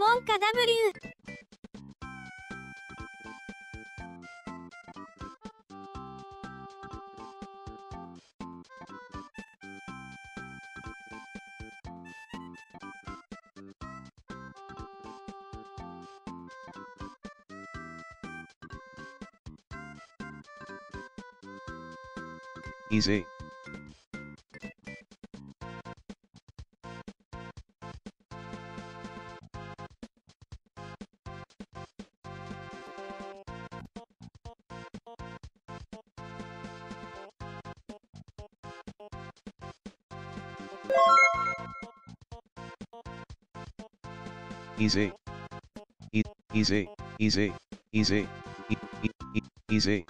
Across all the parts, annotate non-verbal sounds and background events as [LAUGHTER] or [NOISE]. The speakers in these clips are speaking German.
文化 W イゼ Easy. E easy, easy, easy, e e easy.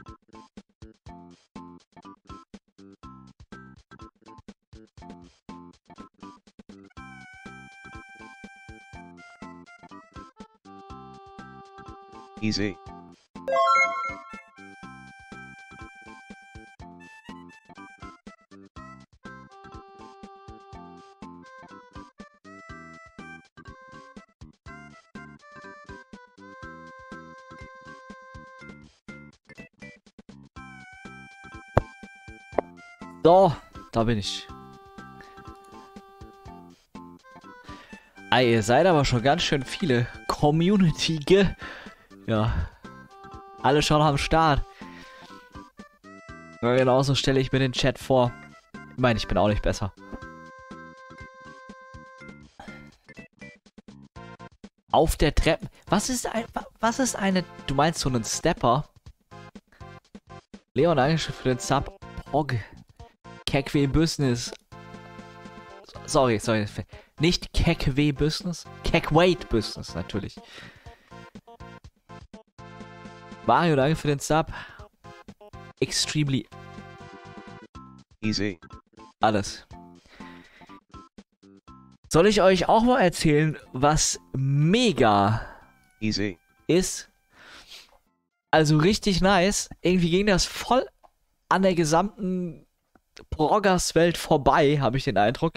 Easy. So, da bin ich. Ey, ihr seid aber schon ganz schön viele. Community, ge Ja. Alle schon am Start. Ja, genauso stelle ich mir den Chat vor. Ich meine, ich bin auch nicht besser. Auf der Treppe. Was ist ein. Was ist eine. Du meinst so einen Stepper? Leon, Dankeschön für den Sub. Pog. Kekwe Business. Sorry, sorry. Nicht Kekwe Business. Kekwait Business, natürlich. Mario, danke für den Sub. Extremely. Easy. Alles. Soll ich euch auch mal erzählen, was mega Easy. ist? Also richtig nice. Irgendwie ging das voll an der gesamten Proggers-Welt vorbei, habe ich den Eindruck.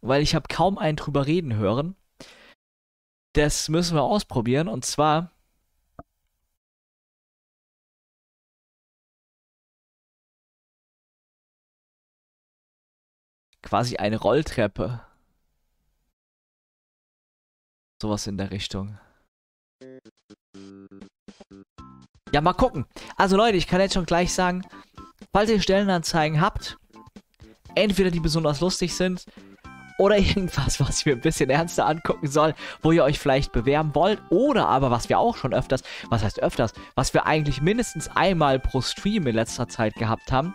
Weil ich habe kaum einen drüber reden hören. Das müssen wir ausprobieren. Und zwar quasi eine Rolltreppe. Sowas in der Richtung. Ja, mal gucken. Also Leute, ich kann jetzt schon gleich sagen, falls ihr Stellenanzeigen habt, entweder die besonders lustig sind oder [LAUGHS] irgendwas, was ich mir ein bisschen ernster angucken soll, wo ihr euch vielleicht bewerben wollt oder aber was wir auch schon öfters, was heißt öfters, was wir eigentlich mindestens einmal pro Stream in letzter Zeit gehabt haben,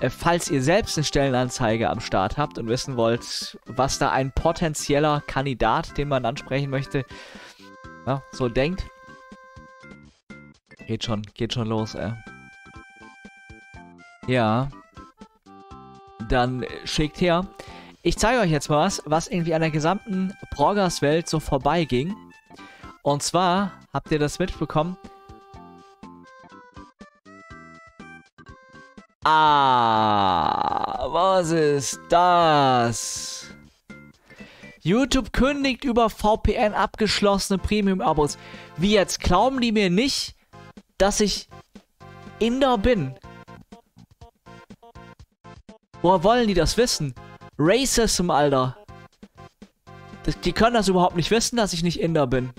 äh, falls ihr selbst eine Stellenanzeige am Start habt und wissen wollt, was da ein potenzieller Kandidat, den man ansprechen möchte, ja, so denkt. Geht schon, geht schon los, ey. Ja. Dann schickt her. Ich zeige euch jetzt was, was irgendwie an der gesamten Proggers-Welt so vorbeiging. Und zwar, habt ihr das mitbekommen? Ah, was ist das? YouTube kündigt über VPN abgeschlossene Premium-Abos. Wie jetzt glauben die mir nicht, dass ich Inder bin? Woher wollen die das wissen? Racism, Alter. Das, die können das überhaupt nicht wissen, dass ich nicht Inder bin.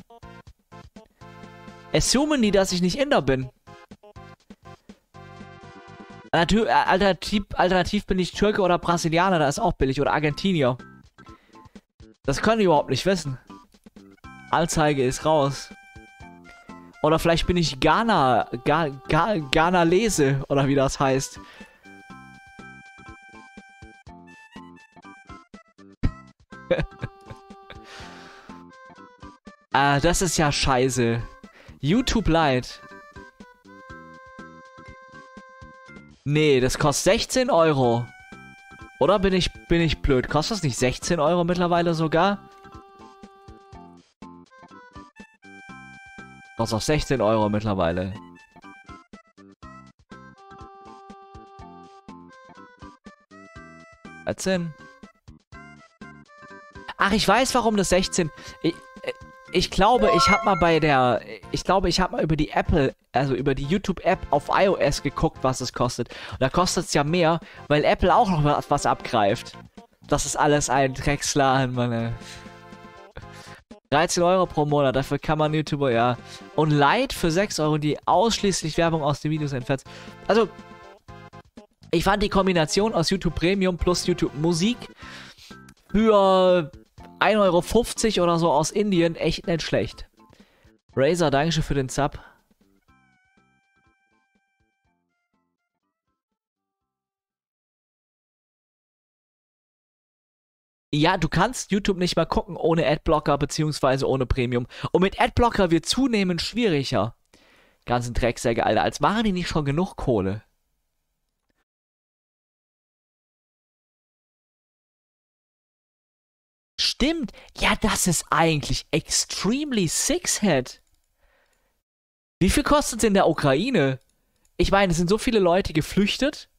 Assumen die, dass ich nicht Inder bin. Alternat- Alternativ, alternativ bin ich Türke oder Brasilianer, da ist auch billig. Oder Argentinier. Das können die überhaupt nicht wissen. Anzeige ist raus. Oder vielleicht bin ich Ghana, Ga, Ga, Ghanalese, oder wie das heißt. Ah, das ist ja scheiße. YouTube Lite. Nee, das kostet 16 Euro. Oder bin ich, bin ich blöd? Kostet das nicht 16 Euro mittlerweile sogar? Kostet auf 16 Euro mittlerweile. Erzählen. Ach, ich weiß, warum das 16... Ich, äh, ich glaube, ich habe mal bei der, ich glaube, ich habe mal über die Apple, also über die YouTube-App auf iOS geguckt, was es kostet. Und da kostet es ja mehr, weil Apple auch noch was, abgreift. Das ist alles ein Drecksladen, Mann. 13 Euro pro Monat, dafür kann man YouTuber, ja. Und Light für 6 Euro, die ausschließlich Werbung aus den Videos entfernt. Also, ich fand die Kombination aus YouTube Premium plus YouTube Musik für 1,50 Euro oder so aus Indien echt nicht schlecht. Razer, danke für den Sub. Ja, du kannst YouTube nicht mal gucken ohne Adblocker beziehungsweise ohne Premium. Und mit Adblocker wird zunehmend schwieriger. Ganzen Drecksäge, Alter. Als machen die nicht schon genug Kohle. Stimmt. Ja, das ist eigentlich extremely six-head. Wie viel kostet es in der Ukraine? Ich meine, es sind so viele Leute geflüchtet.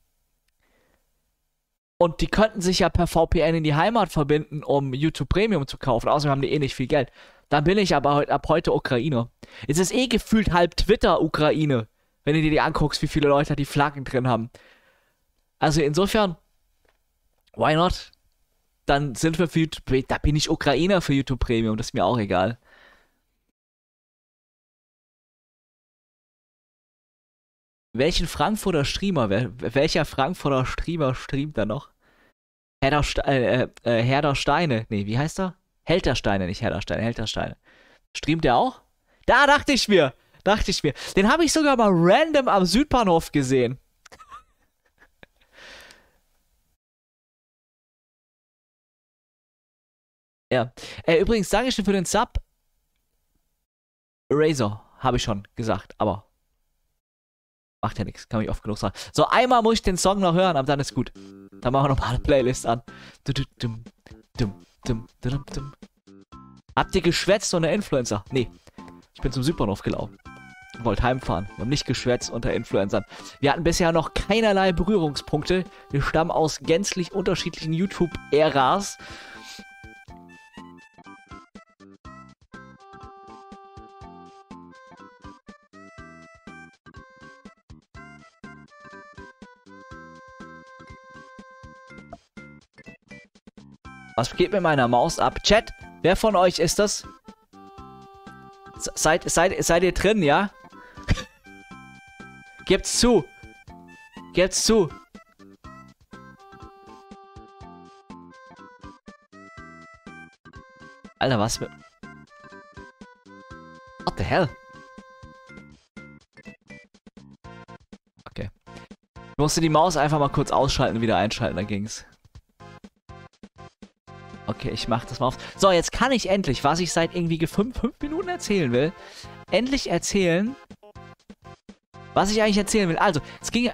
Und die könnten sich ja per VPN in die Heimat verbinden, um YouTube Premium zu kaufen. Außerdem haben die eh nicht viel Geld. Dann bin ich aber ab heute Ukrainer. Es ist eh gefühlt halb Twitter Ukraine, wenn du dir die anguckst, wie viele Leute die Flaggen drin haben. Also insofern, why not? Dann sind wir für YouTube, da bin ich Ukrainer für YouTube Premium, das ist mir auch egal. Welchen Frankfurter Streamer, welcher Frankfurter Streamer streamt da noch? Herr Ste äh, äh, Herder Steine. Nee, wie heißt er? Helter Steine, nicht Herder Steine, Helter Steine. Streamt der auch? Da dachte ich mir, dachte ich mir. Den habe ich sogar mal random am Südbahnhof gesehen. Ja. Äh, übrigens, Dankeschön für den Sub. Razor, habe ich schon gesagt, aber Macht ja nichts, kann mich oft genug sagen. So, einmal muss ich den Song noch hören, aber dann ist gut. Dann machen wir nochmal eine Playlist an. Habt ihr geschwätzt unter Influencer? Nee. Ich bin zum Südbahnhof gelaufen. Wollt heimfahren. Wir haben nicht geschwätzt unter Influencern. Wir hatten bisher noch keinerlei Berührungspunkte. Wir stammen aus gänzlich unterschiedlichen YouTube-Äras. Was geht mit meiner Maus ab? Chat, wer von euch ist das? Seid, seid, seid ihr drin, ja? [LAUGHS] Gebt's zu. Gebt's zu. Alter, was mit... What the hell? Okay. Ich musste die Maus einfach mal kurz ausschalten und wieder einschalten, dann ging's. Okay, ich mach das mal auf. So, jetzt kann ich endlich, was ich seit irgendwie fünf, fünf Minuten erzählen will, endlich erzählen, was ich eigentlich erzählen will. Also, es ging.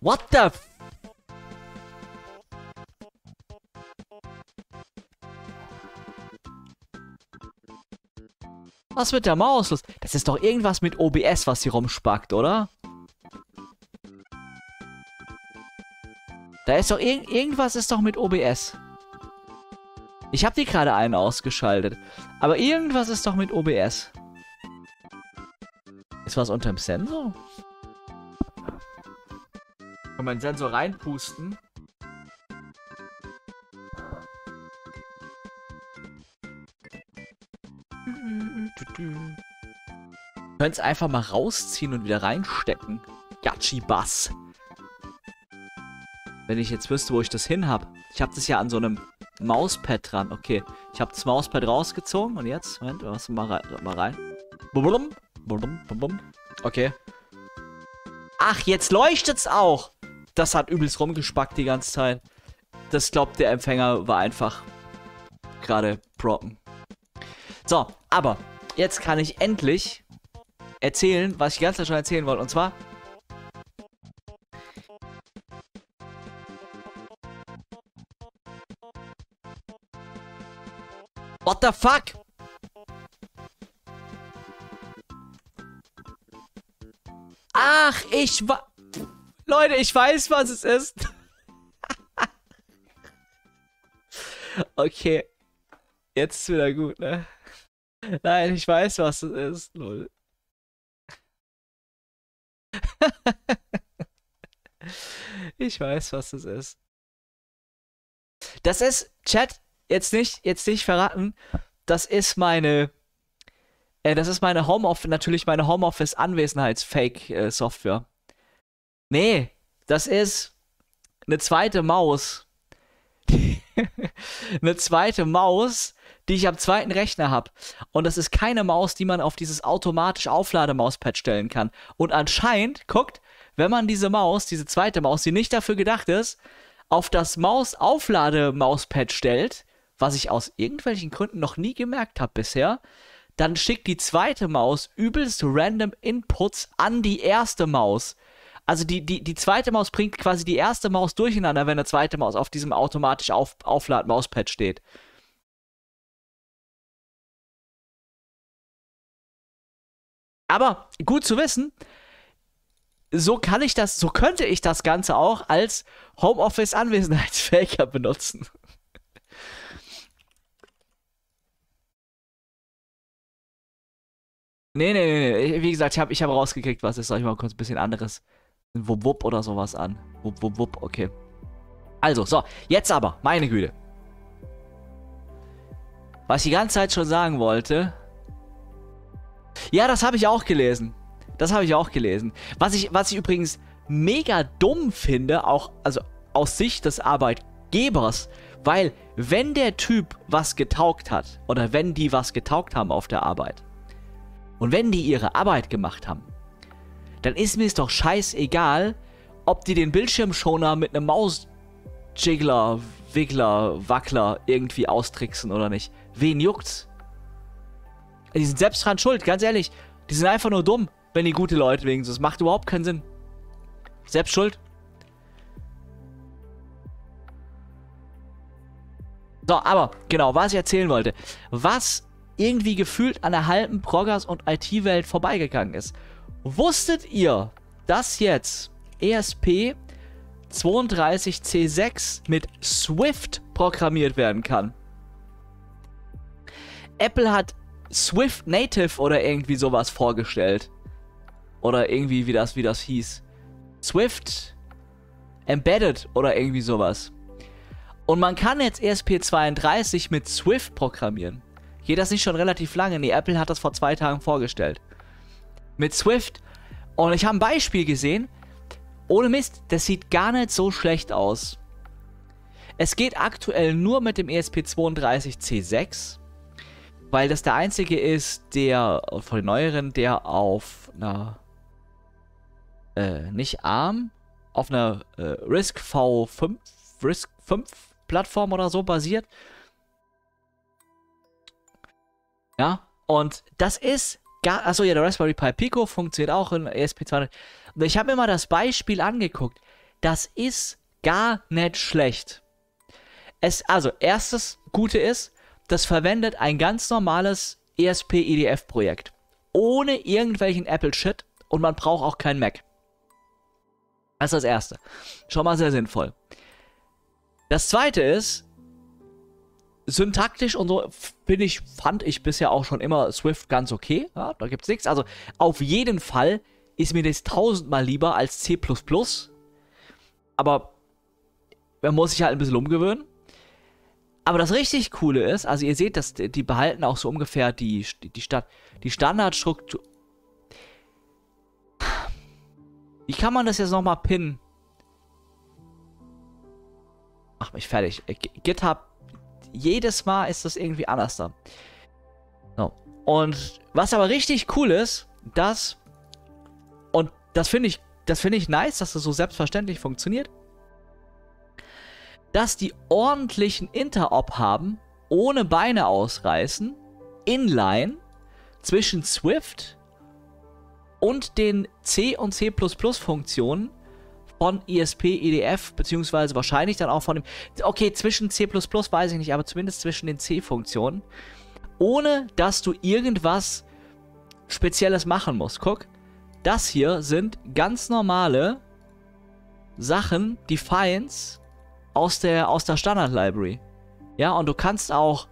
What the... Was mit der Maus los? Das ist doch irgendwas mit OBS, was hier rumspackt, oder? Da ist doch irg irgendwas ist doch mit OBS. Ich habe die gerade einen ausgeschaltet. Aber irgendwas ist doch mit OBS. Ist was unter dem Sensor? Kann man den Sensor reinpusten? Könnt es einfach mal rausziehen und wieder reinstecken. Gachi Bass. Wenn ich jetzt wüsste, wo ich das hin habe. Ich habe das ja an so einem Mauspad dran. Okay, ich habe das Mauspad rausgezogen und jetzt, Moment, was mal rein. Bum, bum, bum, okay. Ach, jetzt leuchtet's auch. Das hat übelst rumgespackt die ganze Zeit. Das glaubt der Empfänger war einfach gerade broken. So, aber jetzt kann ich endlich erzählen, was ich die ganze Zeit schon erzählen wollte. Und zwar the fuck? Ach, ich war... Leute, ich weiß, was es ist. [LAUGHS] okay. Jetzt ist wieder gut, ne? Nein, ich weiß, was es ist. Lol. [LAUGHS] ich weiß, was es ist. Das ist, Chat, jetzt nicht, jetzt nicht verraten. Das ist meine, äh, das ist meine Homeoffice, natürlich meine Homeoffice Anwesenheits-Fake-Software. Nee, das ist eine zweite Maus. [LAUGHS] eine zweite Maus, die ich am zweiten Rechner habe. Und das ist keine Maus, die man auf dieses automatisch Auflademauspad stellen kann. Und anscheinend, guckt, wenn man diese Maus, diese zweite Maus, die nicht dafür gedacht ist, auf das Maus-Auflademauspad stellt, was ich aus irgendwelchen Gründen noch nie gemerkt habe bisher, dann schickt die zweite Maus übelst random Inputs an die erste Maus. Also die, die, die zweite Maus bringt quasi die erste Maus durcheinander, wenn eine zweite Maus auf diesem automatisch auf, Auflad-Mauspad steht. Aber gut zu wissen, so kann ich das, so könnte ich das Ganze auch als Homeoffice-Anwesenheitsfähiger [LAUGHS] benutzen. Nee, nee, nee, nee. Wie gesagt, ich habe ich hab rausgekriegt, was ist. Soll ich mal kurz ein bisschen anderes. Ein Wupp, Wupp oder sowas an. Wupp, Wupp, Wupp, okay. Also, so. Jetzt aber, meine Güte. Was ich die ganze Zeit schon sagen wollte. Ja, das habe ich auch gelesen. Das habe ich auch gelesen. Was ich, was ich übrigens mega dumm finde, auch also aus Sicht des Arbeitgebers, weil wenn der Typ was getaugt hat oder wenn die was getaugt haben auf der Arbeit, und wenn die ihre Arbeit gemacht haben, dann ist mir es doch scheißegal, ob die den Bildschirmschoner mit einem Mausjiggler, Wiggler, Wackler irgendwie austricksen oder nicht. Wen juckt's? Die sind selbst dran schuld, ganz ehrlich. Die sind einfach nur dumm, wenn die gute Leute wegen so. Das macht überhaupt keinen Sinn. Selbst schuld. So, aber genau, was ich erzählen wollte. Was irgendwie gefühlt an der halben Proggers- und IT-Welt vorbeigegangen ist. Wusstet ihr, dass jetzt ESP 32C6 mit Swift programmiert werden kann? Apple hat Swift Native oder irgendwie sowas vorgestellt. Oder irgendwie, wie das, wie das hieß. Swift Embedded oder irgendwie sowas. Und man kann jetzt ESP32 mit Swift programmieren. Geht das nicht schon relativ lange? Nee, Apple hat das vor zwei Tagen vorgestellt. Mit Swift. Und ich habe ein Beispiel gesehen. Ohne Mist, das sieht gar nicht so schlecht aus. Es geht aktuell nur mit dem ESP32C6, weil das der einzige ist, der von den neueren, der auf einer äh, nicht ARM, auf einer äh, RISC V5, RISC 5 Plattform oder so basiert. Ja, und das ist gar, achso, ja, der Raspberry Pi Pico funktioniert auch in ESP200. Und ich habe mir mal das Beispiel angeguckt. Das ist gar nicht schlecht. Es, also, erstes Gute ist, das verwendet ein ganz normales ESP-IDF-Projekt. Ohne irgendwelchen Apple-Shit und man braucht auch keinen Mac. Das ist das erste. Schon mal sehr sinnvoll. Das zweite ist, syntaktisch und so finde ich, fand ich bisher auch schon immer Swift ganz okay. Ja, da es nichts. Also auf jeden Fall ist mir das tausendmal lieber als C. Aber man muss sich halt ein bisschen umgewöhnen. Aber das richtig Coole ist, also ihr seht, dass die behalten auch so ungefähr die, die, Stadt, die Standardstruktur. Wie kann man das jetzt nochmal pinnen? Mach mich fertig. Äh, GitHub jedes Mal ist das irgendwie anders da. So. Und was aber richtig cool ist, dass, und das finde ich, das finde ich nice, dass das so selbstverständlich funktioniert, dass die ordentlichen Interop haben, ohne Beine ausreißen, inline, zwischen Swift und den C und C++ Funktionen von ESP, EDF, beziehungsweise wahrscheinlich dann auch von dem. Okay, zwischen C weiß ich nicht, aber zumindest zwischen den C-Funktionen. Ohne dass du irgendwas Spezielles machen musst. Guck, das hier sind ganz normale Sachen, Defines aus der, aus der Standard-Library. Ja, und du kannst auch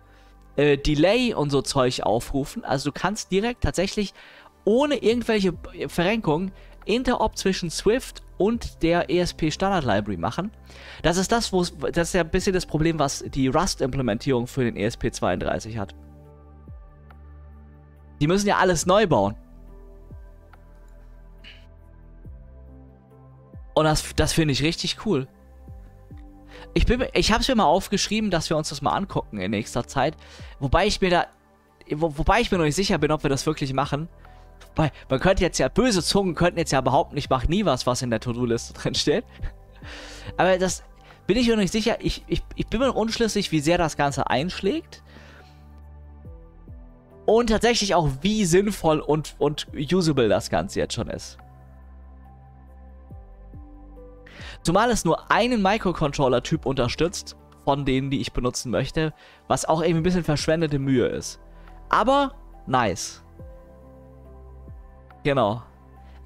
äh, Delay und so Zeug aufrufen. Also du kannst direkt tatsächlich ohne irgendwelche Verrenkungen Interop zwischen Swift und der ESP Standard Library machen. Das ist das, wo das ist ja ein bisschen das Problem, was die Rust-Implementierung für den ESP32 hat. Die müssen ja alles neu bauen. Und das, das finde ich richtig cool. Ich, ich habe es mir mal aufgeschrieben, dass wir uns das mal angucken in nächster Zeit. Wobei ich mir da, wo, wobei ich mir noch nicht sicher bin, ob wir das wirklich machen. Wobei, man könnte jetzt ja, böse Zungen könnten jetzt ja behaupten, ich mache nie was, was in der To-Do-Liste [LAUGHS] drin steht. Aber das bin ich mir nicht sicher. Ich, ich, ich bin mir noch unschlüssig, wie sehr das Ganze einschlägt. Und tatsächlich auch, wie sinnvoll und, und usable das Ganze jetzt schon ist. Zumal es nur einen Microcontroller-Typ unterstützt, von denen, die ich benutzen möchte, was auch irgendwie ein bisschen verschwendete Mühe ist. Aber nice. Genau.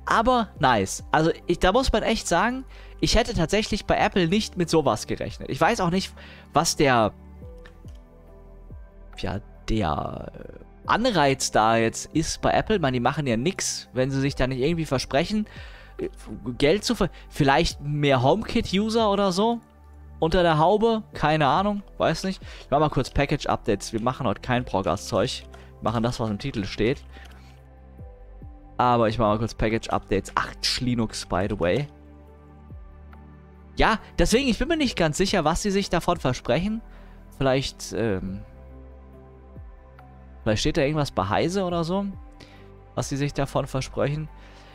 Aber nice. Also ich, da muss man echt sagen, ich hätte tatsächlich bei Apple nicht mit sowas gerechnet. Ich weiß auch nicht, was der ja, der Anreiz da jetzt ist bei Apple. Man, die machen ja nichts, wenn sie sich da nicht irgendwie versprechen, Geld zu ver... Vielleicht mehr HomeKit-User oder so? Unter der Haube? Keine Ahnung. Weiß nicht. Ich mach mal kurz Package-Updates. Wir machen heute kein Progress-Zeug. Machen das, was im Titel steht. Aber ich mach mal kurz Package-Updates. Ach, Linux, by the way. Ja, deswegen, ich bin mir nicht ganz sicher, was sie sich davon versprechen. Vielleicht, ähm... Vielleicht steht da irgendwas bei Heise oder so. Was sie sich davon versprechen.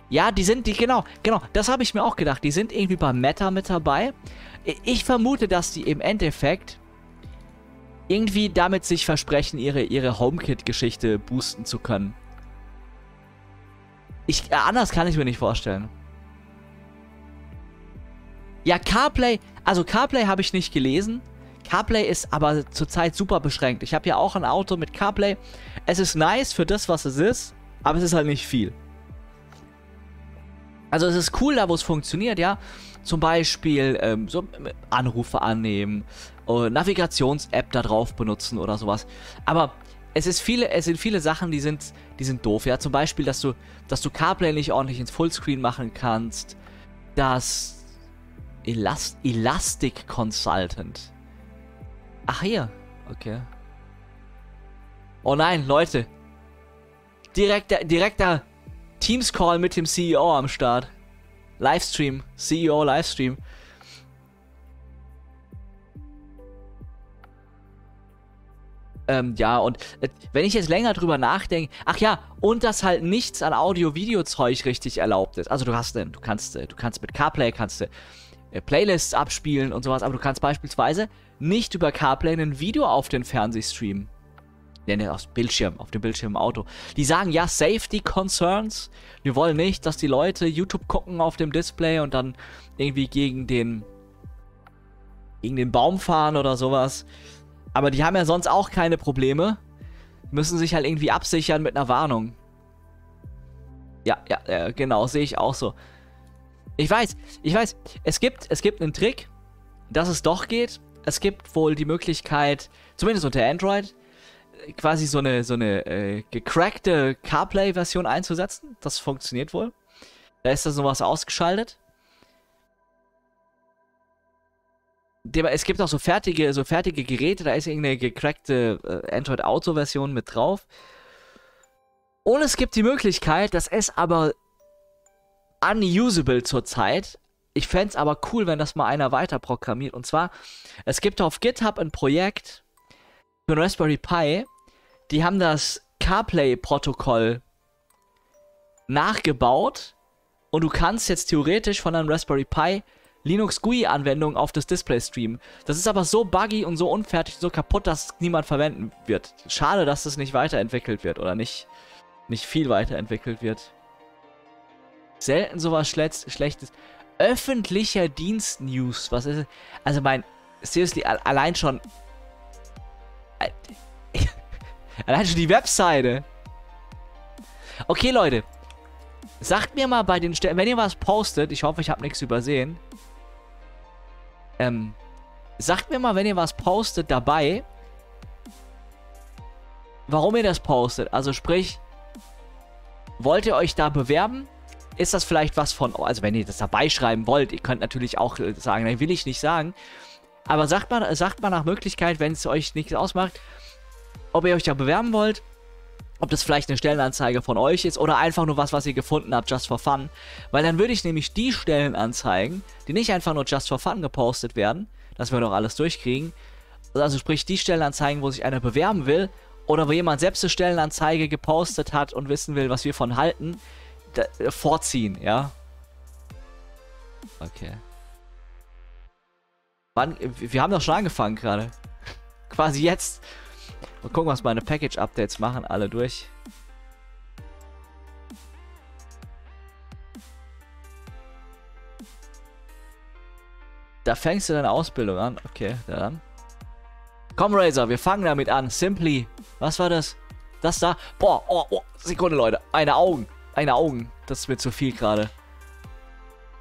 Ja, die sind, die, genau, genau, das habe ich mir auch gedacht. Die sind irgendwie bei Meta mit dabei. Ich vermute, dass die im Endeffekt irgendwie damit sich versprechen, ihre, ihre HomeKit-Geschichte boosten zu können. Ich, äh, anders kann ich mir nicht vorstellen. Ja, CarPlay, also CarPlay habe ich nicht gelesen. CarPlay ist aber zurzeit super beschränkt. Ich habe ja auch ein Auto mit CarPlay. Es ist nice für das, was es ist, aber es ist halt nicht viel. Also es ist cool da, wo es funktioniert, ja. Zum Beispiel ähm, so Anrufe annehmen, äh, Navigations-App da drauf benutzen oder sowas. Aber es ist viele, es sind viele Sachen, die sind, die sind doof. Ja, zum Beispiel, dass du, dass du CarPlay nicht ordentlich ins Fullscreen machen kannst. Das Elast Elastic Consultant. Ach hier, okay. Oh nein, Leute. Direkter, direkter Teams Call mit dem CEO am Start. Livestream, CEO Ähm, ja, und äh, wenn ich jetzt länger drüber nachdenke, ach ja, und dass halt nichts an Audio-Video-Zeug richtig erlaubt ist. Also du hast, du kannst, äh, du kannst mit CarPlay kannst du äh, Playlists abspielen und sowas, aber du kannst beispielsweise nicht über CarPlay ein Video auf den Fernseher streamen nenne aufs Bildschirm, auf dem Bildschirm im Auto. Die sagen, ja, Safety Concerns. Wir wollen nicht, dass die Leute YouTube gucken auf dem Display und dann irgendwie gegen den gegen den Baum fahren oder sowas. Aber die haben ja sonst auch keine Probleme. Müssen sich halt irgendwie absichern mit einer Warnung. Ja, ja, ja genau, sehe ich auch so. Ich weiß, ich weiß, es gibt, es gibt einen Trick, dass es doch geht. Es gibt wohl die Möglichkeit, zumindest unter Android, quasi so eine, so eine äh, gecrackte CarPlay-Version einzusetzen. Das funktioniert wohl. Da ist da sowas ausgeschaltet. Es gibt auch so fertige, so fertige Geräte, da ist irgendeine gecrackte äh, Android Auto-Version mit drauf. Und es gibt die Möglichkeit, das ist aber unusable zurzeit. Ich fände es aber cool, wenn das mal einer weiter programmiert. Und zwar, es gibt auf GitHub ein Projekt, für Raspberry Pi, die haben das CarPlay-Protokoll nachgebaut und du kannst jetzt theoretisch von einem Raspberry Pi Linux GUI-Anwendungen auf das Display streamen. Das ist aber so buggy und so unfertig, so kaputt, dass niemand verwenden wird. Schade, dass das nicht weiterentwickelt wird oder nicht, nicht viel weiterentwickelt wird. Selten sowas Schlechtes. Öffentlicher Dienst-News. Was ist Also mein, seriously, allein schon [LAUGHS] Allein schon die Webseite. Okay, Leute. Sagt mir mal bei den Stellen, wenn ihr was postet, ich hoffe, ich habe nichts übersehen. Ähm, sagt mir mal, wenn ihr was postet dabei, warum ihr das postet. Also sprich, wollt ihr euch da bewerben? Ist das vielleicht was von, also wenn ihr das dabei schreiben wollt, ihr könnt natürlich auch sagen, nein, will ich nicht sagen. Aber sagt mal, sagt mal nach Möglichkeit, wenn es euch nichts ausmacht, ob ihr euch da bewerben wollt, ob das vielleicht eine Stellenanzeige von euch ist oder einfach nur was, was ihr gefunden habt, just for fun. Weil dann würde ich nämlich die Stellenanzeigen, die nicht einfach nur just for fun gepostet werden, dass wir noch alles durchkriegen, also sprich die Stellenanzeigen, wo sich einer bewerben will, oder wo jemand selbst eine Stellenanzeige gepostet hat und wissen will, was wir von halten, äh, vorziehen, ja? Okay. Wann, wir haben doch schon angefangen gerade. Quasi jetzt. Mal gucken, was meine Package-Updates machen. Alle durch. Da fängst du deine Ausbildung an. Okay, dann. Komm, Razer, wir fangen damit an. Simply. Was war das? Das da? Boah, oh, oh. Sekunde, Leute. Eine Augen. Eine Augen. Das ist mir zu viel gerade.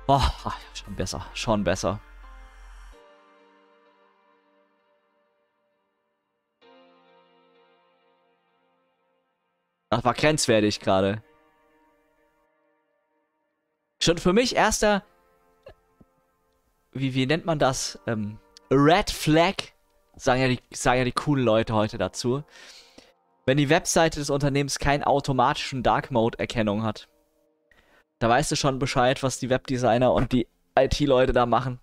Boah, schon besser. Schon besser. Das war grenzwertig gerade. Schon für mich erster. Wie, wie nennt man das? Ähm, Red Flag. Sagen ja, die, sagen ja die coolen Leute heute dazu. Wenn die Webseite des Unternehmens keinen automatischen Dark Mode Erkennung hat. Da weißt du schon Bescheid, was die Webdesigner und die IT-Leute da machen.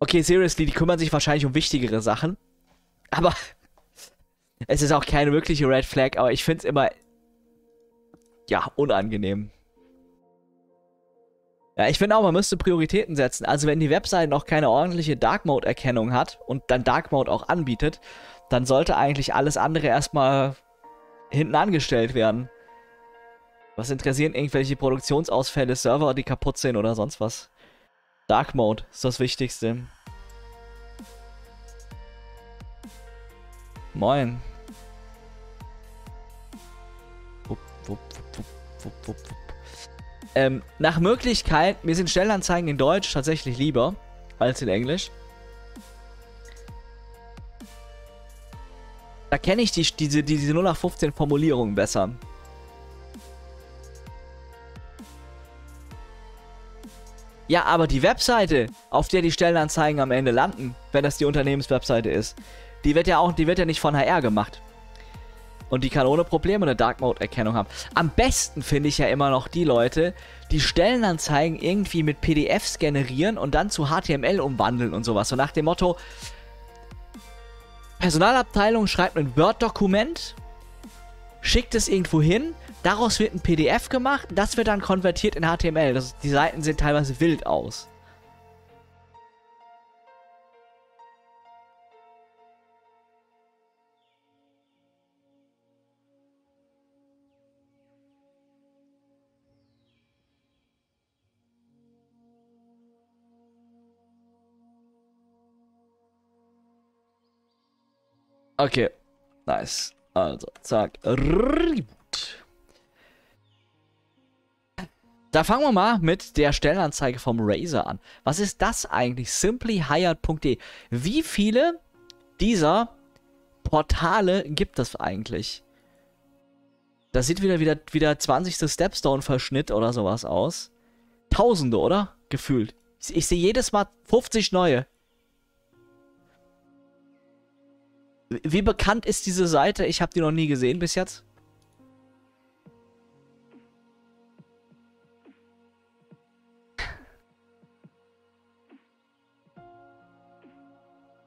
Okay, seriously, die kümmern sich wahrscheinlich um wichtigere Sachen. Aber es ist auch keine wirkliche Red Flag, aber ich finde es immer, ja, unangenehm. Ja, ich finde auch, man müsste Prioritäten setzen. Also wenn die Webseite noch keine ordentliche Dark Mode Erkennung hat und dann Dark Mode auch anbietet, dann sollte eigentlich alles andere erstmal hinten angestellt werden. Was interessieren irgendwelche Produktionsausfälle, Server, die kaputt sind oder sonst was? Dark Mode ist das Wichtigste. Moin. Ähm, nach Möglichkeit, mir sind Stellenanzeigen in Deutsch tatsächlich lieber als in Englisch. Da kenne ich die, diese, diese 0 nach 15 Formulierungen besser. Ja, aber die Webseite, auf der die Stellenanzeigen am Ende landen, wenn das die Unternehmenswebseite ist, die wird ja auch, die wird ja nicht von HR gemacht. Und die kann ohne Probleme eine Dark Mode Erkennung haben. Am besten finde ich ja immer noch die Leute, die Stellenanzeigen irgendwie mit PDFs generieren und dann zu HTML umwandeln und sowas. So nach dem Motto, Personalabteilung schreibt ein Word-Dokument, schickt es irgendwo hin, daraus wird ein PDF gemacht, das wird dann konvertiert in HTML. Das, die Seiten sehen teilweise wild aus. Okay, nice. Also, zack. Da fangen wir mal mit der Stellenanzeige vom Razer an. Was ist das eigentlich? Simplyhired.de. Wie viele dieser Portale gibt es eigentlich? Das sieht wieder wieder, wieder 20. Stepstone-Verschnitt oder sowas aus. Tausende, oder? Gefühlt. Ich, ich sehe jedes Mal 50 neue. Wie bekannt ist diese Seite? Ich habe die noch nie gesehen bis jetzt.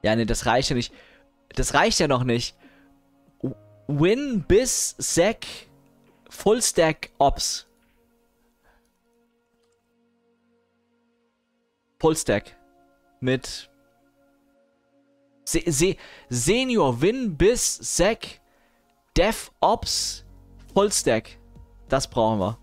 Ja, nee, das reicht ja nicht. Das reicht ja noch nicht. Win bis Sec Full Stack Ops. Full Stack. Mit Se Se Senior Win bis Sec DevOps Vollstack. Das brauchen wir.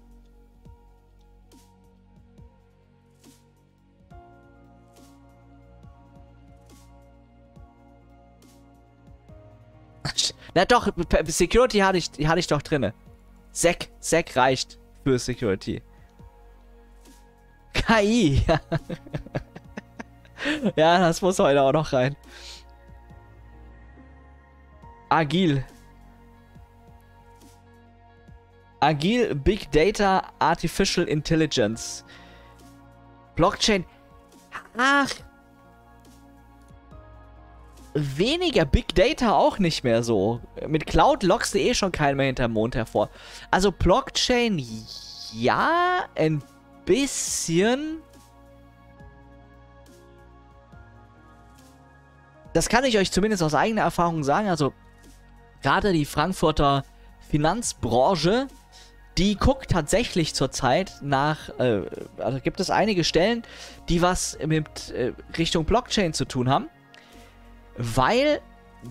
[LAUGHS] Na doch, Security hatte ich, hatte ich doch drinne. Sec, Sec reicht für Security. KI. [LAUGHS] ja, das muss heute auch noch rein. Agil. Agil Big Data Artificial Intelligence. Blockchain. Ach. Weniger Big Data auch nicht mehr so. Mit Cloud lockst du eh schon keinen mehr hinterm Mond hervor. Also Blockchain, ja, ein bisschen. Das kann ich euch zumindest aus eigener Erfahrung sagen. Also gerade die Frankfurter Finanzbranche, die guckt tatsächlich zurzeit nach, äh, also gibt es einige Stellen, die was mit äh, Richtung Blockchain zu tun haben, weil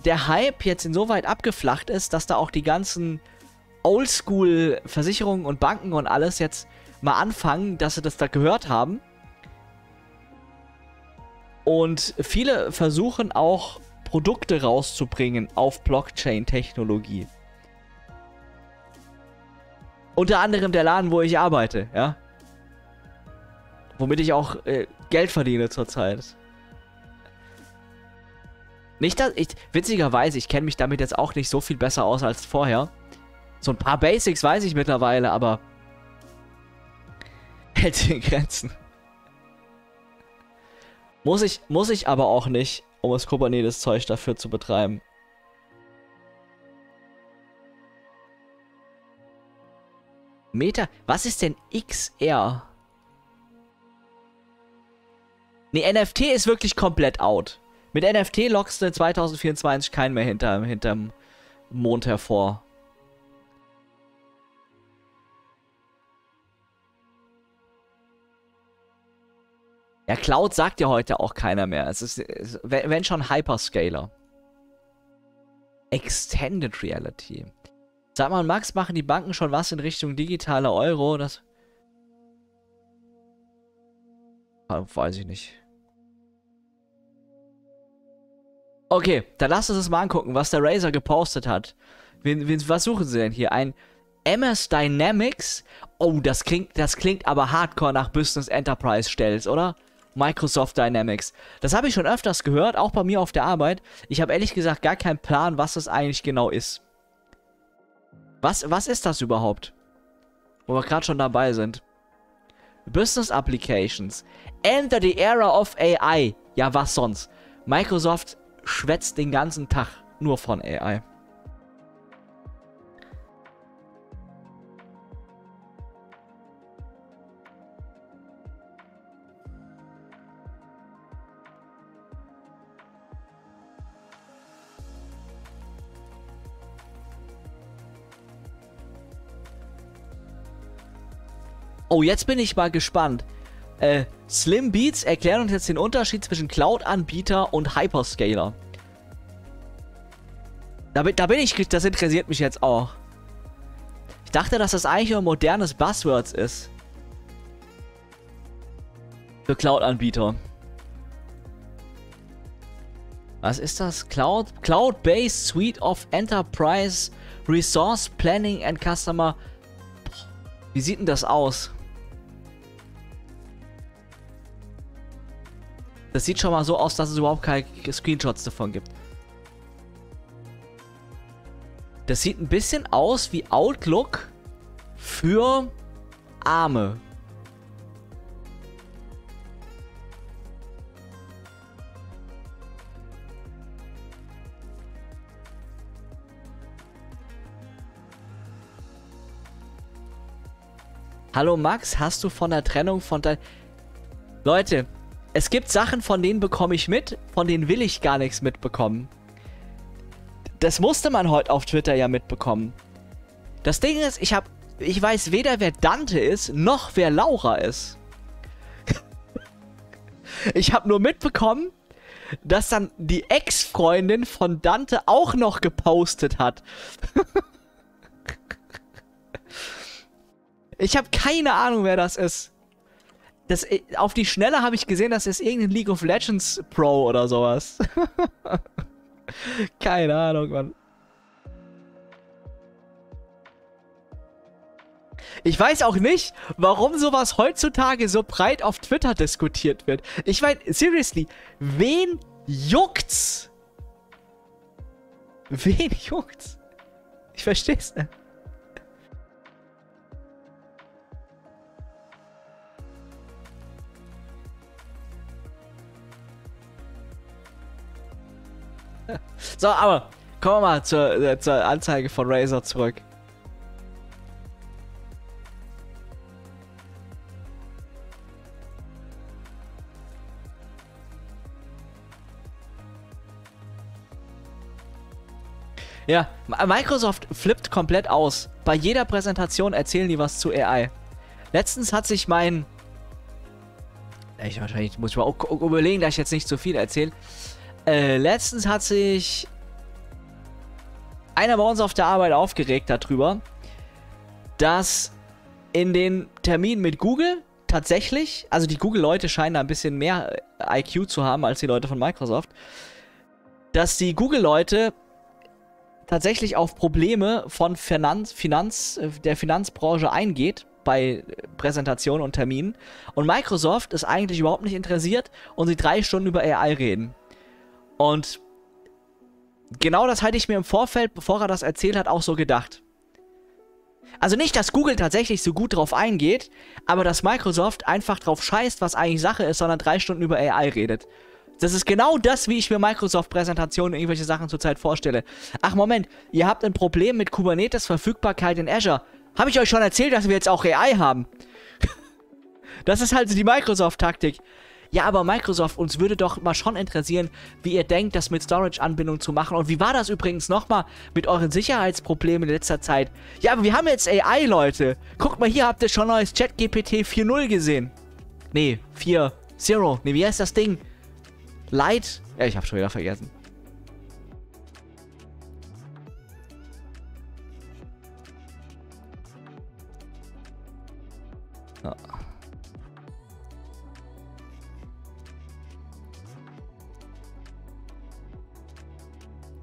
der Hype jetzt insoweit abgeflacht ist, dass da auch die ganzen Oldschool-Versicherungen und Banken und alles jetzt mal anfangen, dass sie das da gehört haben. Und viele versuchen auch Produkte rauszubringen auf Blockchain-Technologie. Unter anderem der Laden, wo ich arbeite, ja. Womit ich auch äh, Geld verdiene zurzeit. Nicht, dass ich, witzigerweise, ich kenne mich damit jetzt auch nicht so viel besser aus als vorher. So ein paar Basics weiß ich mittlerweile, aber [LAUGHS] hält in Grenzen. Muss ich, muss ich aber auch nicht, um das Kubernetes-Zeug dafür zu betreiben. Meta, was ist denn XR? Ne, NFT ist wirklich komplett out. Mit NFT lockst du 2024 keinen mehr hinter, hinterm Mond hervor. Ja, Cloud sagt ja heute auch keiner mehr. Es ist, wenn schon Hyperscaler. Extended Reality. Sag mal, Max, machen die Banken schon was in Richtung digitaler Euro? Das. Ah, weiß ich nicht. Okay, dann lasst uns das mal angucken, was der Razer gepostet hat. Wen, wen, was suchen sie denn hier? Ein MS Dynamics? Oh, das klingt, das klingt aber hardcore nach Business Enterprise stells, oder? Microsoft Dynamics. Das habe ich schon öfters gehört, auch bei mir auf der Arbeit. Ich habe ehrlich gesagt gar keinen Plan, was das eigentlich genau ist. Was, was ist das überhaupt? Wo wir gerade schon dabei sind. Business Applications. Enter the era of AI. Ja, was sonst? Microsoft schwätzt den ganzen Tag nur von AI. Oh, jetzt bin ich mal gespannt. Äh, Slim Beats erklären uns jetzt den Unterschied zwischen Cloud-Anbieter und Hyperscaler. Da da bin ich, das interessiert mich jetzt auch. Ich dachte, dass das eigentlich ein modernes Buzzwords ist. Für Cloud-Anbieter. Was ist das? Cloud, Cloud-Based Suite of Enterprise Resource Planning and Customer. Wie sieht denn das aus? Das sieht schon mal so aus, dass es überhaupt keine Screenshots davon gibt. Das sieht ein bisschen aus wie Outlook für Arme. Hallo Max, hast du von der Trennung von dein... Leute, es gibt Sachen, von denen bekomme ich mit, von denen will ich gar nichts mitbekommen. Das musste man heute auf Twitter ja mitbekommen. Das Ding ist, ich habe, ich weiß weder wer Dante ist, noch wer Laura ist. [LAUGHS] ich habe nur mitbekommen, dass dann die Ex-Freundin von Dante auch noch gepostet hat. [LAUGHS] ich habe keine Ahnung, wer das ist. Das, äh, auf die Schnelle habe ich gesehen, das ist irgendein League of Legends Pro oder sowas. [LAUGHS] Keine Ahnung, Mann. Ich weiß auch nicht, warum sowas heutzutage so breit auf Twitter diskutiert wird. Ich meine, seriously, wen juckt's? Wen [LAUGHS] juckt's? Ich versteh's nicht. [LAUGHS] So, aber kommen wir mal zur, äh, zur Anzeige von Razer zurück. Ja, Microsoft flippt komplett aus. Bei jeder Präsentation erzählen die was zu AI. Letztens hat sich mein... Ich wahrscheinlich muss ich mal überlegen, dass ich jetzt nicht zu viel erzähle. Äh, letztens hat sich einer bei uns auf der Arbeit aufgeregt darüber, dass in den Terminen mit Google tatsächlich, also die Google-Leute scheinen da ein bisschen mehr IQ zu haben als die Leute von Microsoft, dass die Google-Leute tatsächlich auf Probleme von Finanz, Finanz, äh, der Finanzbranche eingeht bei Präsentationen und Terminen. Und Microsoft ist eigentlich überhaupt nicht interessiert und sie drei Stunden über AI reden. Und genau das hatte ich mir im Vorfeld, bevor er das erzählt hat, auch so gedacht. Also nicht, dass Google tatsächlich so gut drauf eingeht, aber dass Microsoft einfach drauf scheißt, was eigentlich Sache ist, sondern drei Stunden über AI redet. Das ist genau das, wie ich mir Microsoft-Präsentationen irgendwelche Sachen zurzeit vorstelle. Ach Moment, ihr habt ein Problem mit Kubernetes-Verfügbarkeit in Azure. Habe ich euch schon erzählt, dass wir jetzt auch AI haben? [LAUGHS] das ist halt die Microsoft-Taktik. Ja, aber Microsoft, uns würde doch mal schon interessieren, wie ihr denkt, das mit Storage-Anbindung zu machen. Und wie war das übrigens nochmal mit euren Sicherheitsproblemen in letzter Zeit? Ja, aber wir haben jetzt AI, Leute. Guckt mal, hier habt ihr schon neues ChatGPT 4.0 gesehen. Nee, 4.0. Nee, wie heißt das Ding? Light. Ja, ich habe schon wieder vergessen.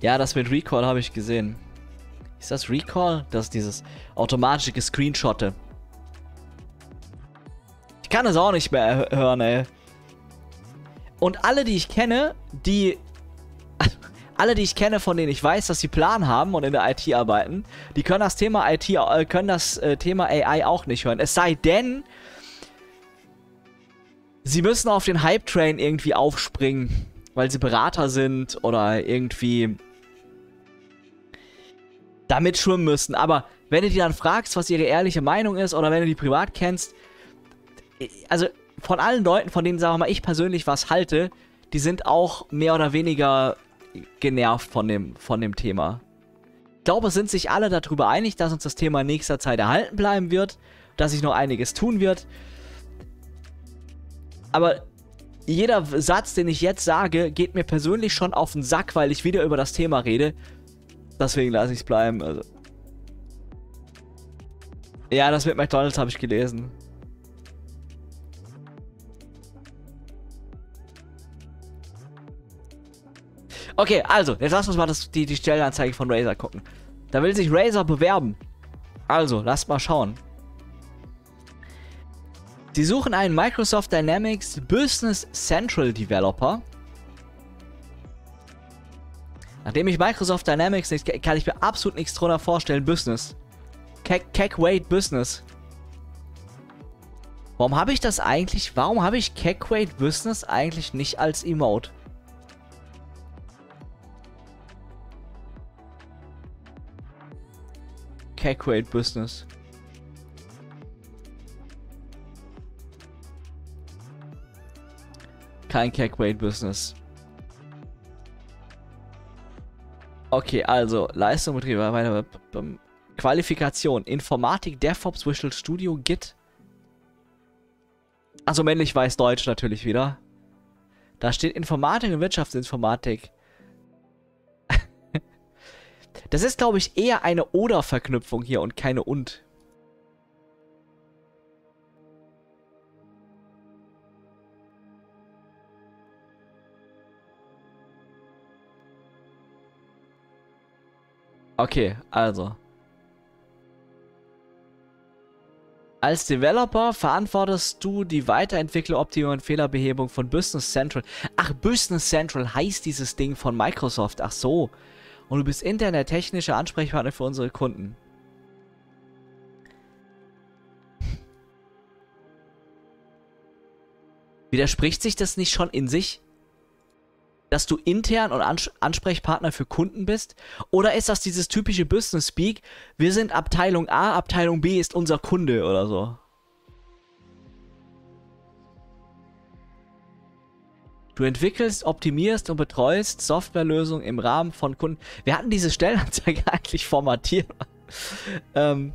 Ja, das mit Recall habe ich gesehen. Ist das Recall? Das ist dieses automatische Screenshotte. Ich kann es auch nicht mehr hören, ey. Und alle, die ich kenne, die. [LAUGHS] Alle, die ich kenne, von denen ich weiß, dass sie Plan haben und in der IT arbeiten, die können das Thema IT, äh, können das äh, Thema AI auch nicht hören. Es sei denn, sie müssen auf den Hype-Train irgendwie aufspringen, weil sie Berater sind oder irgendwie damit schwimmen müssen. Aber wenn du die dann fragst, was ihre ehrliche Meinung ist oder wenn du die privat kennst, also von allen Leuten, von denen, sagen wir mal, ich persönlich was halte, die sind auch mehr oder weniger genervt von dem, von dem Thema. Ich glaube, es sind sich alle darüber einig, dass uns das Thema in nächster Zeit erhalten bleiben wird, dass sich noch einiges tun wird. Aber jeder Satz, den ich jetzt sage, geht mir persönlich schon auf den Sack, weil ich wieder über das Thema rede. Deswegen lasse ich es bleiben. Also. Ja, das mit McDonalds habe ich gelesen. Okay, also, jetzt lass uns mal das, die, die Stellenanzeige von Razer gucken. Da will sich Razer bewerben. Also, lasst mal schauen. Sie suchen einen Microsoft Dynamics Business Central Developer. Nachdem ich Microsoft Dynamics nicht kann ich mir absolut nichts drunter vorstellen. Business. Cackwait Business. Warum habe ich das eigentlich? Warum habe ich Cackwait Business eigentlich nicht als Emote? Cackweight Business. Kein Cackweight Business. Okay, also Leistung, Betrieb, weiter. Qualifikation, Informatik, DevOps, Visual Studio, Git. Also männlich weiß Deutsch natürlich wieder. Da steht Informatik und Wirtschaftsinformatik. [LAUGHS] Das ist, glaube ich, eher eine Oder-Verknüpfung hier und keine Und. Okay, also. Als Developer verantwortest du die Weiterentwicklung, Optimierung und Fehlerbehebung von Business Central. Ach, Business Central heißt dieses Ding von Microsoft. Ach so. und du bist intern der technische Ansprechpartner für unsere Kunden. Widerspricht sich das nicht schon in sich? Dass du intern und Ans Ansprechpartner für Kunden bist? Oder ist das dieses typische Business Speak? Wir sind Abteilung A, Abteilung B ist unser Kunde oder so? Du entwickelst, optimierst und betreust Softwarelösungen im Rahmen von Kunden. Wir hatten diese Stellenanzeige [LAUGHS] eigentlich formatiert. ähm,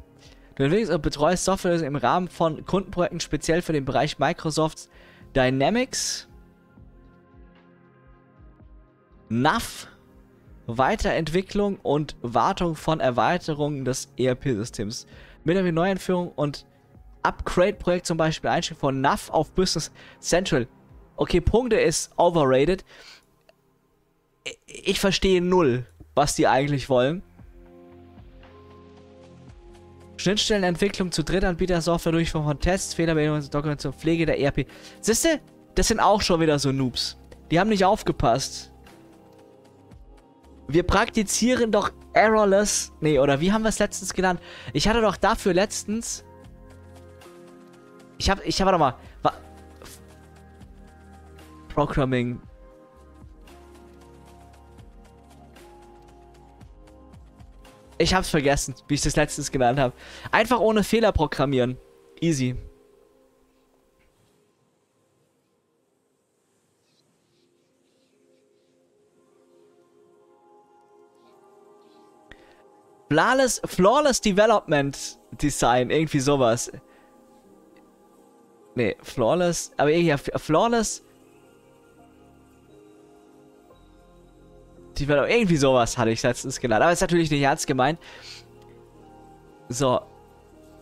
du entwickelst und betreust Softwarelösungen im Rahmen von Kundenprojekten, speziell für den Bereich Microsoft Dynamics. NAV. Weiterentwicklung und Wartung von Erweiterungen des ERP-Systems. Mit der Neueinführung und Upgrade-Projekt zum Beispiel Einstieg von NAV auf Business Central. Okay, Punkte ist overrated. Ich verstehe null, was die eigentlich wollen. Schnittstellenentwicklung zu Drittanbieter-Software, Durchführung von Tests, Fehlermeldungen, Dokumentation, Pflege der ERP. Siehste, das sind auch schon wieder so Noobs. Die haben nicht aufgepasst. Wir praktizieren doch Errorless. Nee, oder wie haben wir es letztens genannt? Ich hatte doch dafür letztens. Ich hab, ich hab, warte mal. Programming. Ich hab's vergessen, wie ich das letztens genannt habe. Einfach ohne Fehler programmieren. Easy. Flawless, Flawless Development Design, irgendwie sowas. Nee, Flawless, aber irgendwie Flawless Develop irgendwie sowas hatte ich letztens genannt. Aber ist natürlich nicht ernst gemeint. So.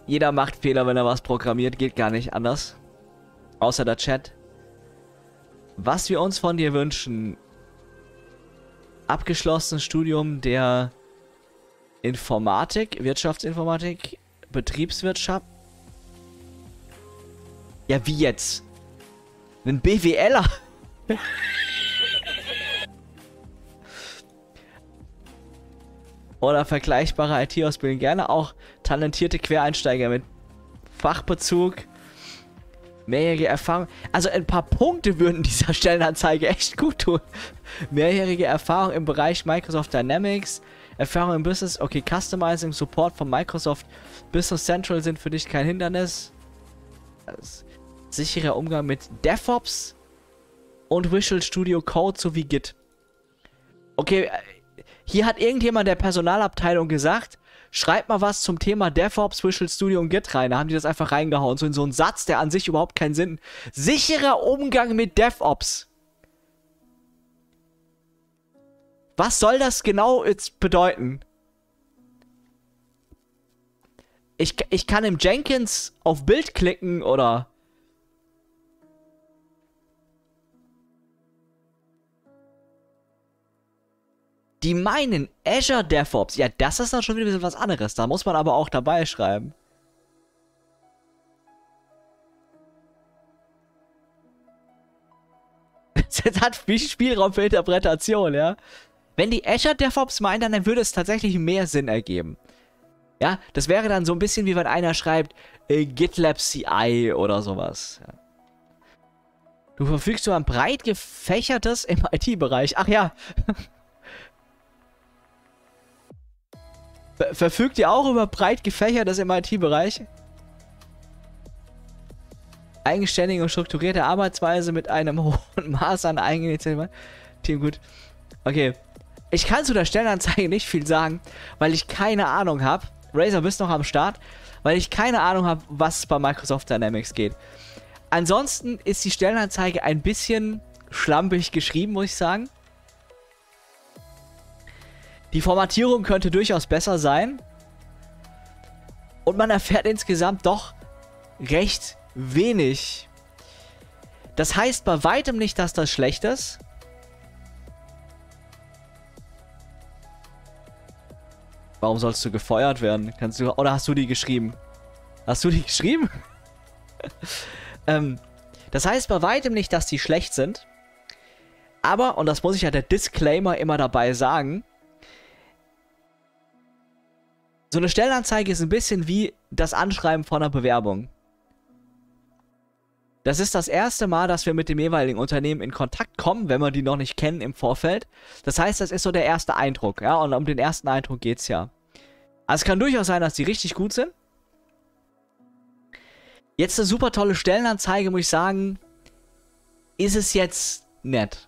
Jeder macht Fehler, wenn er was programmiert. Geht gar nicht anders. Außer der Chat. Was wir uns von dir wünschen. Abgeschlossenes Studium der Informatik, Wirtschaftsinformatik, Betriebswirtschaft. Ja, wie jetzt? Ein BWLer? oder vergleichbare IT-Ausbildung. Gerne auch talentierte Quereinsteiger mit Fachbezug, mehrjährige Erfahrung. Also ein paar Punkte würden dieser Stellenanzeige echt gut tun. Mehrjährige Erfahrung im Bereich Microsoft Dynamics, Erfahrung im Business, okay, Customizing, Support von Microsoft Business Central sind für dich kein Hindernis. Sicherer Umgang mit DevOps und Visual Studio Code sowie Git. Okay, hier hat irgendjemand der Personalabteilung gesagt, schreibt mal was zum Thema DevOps, Visual Studio und Git rein. Da haben die das einfach reingehauen. So in so einen Satz, der an sich überhaupt keinen Sinn. Sicherer Umgang mit DevOps. Was soll das genau jetzt bedeuten? Ich, ich kann im Jenkins auf Bild klicken oder Die meinen Azure DevOps. Ja, das ist dann schon wieder ein bisschen was anderes. Da muss man aber auch dabei schreiben. [LAUGHS] Das hat viel Spielraum für Interpretation, ja. Wenn die Azure DevOps meinen, dann würde es tatsächlich mehr Sinn ergeben. Ja, das wäre dann so ein bisschen wie wenn einer schreibt äh, GitLab CI oder sowas. Ja. Du verfügst über ein breit gefächertes im [LAUGHS] IT-Bereich. Ach ja. Verfügt ihr auch über breit gefächertes im IT-Bereich? Eigenständige und strukturierte Arbeitsweise mit einem [LAUGHS] hohen Maß an Eigeninitiative. Team gut. Okay. Ich kann zu der Stellenanzeige nicht viel sagen, weil ich keine Ahnung habe. Razer, bist noch am Start? Weil ich keine Ahnung habe, was bei Microsoft Dynamics geht. Ansonsten ist die Stellenanzeige ein bisschen schlampig geschrieben, muss ich sagen. Die Formatierung könnte durchaus besser sein. Und man erfährt insgesamt doch recht wenig. Das heißt bei weitem nicht, dass das schlecht ist. Warum sollst du gefeuert werden? Kannst du. Oder hast du die geschrieben? Hast du die [LAUGHS] geschrieben? ähm, das heißt bei weitem nicht, dass die schlecht sind. Aber, und das muss ich ja der Disclaimer immer dabei sagen, so eine Stellenanzeige ist ein bisschen wie das Anschreiben von einer Bewerbung. Das ist das erste Mal, dass wir mit dem jeweiligen Unternehmen in Kontakt kommen, wenn wir die noch nicht kennen im Vorfeld. Das heißt, das ist so der erste Eindruck, ja, und um den ersten Eindruck geht's ja. Also es kann durchaus sein, dass die richtig gut sind. Jetzt eine super tolle Stellenanzeige, muss ich sagen, ist es jetzt nett.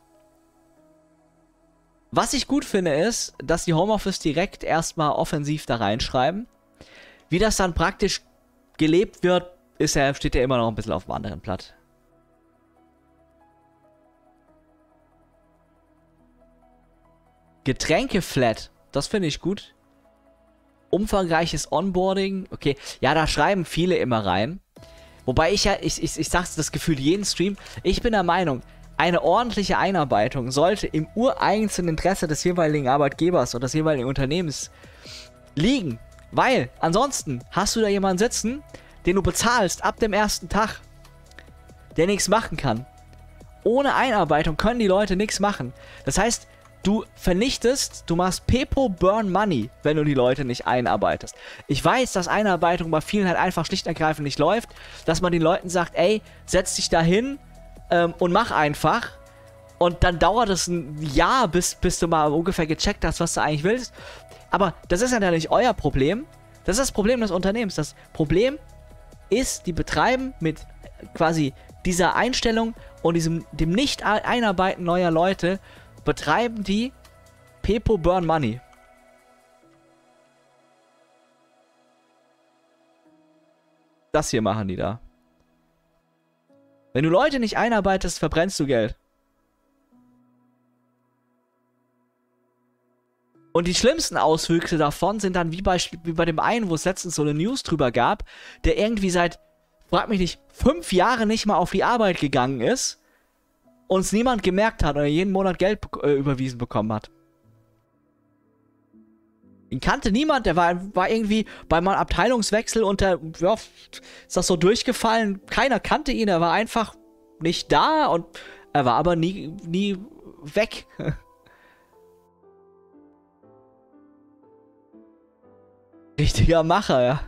Was ich gut finde, ist, dass die Homeoffice direkt erstmal offensiv da reinschreiben. Wie das dann praktisch gelebt wird, ist ja, steht ja immer noch ein bisschen auf dem anderen Blatt. Getränke flat, das finde ich gut. Umfangreiches Onboarding, okay. Ja, da schreiben viele immer rein. Wobei ich ja, ich, ich, ich sag's das Gefühl jeden Stream, ich bin der Meinung, eine ordentliche Einarbeitung sollte im ureigensten Interesse des jeweiligen Arbeitgebers oder des jeweiligen Unternehmens liegen. Weil ansonsten hast du da jemanden sitzen, den du bezahlst ab dem ersten Tag, der nichts machen kann. Ohne Einarbeitung können die Leute nichts machen. Das heißt, du vernichtest, du machst Pepo Burn Money, wenn du die Leute nicht einarbeitest. Ich weiß, dass Einarbeitung bei vielen halt einfach schlicht und ergreifend nicht läuft, dass man den Leuten sagt, ey, setz dich da hin ähm, und mach einfach. Und dann dauert es ein Jahr, bis, bis du mal ungefähr gecheckt hast, was du eigentlich willst. Aber das ist ja nicht euer Problem. Das ist das Problem des Unternehmens. Das Problem ist, die betreiben mit quasi dieser Einstellung und diesem dem Nicht-Einarbeiten neuer Leute, betreiben die Pepo Burn Money. Das hier machen die da. Wenn du Leute nicht einarbeitest, verbrennst du Geld. Und die schlimmsten Auswüchse davon sind dann wie bei, wie bei dem einen, wo es letztens so eine News drüber gab, der irgendwie seit, frag mich nicht, fünf Jahren nicht mal auf die Arbeit gegangen ist und es niemand gemerkt hat oder jeden Monat Geld äh, überwiesen bekommen hat. Ihn kannte niemand, der war, war irgendwie bei meinem Abteilungswechsel und der, ja, ist das so durchgefallen. Keiner kannte ihn, er war einfach nicht da und er war aber nie, nie weg. [LAUGHS] Richtiger Macher, ja.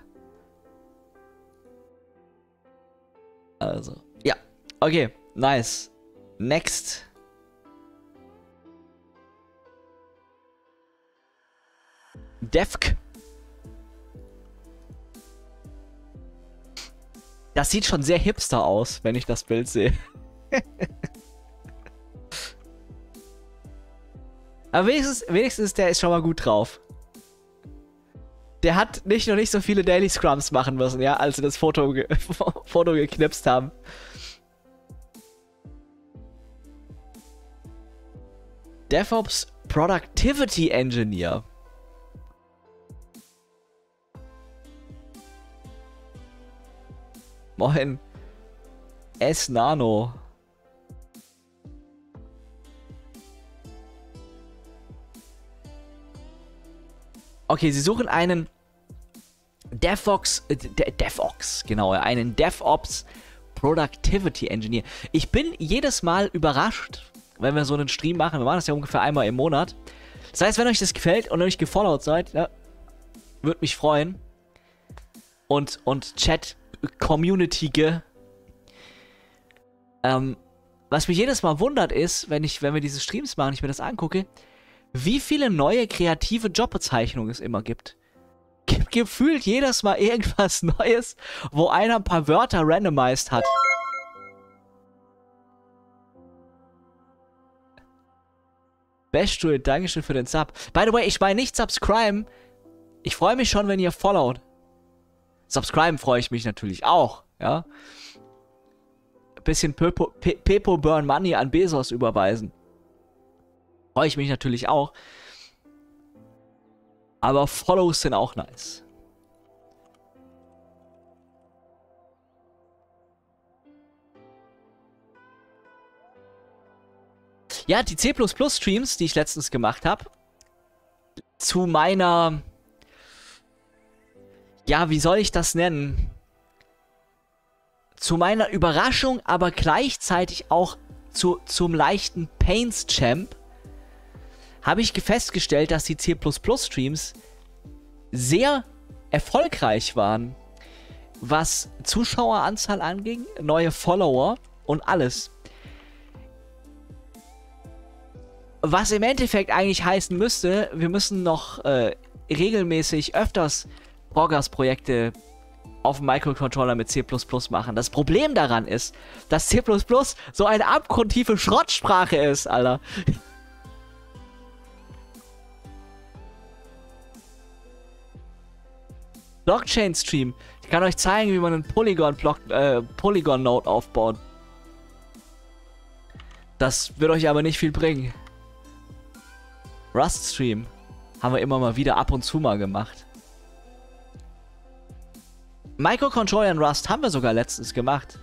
Also, ja. Okay, nice. Next. Defk. Das sieht schon sehr hipster aus, wenn ich das Bild sehe. [LAUGHS] Aber wenigstens, wenigstens der ist schon mal gut drauf der hat nicht noch nicht so viele Daily Scrums machen müssen, ja, als sie das Foto, ge [LAUGHS] Foto geknipst haben. DevOps Productivity Engineer. Moin. S Nano. Okay, sie suchen einen DevOps, äh, DevOps, genau, einen DevOps Productivity Engineer. Ich bin jedes Mal überrascht, wenn wir so einen Stream machen. Wir machen das ja ungefähr einmal im Monat. Das heißt, wenn euch das gefällt und euch gefollowt seid, ja, würde mich freuen. Und, und Chat Community ge. Ähm, was mich jedes Mal wundert ist, wenn ich, wenn wir diese Streams machen, ich mir das angucke, wie viele neue kreative Jobbezeichnungen es immer gibt gefühlt jedes Mal irgendwas [LAUGHS] Neues, wo einer ein paar Wörter randomized hat. Beststuhl, Dankeschön für den Sub. By the way, ich meine nicht subscriben. Ich freue mich schon, wenn ihr followt. Subscriben freue ich mich natürlich auch, ja. bisschen Pepo, Pe Pepo Burn Money an Bezos überweisen. Freue ich mich natürlich auch. Aber Follows sind auch nice. Ja, die C++ Streams, die ich letztens gemacht habe, zu meiner, ja, wie soll ich das nennen? Zu meiner Überraschung, aber gleichzeitig auch zu, zum leichten Pains Champ, habe ich festgestellt, dass die C++ Streams sehr erfolgreich waren, was Zuschaueranzahl anging, neue Follower und alles. Was im Endeffekt eigentlich heißen müsste, wir müssen noch äh, regelmäßig öfters Progress-Projekte auf dem Microcontroller mit C++ machen. Das Problem daran ist, dass C++ so eine abgrundtiefe Schrottsprache ist, Alter. Blockchain-Stream. Ich kann euch zeigen, wie man einen Polygon-Node äh, Polygon aufbaut. Das wird euch aber nicht viel bringen. Rust-Stream haben wir immer mal wieder ab und zu mal gemacht. Microcontroller in Rust haben wir sogar letztens gemacht.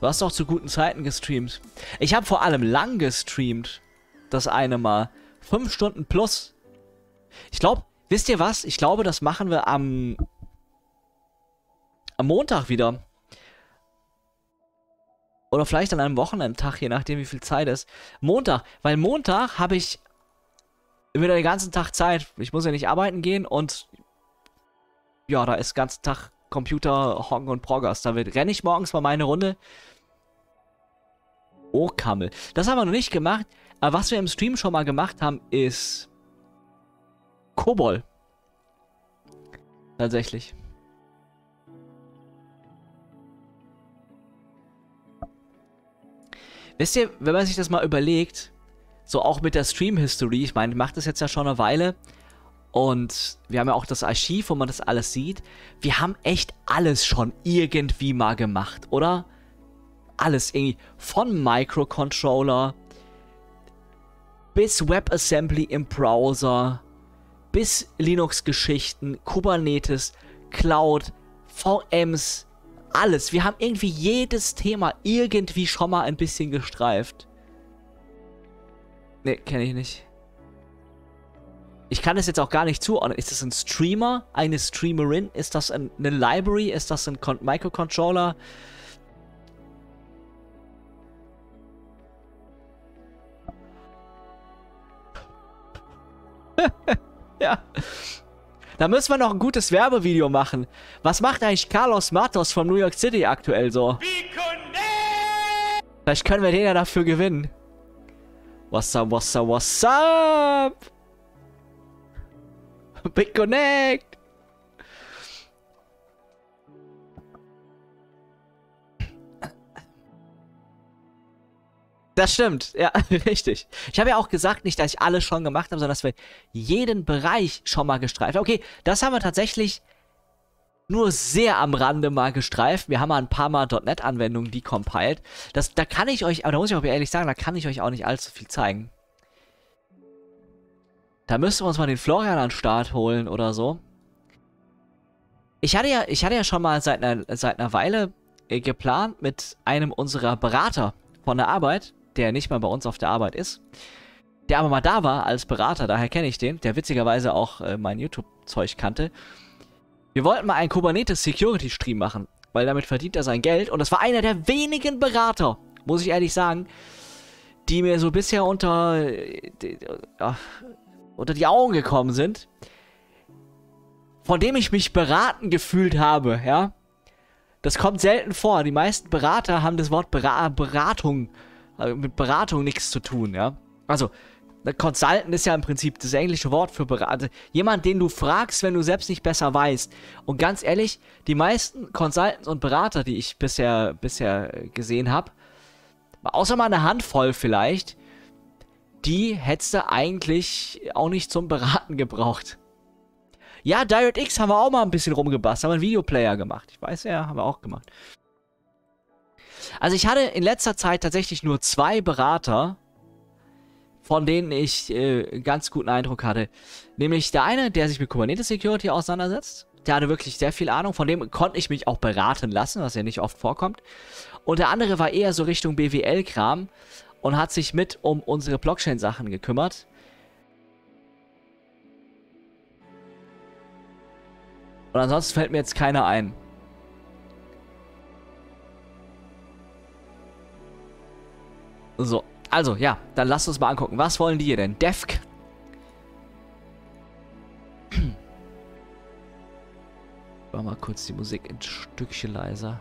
Du hast doch zu guten Zeiten gestreamt. Ich habe vor allem lang gestreamt. Das eine Mal. Fünf Stunden plus. Ich glaube, wisst ihr was? Ich glaube, das machen wir am, am Montag wieder. Oder vielleicht an einem Wochenendtag, je nachdem wie viel Zeit ist. Montag, weil Montag habe ich wieder den ganzen Tag Zeit. Ich muss ja nicht arbeiten gehen und ja, da ist den ganzen Tag Computer, Honk und Proggers. Da renne ich morgens mal meine Runde. Oh, Kammel. Das haben wir noch nicht gemacht. Aber was wir im Stream schon mal gemacht haben, ist Kobol. Tatsächlich. Wisst ihr, wenn man sich das mal überlegt, so auch mit der Stream-History, ich meine, ich mache das jetzt ja schon eine Weile und wir haben ja auch das Archiv, wo man das alles sieht. Wir haben echt alles schon irgendwie mal gemacht, oder? Alles irgendwie. Von Microcontroller bis WebAssembly im Browser, bis Linux-Geschichten, Kubernetes, Cloud, VMs, alles. Wir haben irgendwie jedes Thema irgendwie schon mal ein bisschen gestreift. Ne, kenne ich nicht. Ich kann es jetzt auch gar nicht zuordnen. Ist das ein Streamer? Eine Streamerin? Ist das ein, eine Library? Ist das ein Con Microcontroller? [LAUGHS] [LAUGHS] ja. Da müssen wir noch ein gutes Werbevideo machen. Was macht eigentlich Carlos Matos von New York City aktuell so? Vielleicht können wir den ja dafür gewinnen. What's up, what's up, what's up? [LAUGHS] Big Connect! Das stimmt, ja, [LAUGHS] richtig. Ich habe ja auch gesagt, nicht, dass ich alles schon gemacht habe, sondern dass wir jeden Bereich schon mal gestreift haben. Okay, das haben wir tatsächlich nur sehr am Rande mal gestreift. Wir haben mal ein paar Mal .NET-Anwendungen die compiled. Das, da kann ich euch, aber da muss ich auch ehrlich sagen, da kann ich euch auch nicht allzu viel zeigen. Da müssten wir uns mal den Florian an den Start holen oder so. Ich hatte ja, ich hatte ja schon mal seit einer, seit einer Weile äh, geplant mit einem unserer Berater von der Arbeit, der nicht mal bei uns auf der Arbeit ist, der aber mal da war als Berater, daher kenne ich den, der witzigerweise auch äh, mein YouTube-Zeug kannte. Wir wollten mal einen Kubernetes Security Stream machen, weil damit verdient er sein Geld und das war einer der wenigen Berater, muss ich ehrlich sagen, die mir so bisher unter, äh, äh, unter die Augen gekommen sind, von dem ich mich beraten gefühlt habe, ja. Das kommt selten vor. Die meisten Berater haben das Wort Bera Beratung, also mit Beratung nichts zu tun, ja. Also, Consultant ist ja im Prinzip das englische Wort für Berater. Also, jemand, den du fragst, wenn du selbst nicht besser weißt. Und ganz ehrlich, die meisten Consultants und Berater, die ich bisher, bisher gesehen habe, außer mal eine Handvoll vielleicht, die hättest du eigentlich auch nicht zum Beraten gebraucht. Ja, DirectX haben wir auch mal ein bisschen rumgebastelt, haben einen Videoplayer gemacht. Ich weiß ja, haben wir auch gemacht. Also ich hatte in letzter Zeit tatsächlich nur zwei Berater, von denen ich äh, ganz guten Eindruck hatte. Nämlich der eine, der sich mit Kubernetes Security auseinandersetzt. Der hatte wirklich sehr viel Ahnung. Von dem konnte ich mich auch beraten lassen, was ja nicht oft vorkommt. Und der andere war eher so Richtung BWL-Kram und hat sich mit um unsere Blockchain-Sachen gekümmert. Und ansonsten fällt mir jetzt keiner ein. So, also ja, dann lasst uns mal angucken. Was wollen die hier denn? Defk. [CLEARS THROAT] Mach mal kurz die Musik ein Stückchen leiser.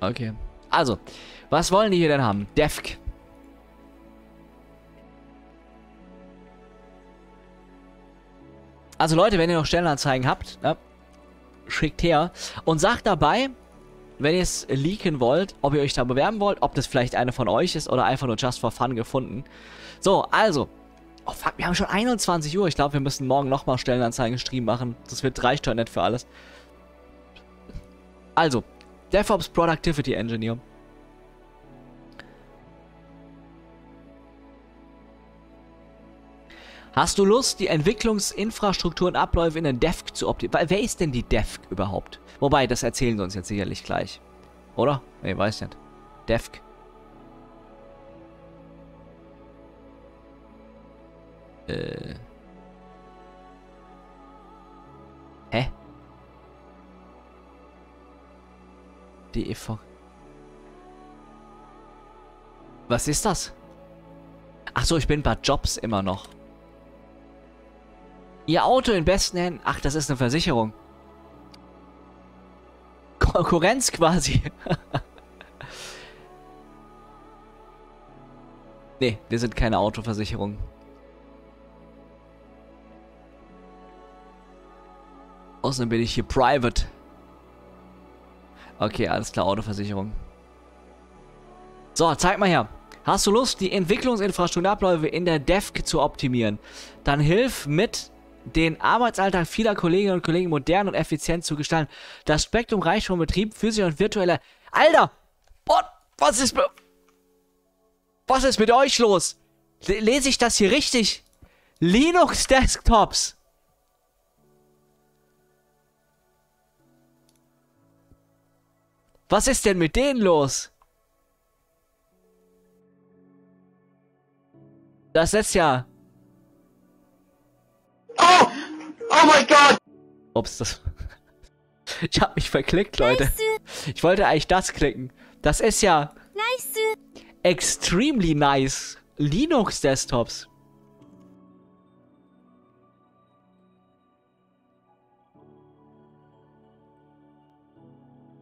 Okay. Also, was wollen die hier denn haben? Defk. Also Leute, wenn ihr noch Stellenanzeigen habt, ne, schickt her und sagt dabei, wenn ihr es leaken wollt, ob ihr euch da bewerben wollt, ob das vielleicht eine von euch ist oder einfach nur just for fun gefunden. So, also. Oh fuck, wir haben schon 21 Uhr. Ich glaube, wir müssen morgen nochmal Stellenanzeigen-Stream machen. Das wird reicht schon nicht für alles. Also, DevOps Productivity Engineer. Hast du Lust, die Entwicklungsinfrastruktur und Abläufe in den Devk zu optimieren? Wer ist denn die Devk überhaupt? Wobei, das erzählen sie uns jetzt sicherlich gleich. Oder? Nee, weiß nicht. Devk. Äh. Hä? Die EV. Was ist das? Ach so, ich bin bei Jobs immer noch. Ihr Auto in besten Händen. Ach, das ist eine Versicherung. Konkurrenz quasi. nee, wir sind keine Autoversicherung. Außerdem bin ich hier private. Okay, alles klar, Autoversicherung. So, zeig mal her. Hast du Lust, die Entwicklungsinfrastruktur Abläufe in der DevK zu optimieren? Dann hilf mit, den Arbeitsalltag vieler Kolleginnen und Kollegen modern und effizient zu gestalten. Das Spektrum reicht vom Betrieb, physischer und virtueller... Alter! What? Was ist... Was ist mit euch los? Lese ich das hier richtig? Linux Desktops. Was ist denn mit denen los? Das ist ja... Oh! Oh mein Gott! Ups, das... [LAUGHS] Ich hab mich verklickt, Leute. Ich wollte eigentlich das klicken. Das ist ja... Nice. Extremely nice. Linux Desktops.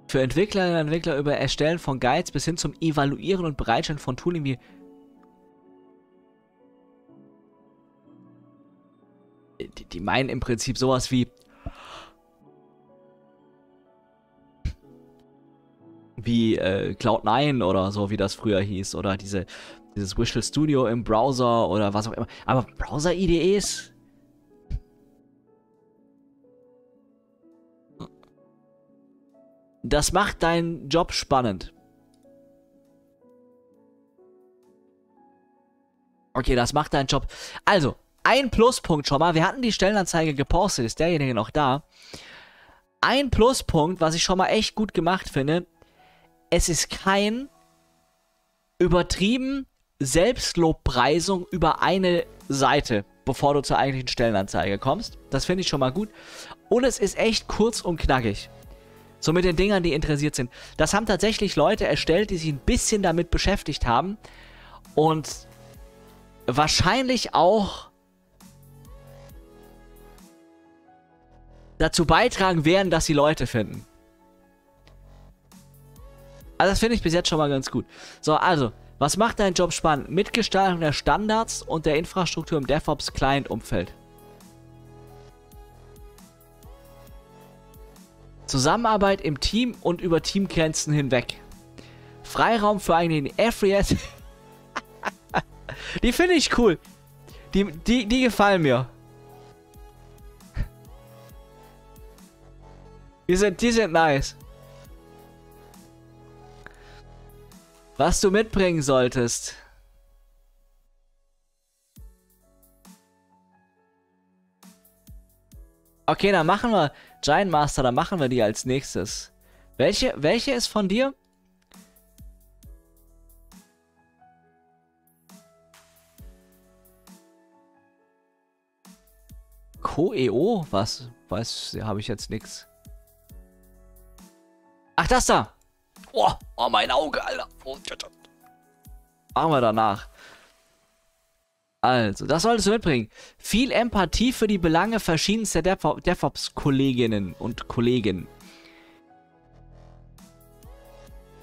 Für Entwicklerinnen und Entwickler über Erstellen von Guides bis hin zum Evaluieren und Bereitstellen von Tooling wie die, die meinen im Prinzip sowas wie wie äh, Cloud9 oder so, wie das früher hieß. Oder diese, dieses Visual Studio im Browser oder was auch immer. Aber Browser-IDEs? Das macht deinen Job spannend. Okay, das macht deinen Job. Also, ein Pluspunkt schon mal. Wir hatten die Stellenanzeige gepostet. Ist derjenige noch da? Ein Pluspunkt, was ich schon mal echt gut gemacht finde. Es ist kein übertrieben Selbstlobpreisung über eine Seite, bevor du zur eigentlichen Stellenanzeige kommst. Das finde ich schon mal gut. Und es ist echt kurz und knackig. So mit den Dingern, die interessiert sind. Das haben tatsächlich Leute erstellt, die sich ein bisschen damit beschäftigt haben. Und wahrscheinlich auch dazu beitragen werden, dass sie Leute finden. Also das finde ich bis jetzt schon mal ganz gut. So, also, was macht deinen Job spannend? Mitgestaltung der Standards und der Infrastruktur im DevOps Client-Umfeld. Zusammenarbeit im Team und über Teamgrenzen hinweg. Freiraum für eigene FreeS. [LAUGHS] die finde ich cool. Die, die, die gefallen mir. Die sind, die sind nice. Was du mitbringen solltest. Okay, dann machen wir Giant Master, dann machen wir die als nächstes. Welche, welche ist von dir? Co-EO? Was? Weiß, habe ich jetzt nichts. Ach, das da. Oh, oh mein Auge, Alter. Oh, Machen wir danach. Also, das solltest du mitbringen. Viel Empathie für die Belange verschiedenster Dev- DevOps-Kolleginnen und Kollegen.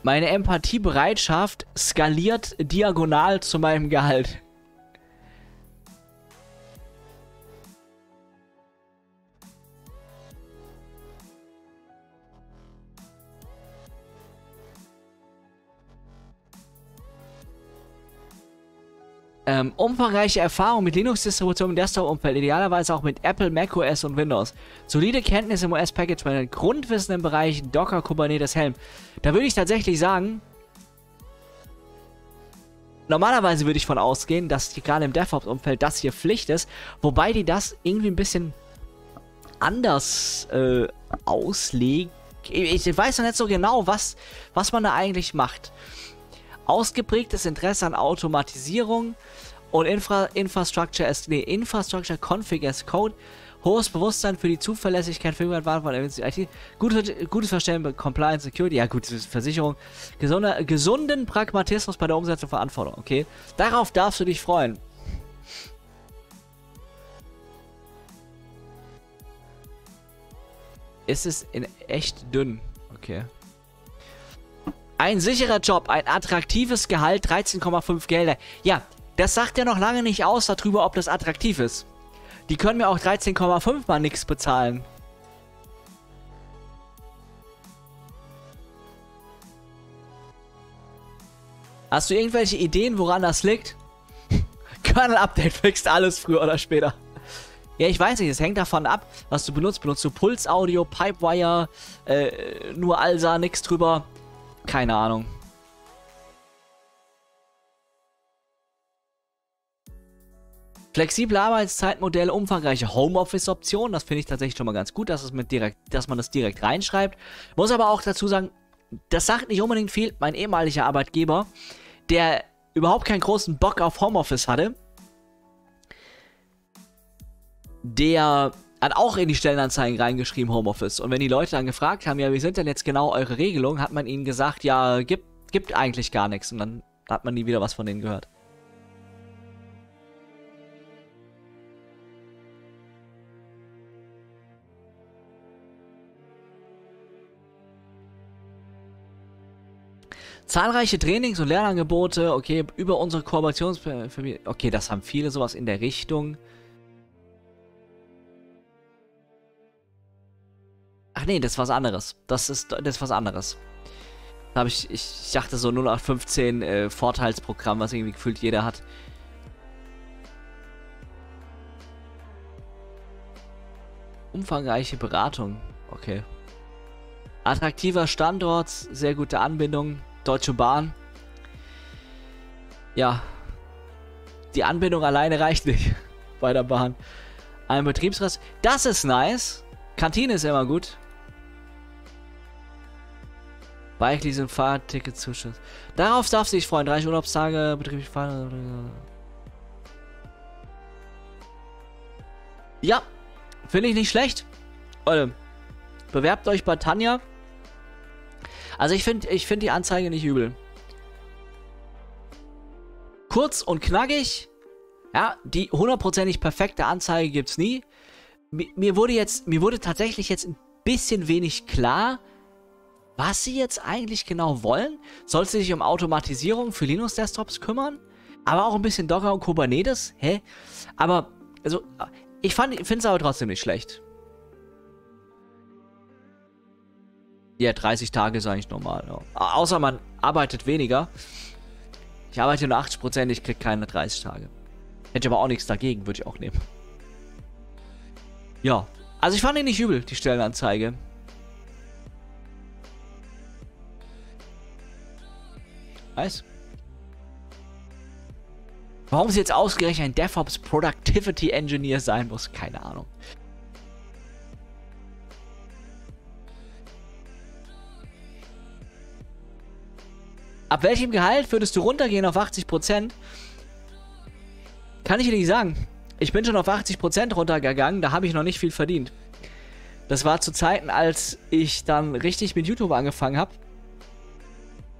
Meine Empathiebereitschaft skaliert diagonal zu meinem Gehalt. Ähm, umfangreiche Erfahrung mit Linux-Distribution im Desktop-Umfeld, idealerweise auch mit Apple, macOS und Windows. Solide Kenntnisse im OS-Package-Management, Grundwissen im Bereich Docker, Kubernetes, Helm. Da würde ich tatsächlich sagen, normalerweise würde ich von ausgehen, dass gerade im DevOps-Umfeld das hier Pflicht ist, wobei die das irgendwie ein bisschen anders äh, auslegen. Ich, ich weiß noch nicht so genau, was, was man da eigentlich macht. Ausgeprägtes Interesse an Automatisierung und Infra Infrastructure as nee, Infrastructure Config as Code, hohes Bewusstsein für die Zuverlässigkeit, Firmware, von IT, gutes, gutes Verständnis mit Compliance, Security, ja gut, Versicherung, gesunder, gesunden Pragmatismus bei der Umsetzung von Anforderungen, okay? Darauf darfst du dich freuen. Ist es in echt dünn, okay. Ein sicherer Job, ein attraktives Gehalt, 13,5 Gelder. Ja, das sagt ja noch lange nicht aus darüber, ob das attraktiv ist. Die können mir auch 13,5 mal nichts bezahlen. Hast du irgendwelche Ideen, woran das liegt? [LAUGHS] Kernel Update fixt alles früher oder später. Ja, ich weiß nicht, es hängt davon ab, was du benutzt. Benutzt du Puls Audio, Pipewire, äh, nur Alsa, nix drüber. Keine Ahnung. Flexible Arbeitszeitmodelle, umfangreiche Homeoffice-Optionen, das finde ich tatsächlich schon mal ganz gut, dass, es mit direkt, dass man das direkt reinschreibt. Muss aber auch dazu sagen, das sagt nicht unbedingt viel. Mein ehemaliger Arbeitgeber, der überhaupt keinen großen Bock auf Homeoffice hatte, der hat auch in die Stellenanzeigen reingeschrieben Homeoffice. Und wenn die Leute dann gefragt haben, ja, wie sind denn jetzt genau eure Regelungen, hat man ihnen gesagt, ja, gibt, gibt eigentlich gar nichts. Und dann hat man nie wieder was von denen gehört. Zahlreiche Trainings- und Lernangebote, okay, über unsere Kooperationsfamilie. Okay, das haben viele sowas in der Richtung. Ach nee, das ist was anderes. Das ist, das ist was anderes. Da habe ich, ich dachte so 0815 äh, Vorteilsprogramm, was irgendwie gefühlt jeder hat. Umfangreiche Beratung. Okay. Attraktiver Standort, sehr gute Anbindung. Deutsche Bahn. Ja. Die Anbindung alleine reicht nicht [LAUGHS] bei der Bahn. Ein Betriebsrest. Das ist nice. Kantine ist immer gut. Bike-Leasing, Fahrticket-Zuschuss. Darauf darfst du dich freuen. 30 Urlaubstage, betriebliche Fahrt. Ja, finde ich nicht schlecht. Leute, bewerbt euch bei Tanja. Also ich finde ich find die Anzeige nicht übel. Kurz und knackig. Ja, die hundertprozentig perfekte Anzeige gibt es nie. Mir, mir wurde jetzt, mir wurde tatsächlich jetzt ein bisschen wenig klar, was sie jetzt eigentlich genau wollen. Soll sie sich um Automatisierung für Linux-Desktops kümmern? Aber auch ein bisschen Docker und Kubernetes? Hä? Aber, also, ich finde es aber trotzdem nicht schlecht. Ja, 30 Tage ist eigentlich normal. Ja. Außer man arbeitet weniger. Ich arbeite nur 80%, ich krieg keine 30 Tage. Hätte ich aber auch nichts dagegen, würde ich auch nehmen. Ja. Also ich fand ihn nicht übel, die Stellenanzeige. Nice. Warum es jetzt ausgerechnet ein DevOps Productivity Engineer sein muss, keine Ahnung. Ab welchem Gehalt würdest du runtergehen auf 80%? Kann ich dir nicht sagen. Ich bin schon auf 80% runtergegangen, da habe ich noch nicht viel verdient. Das war zu Zeiten, als ich dann richtig mit YouTube angefangen habe.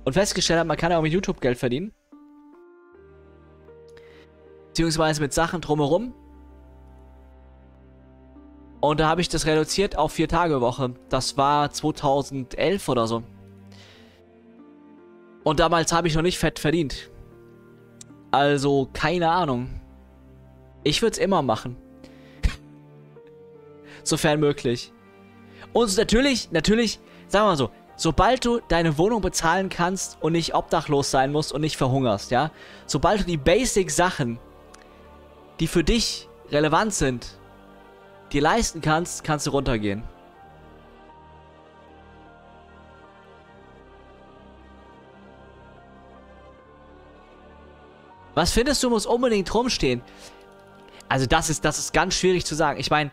Und festgestellt habe, man kann ja auch mit YouTube Geld verdienen. beziehungsweise mit Sachen drumherum. Und da habe ich das reduziert auf vier Tage Woche. Das war 2011 oder so. Und damals habe ich noch nicht fett verdient. Also, keine Ahnung. Ich würde es immer machen. [LAUGHS] Sofern möglich. Und natürlich, natürlich, sagen wir mal so, sobald du deine Wohnung bezahlen kannst und nicht obdachlos sein musst und nicht verhungerst, ja, sobald du die Basic-Sachen, die für dich relevant sind, dir leisten kannst, kannst du runtergehen. Was findest du, muss unbedingt rumstehen? Also das ist, das ist ganz schwierig zu sagen. Ich meine,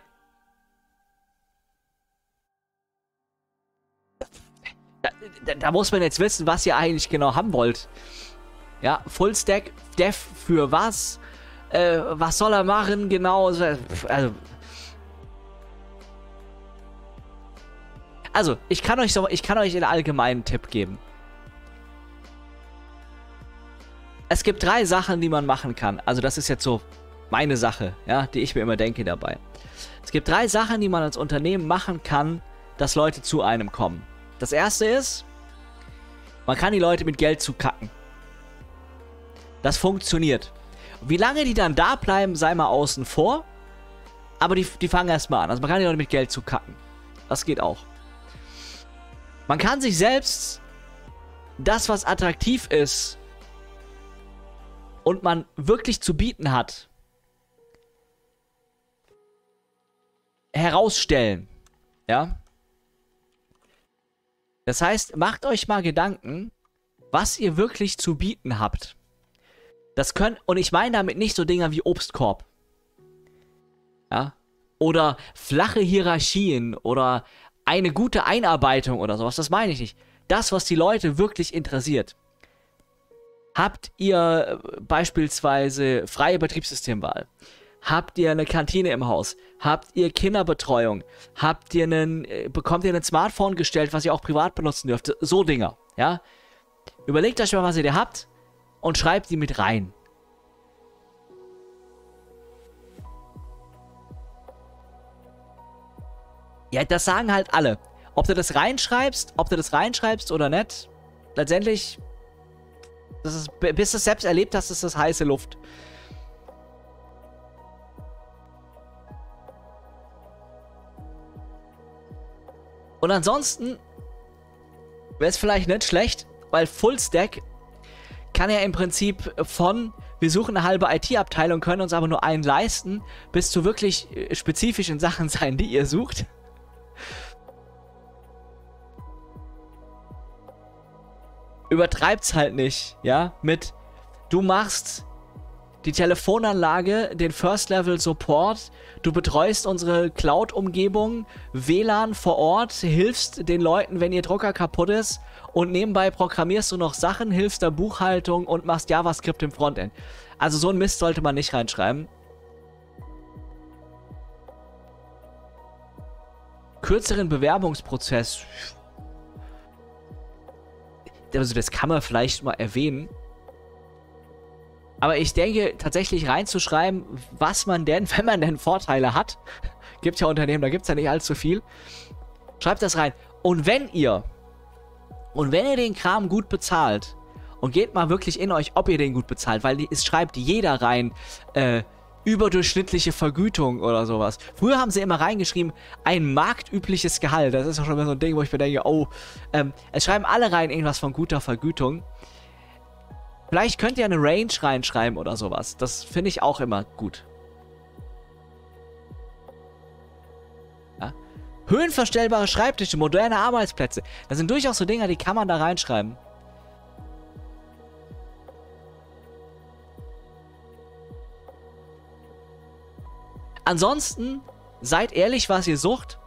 da, da, muss man jetzt wissen, was ihr eigentlich genau haben wollt. Ja, Fullstack, Dev für was? Äh, was soll er machen? Genau, also, also ich kann euch so, ich kann euch einen allgemeinen Tipp geben. Es gibt drei Sachen, die man machen kann. Also das ist jetzt so meine Sache, ja, die ich mir immer denke dabei. Es gibt drei Sachen, die man als Unternehmen machen kann, dass Leute zu einem kommen. Das erste ist, man kann die Leute mit Geld zukacken. Das funktioniert. Wie lange die dann da bleiben, sei mal außen vor. Aber die, die fangen erstmal an. Also man kann die Leute mit Geld zukacken. Das geht auch. Man kann sich selbst das, was attraktiv ist, und man wirklich zu bieten hat, herausstellen. Ja? Das heißt, macht euch mal Gedanken, was ihr wirklich zu bieten habt. Das können, und ich meine damit nicht so Dinger wie Obstkorb. Ja? Oder flache Hierarchien oder eine gute Einarbeitung oder sowas. Das meine ich nicht. Das, was die Leute wirklich interessiert. Habt ihr beispielsweise freie Betriebssystemwahl? Habt ihr eine Kantine im Haus? Habt ihr Kinderbetreuung? Habt ihr einen, äh, bekommt ihr ein Smartphone gestellt, was ihr auch privat benutzen dürft? So Dinger, ja? Überlegt euch mal, was ihr da habt und schreibt die mit rein. Ja, das sagen halt alle. Ob du das reinschreibst, ob du das reinschreibst oder nicht, letztendlich das ist, bis du es selbst erlebt hast, ist das heiße Luft. Und ansonsten wäre es vielleicht nicht schlecht, weil Fullstack kann ja im Prinzip von wir suchen eine halbe IT-Abteilung, können uns aber nur einen leisten, bis zu wirklich äh, spezifischen Sachen [LAUGHS] sein, die ihr sucht. übertreibt's halt nicht, ja, mit du machst die Telefonanlage, den First Level Support, du betreust unsere Cloud-Umgebung, WLAN vor Ort, hilfst den Leuten, wenn ihr Drucker kaputt ist und nebenbei programmierst du noch Sachen, hilfst der Buchhaltung und machst JavaScript im Frontend. Also so ein Mist sollte man nicht reinschreiben. Kürzeren Bewerbungsprozess also das kann man vielleicht mal erwähnen. Aber ich denke, tatsächlich reinzuschreiben, was man denn, [LAUGHS] wenn man denn Vorteile hat, gibt ja Unternehmen, da gibt es ja nicht allzu viel, schreibt das rein. Und wenn ihr, und wenn ihr den Kram gut bezahlt, und geht mal wirklich in euch, ob ihr den gut bezahlt, weil es schreibt jeder rein, äh, überdurchschnittliche Vergütung oder sowas. Früher haben sie immer reingeschrieben, ein marktübliches Gehalt. Das ist auch schon mal so ein Ding, wo ich mir denke, oh, ähm, es schreiben alle rein irgendwas von guter Vergütung. Vielleicht könnt ihr eine Range reinschreiben oder sowas. Das finde ich auch immer gut. Ja? Höhenverstellbare Schreibtische, moderne Arbeitsplätze. Das sind durchaus so Dinger, die kann man da reinschreiben. Ansonsten, seid ehrlich, was ihr sucht.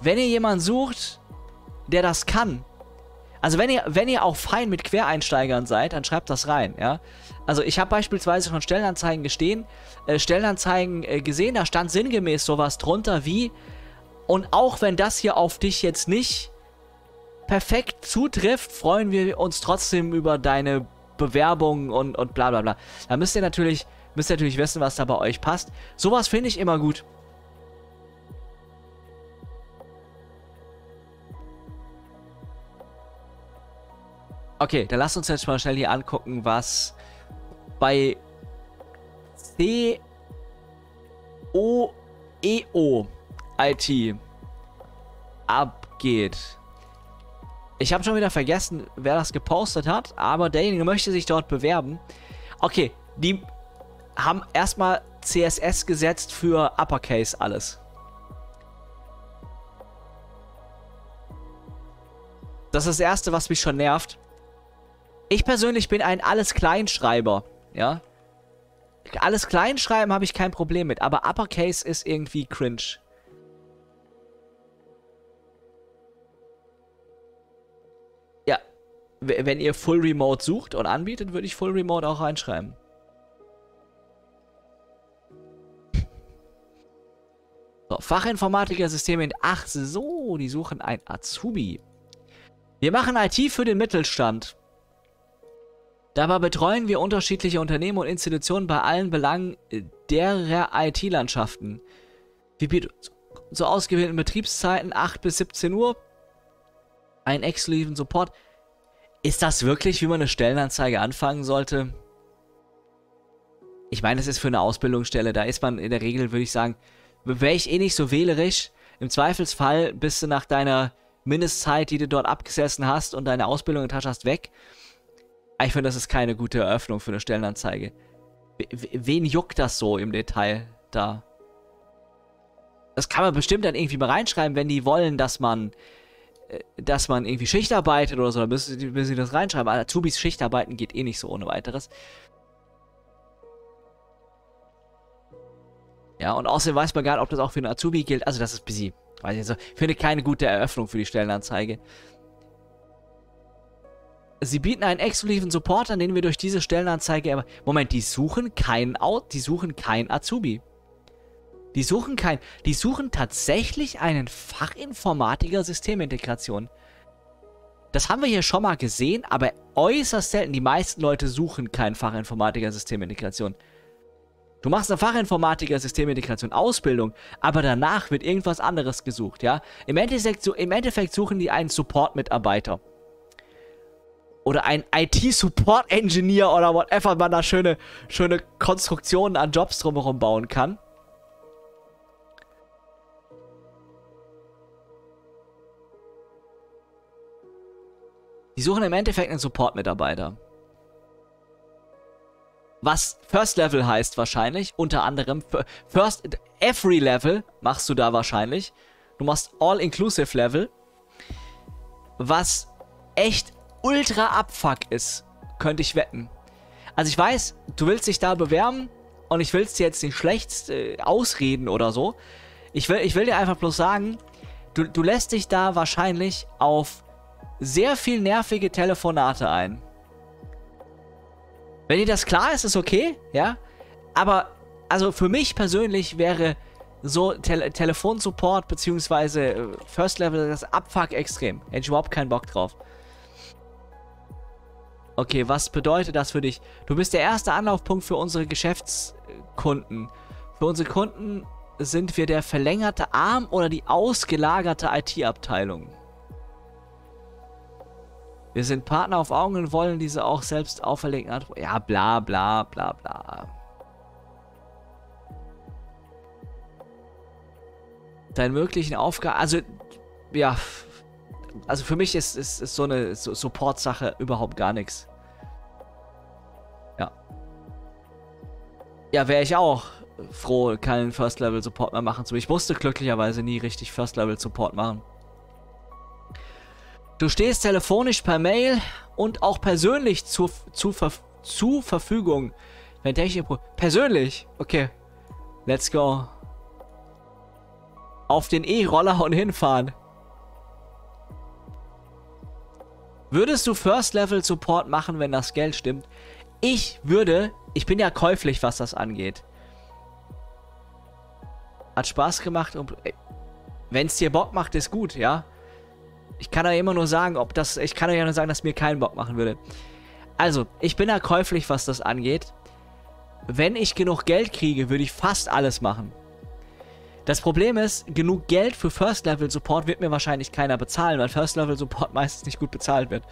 Wenn ihr jemanden sucht, der das kann, also wenn ihr, wenn ihr auch fein mit Quereinsteigern seid, dann schreibt das rein, ja. Also ich habe beispielsweise schon Stellenanzeigen gestehen, äh, Stellenanzeigen äh, gesehen, da stand sinngemäß sowas drunter wie, und auch wenn das hier auf dich jetzt nicht perfekt zutrifft, freuen wir uns trotzdem über deine Bewerbungen und, und bla bla bla. Da müsst ihr natürlich, müsst ihr natürlich wissen, was da bei euch passt. Sowas finde ich immer gut. Okay, dann lasst uns jetzt mal schnell hier angucken, was bei C O E O IT abgeht. Ich habe schon wieder vergessen, wer das gepostet hat, aber derjenige möchte sich dort bewerben. Okay, die haben erstmal CSS gesetzt für Uppercase alles. Das ist das Erste, was mich schon nervt. Ich persönlich bin ein Alles-Kleinschreiber, ja. Alles Kleinschreiben habe ich kein Problem mit, aber Uppercase ist irgendwie cringe. Ja, wenn ihr Full Remote sucht und anbietet, würde ich Full Remote auch reinschreiben. [LAUGHS] So, Fachinformatiker Systeme in... Ach so, die suchen ein Azubi. Wir machen IT für den Mittelstand. Dabei betreuen wir unterschiedliche Unternehmen und Institutionen bei allen Belangen derer IT-Landschaften. Wir bieten zu ausgewählten Betriebszeiten 8 bis 17 Uhr einen exklusiven Support. Ist das wirklich, wie man eine Stellenanzeige anfangen sollte? Ich meine, das ist für eine Ausbildungsstelle. Da ist man in der Regel, würde ich sagen, wäre ich eh nicht so wählerisch. Im Zweifelsfall bist du nach deiner Mindestzeit, die du dort abgesessen hast und deine Ausbildung in Tasche hast, weg. Ich finde, das ist keine gute Eröffnung für eine Stellenanzeige. Wen juckt das so im Detail da? Das kann man bestimmt dann irgendwie mal reinschreiben, wenn die wollen, dass man äh, dass man irgendwie Schicht arbeitet oder so, dann müssen müssen sie das reinschreiben. Aber Azubis Schichtarbeiten geht eh nicht so ohne weiteres. Ja, und außerdem weiß man gar nicht, ob das auch für einen Azubi gilt. Also das ist busy. Weiß ich so. Ich finde keine gute Eröffnung für die Stellenanzeige. Sie bieten einen exklusiven Support an, den wir durch diese Stellenanzeige... Moment, die suchen keinen Out, die suchen kein Azubi. Die suchen kein... Die suchen tatsächlich einen Fachinformatiker Systemintegration. Das haben wir hier schon mal gesehen, aber äußerst selten. Die meisten Leute suchen keinen Fachinformatiker Systemintegration. Du machst eine Fachinformatiker Systemintegration Ausbildung, aber danach wird irgendwas anderes gesucht, ja? Im Endeffekt, im Endeffekt suchen die einen Support-Mitarbeiter oder ein IT-Support-Engineer oder whatever man da schöne, schöne Konstruktionen an Jobs drumherum bauen kann. Die suchen im Endeffekt einen Support-Mitarbeiter. Was First Level heißt wahrscheinlich, unter anderem First Every Level machst du da wahrscheinlich. Du machst All-Inclusive Level. Was echt ultra abfuck ist, könnte ich wetten. Also ich weiß, du willst dich da bewerben und ich will es dir jetzt nicht schlecht äh, ausreden oder so. Ich will, ich will dir einfach bloß sagen, du, du lässt dich da wahrscheinlich auf sehr viel nervige Telefonate ein. Wenn dir das klar ist, ist okay, ja. Aber, also für mich persönlich wäre so Te Telefonsupport bzw. Äh, First Level das Abfuck extrem. Hätte ich überhaupt keinen Bock drauf. Okay, was bedeutet das für dich? Du bist der erste Anlaufpunkt für unsere Geschäftskunden. Für unsere Kunden sind wir der verlängerte Arm oder die ausgelagerte IT-Abteilung. Wir sind Partner auf Augen und wollen diese auch selbst auferlegen. Ja, bla bla bla bla. Deinen möglichen Aufgaben. Also, ja, also für mich ist, ist, ist so eine Support-Sache überhaupt gar nichts. Ja. Ja, wäre ich auch froh, keinen First-Level-Support mehr machen zu müssen. Ich musste glücklicherweise nie richtig First-Level-Support machen. Du stehst telefonisch per Mail und auch persönlich zu, zu, zu Verfügung. Wenn Technik... Persönlich? Okay. Let's go. Auf den E-Roller und hinfahren. Würdest du First Level Support machen, wenn das Geld stimmt? Ich würde, ich bin ja käuflich, was das angeht. Hat Spaß gemacht und wenn es dir Bock macht, ist gut, ja. Ich kann ja immer nur sagen, ob das, ich kann ja nur sagen, dass mir keinen Bock machen würde. Also, ich bin da käuflich, was das angeht. Wenn ich genug Geld kriege, würde ich fast alles machen. Das Problem ist, genug Geld für First Level Support wird mir wahrscheinlich keiner bezahlen, weil First Level Support [LAUGHS] meistens nicht gut bezahlt wird.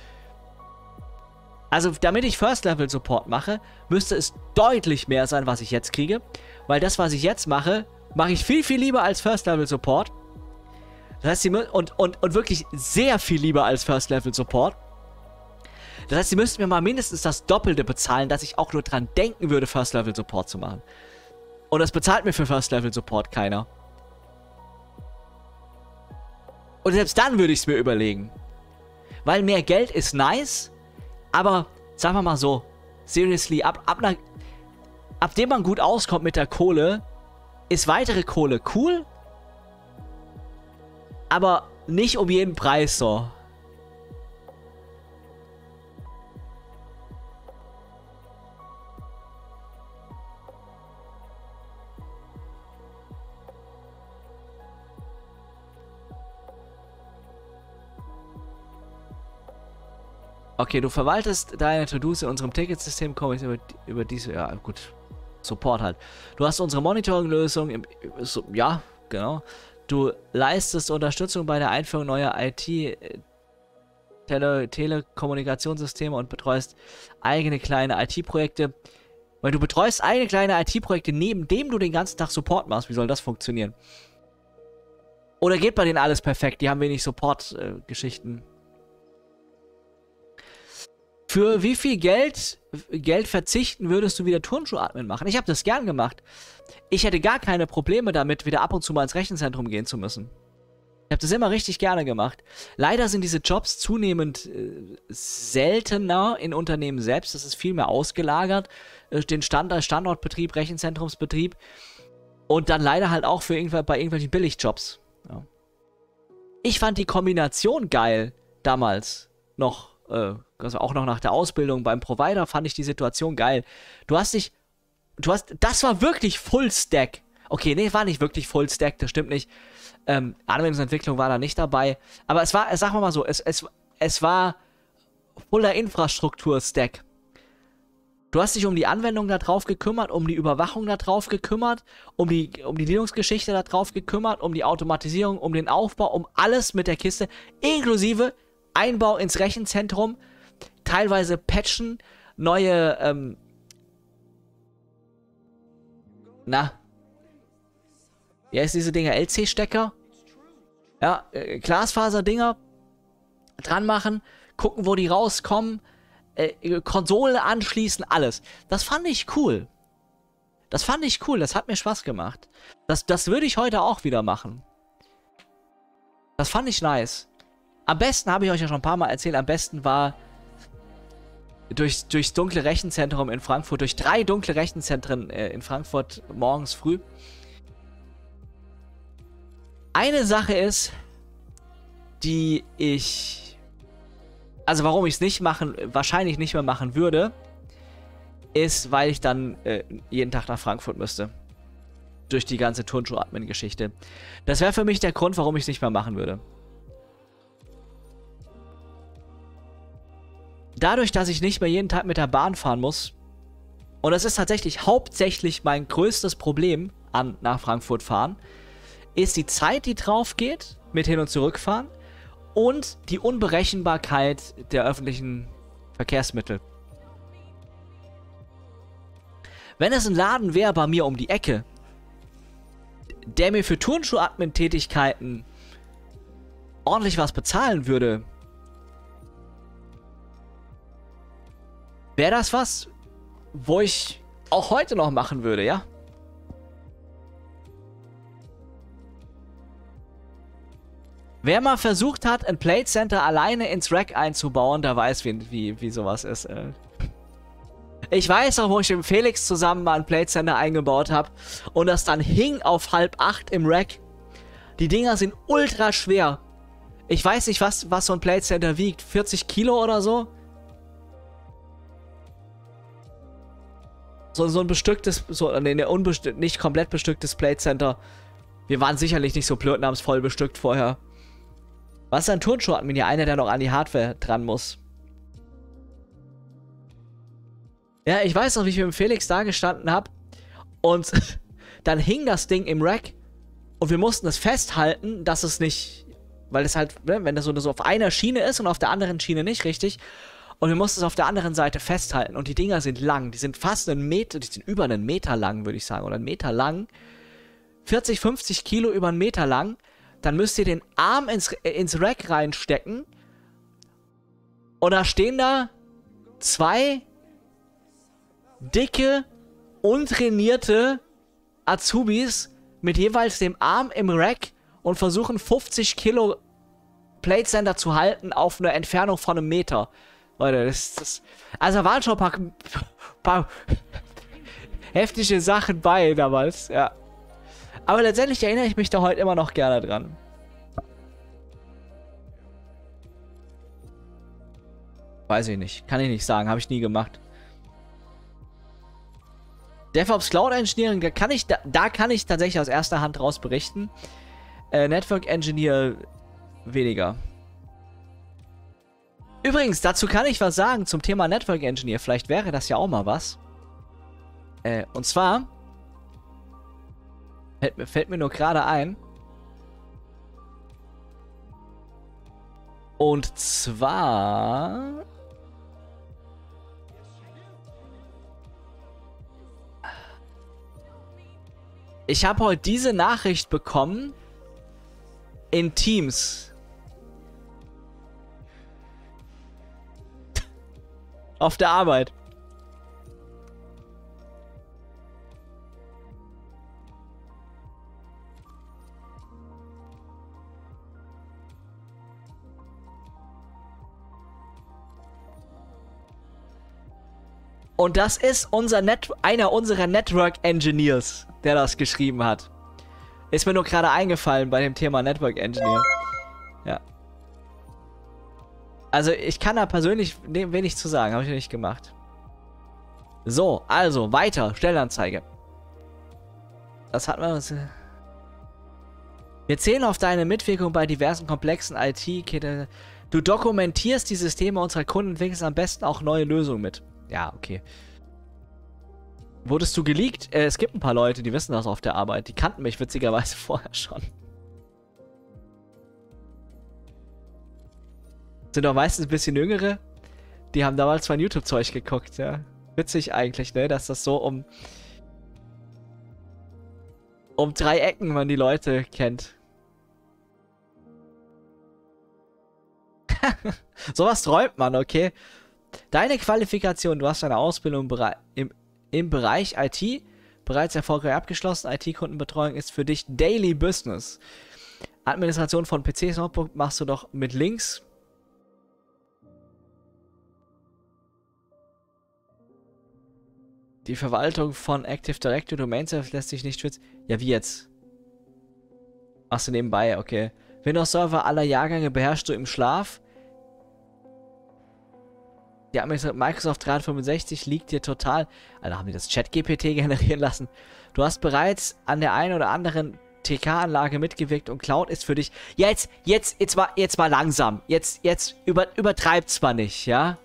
Also, damit ich First Level Support mache, müsste es deutlich mehr sein, was ich jetzt kriege. Weil das, was ich jetzt mache, mache ich viel, viel lieber als First Level Support. Das heißt, sie und, und, und wirklich sehr viel lieber als First Level Support. Das heißt, sie müssten mir mal mindestens das Doppelte bezahlen, dass ich auch nur dran denken würde, First Level Support zu machen. Und das bezahlt mir für First Level Support keiner. Und selbst dann würde ich es mir überlegen. Weil mehr Geld ist nice, aber sagen wir mal so, seriously, ab, ab, einer, ab dem man gut auskommt mit der Kohle, ist weitere Kohle cool, aber nicht um jeden Preis so. Okay, du verwaltest deine To-Dos in unserem Ticketsystem, komme ich über, über diese, ja gut, Support halt. Du hast unsere Monitoring-Lösung, so, ja, genau. Du leistest Unterstützung bei der Einführung neuer IT, äh, Tele Telekommunikationssysteme und betreust eigene kleine IT-Projekte. Weil du betreust eigene kleine IT-Projekte, neben dem du den ganzen Tag Support machst. Wie soll das funktionieren? Oder geht bei denen alles perfekt? Die haben wenig Support-Geschichten. Für wie viel Geld, Geld verzichten würdest du wieder Turnschuh-Admin machen? Ich habe das gern gemacht. Ich hätte gar keine Probleme damit, wieder ab und zu mal ins Rechenzentrum gehen zu müssen. Ich habe das immer richtig gerne gemacht. Leider sind diese Jobs zunehmend äh, seltener in Unternehmen selbst. Das ist viel mehr ausgelagert. Äh, den Standard, Standortbetrieb, Rechenzentrumsbetrieb. Und dann leider halt auch für irgendw bei irgendwelchen Billigjobs. Ja. Ich fand die Kombination geil damals noch. Äh, also auch noch nach der Ausbildung beim Provider fand ich die Situation geil. Du hast dich, du hast, das war wirklich Full Stack. Okay, nee, war nicht wirklich Full Stack, das stimmt nicht. Ähm, Anwendungsentwicklung war da nicht dabei. Aber es war, sagen wir mal so, es, es, es war voller Infrastruktur-Stack. Du hast dich um die Anwendung da drauf gekümmert, um die Überwachung da drauf gekümmert, um die, um die Linux-Geschichte da drauf gekümmert, um die Automatisierung, um den Aufbau, um alles mit der Kiste, inklusive Einbau ins Rechenzentrum, teilweise patchen, neue, ähm, na, wie heißt diese Dinger? LC-Stecker? Ja, äh, Glasfaser-Dinger dran machen, gucken, wo die rauskommen, äh, Konsole anschließen, alles. Das fand ich cool. Das fand ich cool, das hat mir Spaß gemacht. Das, das würde ich heute auch wieder machen. Das fand ich nice. Am besten, habe ich euch ja schon ein paar Mal erzählt, am besten war durch, durchs dunkle Rechenzentrum in Frankfurt, durch drei dunkle Rechenzentren äh, in Frankfurt morgens früh. Eine Sache ist, die ich, also warum ich es nicht machen, wahrscheinlich nicht mehr machen würde, ist, weil ich dann äh, jeden Tag nach Frankfurt müsste. Durch die ganze Turnschuh-Admin-Geschichte. Das wäre für mich der Grund, warum ich es nicht mehr machen würde. Dadurch, dass ich nicht mehr jeden Tag mit der Bahn fahren muss, und das ist tatsächlich hauptsächlich mein größtes Problem an nach Frankfurt fahren, ist die Zeit, die drauf geht mit hin und zurückfahren und die Unberechenbarkeit der öffentlichen Verkehrsmittel. Wenn es ein Laden wäre bei mir um die Ecke, der mir für Turnschuh-Admin-Tätigkeiten ordentlich was bezahlen würde, wäre das was, wo ich auch heute noch machen würde, ja? Wer mal versucht hat, ein Plate Center alleine ins Rack einzubauen, der weiß, wie, wie, wie sowas ist. Äh. Ich weiß auch, wo ich mit Felix zusammen mal ein Plate Center eingebaut habe und das dann hing auf halb acht im Rack. Die Dinger sind ultra schwer. Ich weiß nicht, was, was so ein Plate Center wiegt. 40 Kilo oder so? So, so ein bestücktes, so, nee, ne, unbestückt, nicht komplett bestücktes Plate Center. Wir waren sicherlich nicht so blöd und haben es voll bestückt vorher. Was ist ein Turnschuh-Admin hier? Einer, der noch an die Hardware dran muss. Ja, ich weiß noch, wie ich mit dem Felix da gestanden habe und [LAUGHS] dann hing das Ding im Rack und wir mussten es festhalten, dass es nicht, weil es halt, ne, wenn das so auf einer Schiene ist und auf der anderen Schiene nicht richtig und wir mussten es auf der anderen Seite festhalten. Und die Dinger sind lang, die sind fast einen Meter, die sind über einen Meter lang, würde ich sagen, oder einen Meter lang, 40, 50 Kilo über einen Meter lang, dann müsst ihr den Arm ins, ins Rack reinstecken. Und da stehen da zwei dicke, untrainierte Azubis mit jeweils dem Arm im Rack und versuchen 50 Kilo Plate Center zu halten auf einer Entfernung von einem Meter. Leute, das, das also waren schon ein paar, paar heftige Sachen bei damals, ja. Aber letztendlich erinnere ich mich da heute immer noch gerne dran. Weiß ich nicht. Kann ich nicht sagen. Habe ich nie gemacht. DevOps Cloud Engineering, da kann ich, da, da kann ich tatsächlich aus erster Hand raus berichten. Äh, Network Engineer weniger. Übrigens, dazu kann ich was sagen zum Thema Network Engineer. Vielleicht wäre das ja auch mal was. Äh, und zwar fällt, fällt mir nur gerade ein. Und zwar Ich habe heute diese Nachricht bekommen in Teams. Auf der Arbeit. Und das ist unser Net einer unserer Network Engineers der das geschrieben hat. Ist mir nur gerade eingefallen bei dem Thema Network Engineer. Ja. Also ich kann da persönlich wenig zu sagen, habe ich nicht gemacht. So, also weiter, Stellanzeige. Das hat man. Wir zählen auf deine Mitwirkung bei diversen komplexen IT. Du dokumentierst die Systeme unserer Kunden und entwickelst am besten auch neue Lösungen mit. Ja, okay. Wurdest du geleakt? Äh, es gibt ein paar Leute, die wissen das auf der Arbeit. Die kannten mich witzigerweise [LAUGHS] vorher schon. Sind doch meistens ein bisschen jüngere. Die haben damals mein YouTube-Zeug geguckt, ja. Witzig eigentlich, ne? Dass das so um... Um drei Ecken man die Leute kennt. [LAUGHS] Sowas träumt man, okay? Deine Qualifikation, du hast eine Ausbildung im im Bereich IT bereits erfolgreich abgeschlossen. IT-Kundenbetreuung ist für dich Daily Business. Administration von PCs, Notebook machst du doch mit Links. Die Verwaltung von Active Directory Domain Server lässt sich nicht schützen. Ja, wie jetzt? Machst du nebenbei, okay. Windows Server aller Jahrgänge beherrschst du im Schlaf. Die Microsoft 365 liegt dir total. Also haben die das Chat-GPT [LAUGHS] generieren lassen. Du hast bereits an der einen oder anderen TK-Anlage mitgewirkt und Cloud ist für dich. Jetzt, jetzt, jetzt mal, jetzt mal langsam. Jetzt, jetzt über, übertreibt zwar nicht, ja?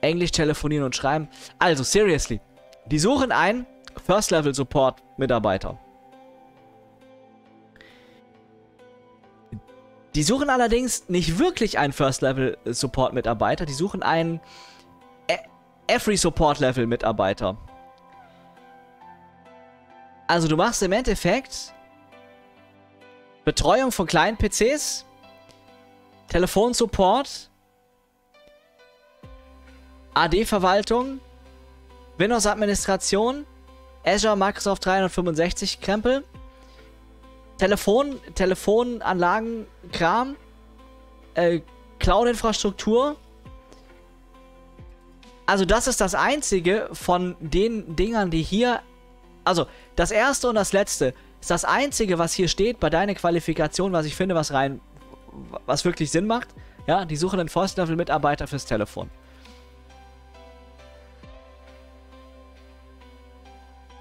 Englisch telefonieren und schreiben. Also, seriously. Die suchen einen First-Level-Support-Mitarbeiter. Die suchen allerdings nicht wirklich einen First-Level-Support-Mitarbeiter, die suchen einen e- Every-Support-Level-Mitarbeiter. Also du machst im Endeffekt Betreuung von kleinen PCs, Telefonsupport, AD-Verwaltung, Windows-Administration, Azure Microsoft 365 Krempel Telefon, Telefonanlagen, Kram, äh, Cloud-Infrastruktur. Also das ist das einzige von den Dingern, die hier, also das erste und das letzte ist das einzige, was hier steht bei deiner Qualifikation, was ich finde, was rein, was wirklich Sinn macht. Ja, die suchen einen First-Level-Mitarbeiter fürs Telefon.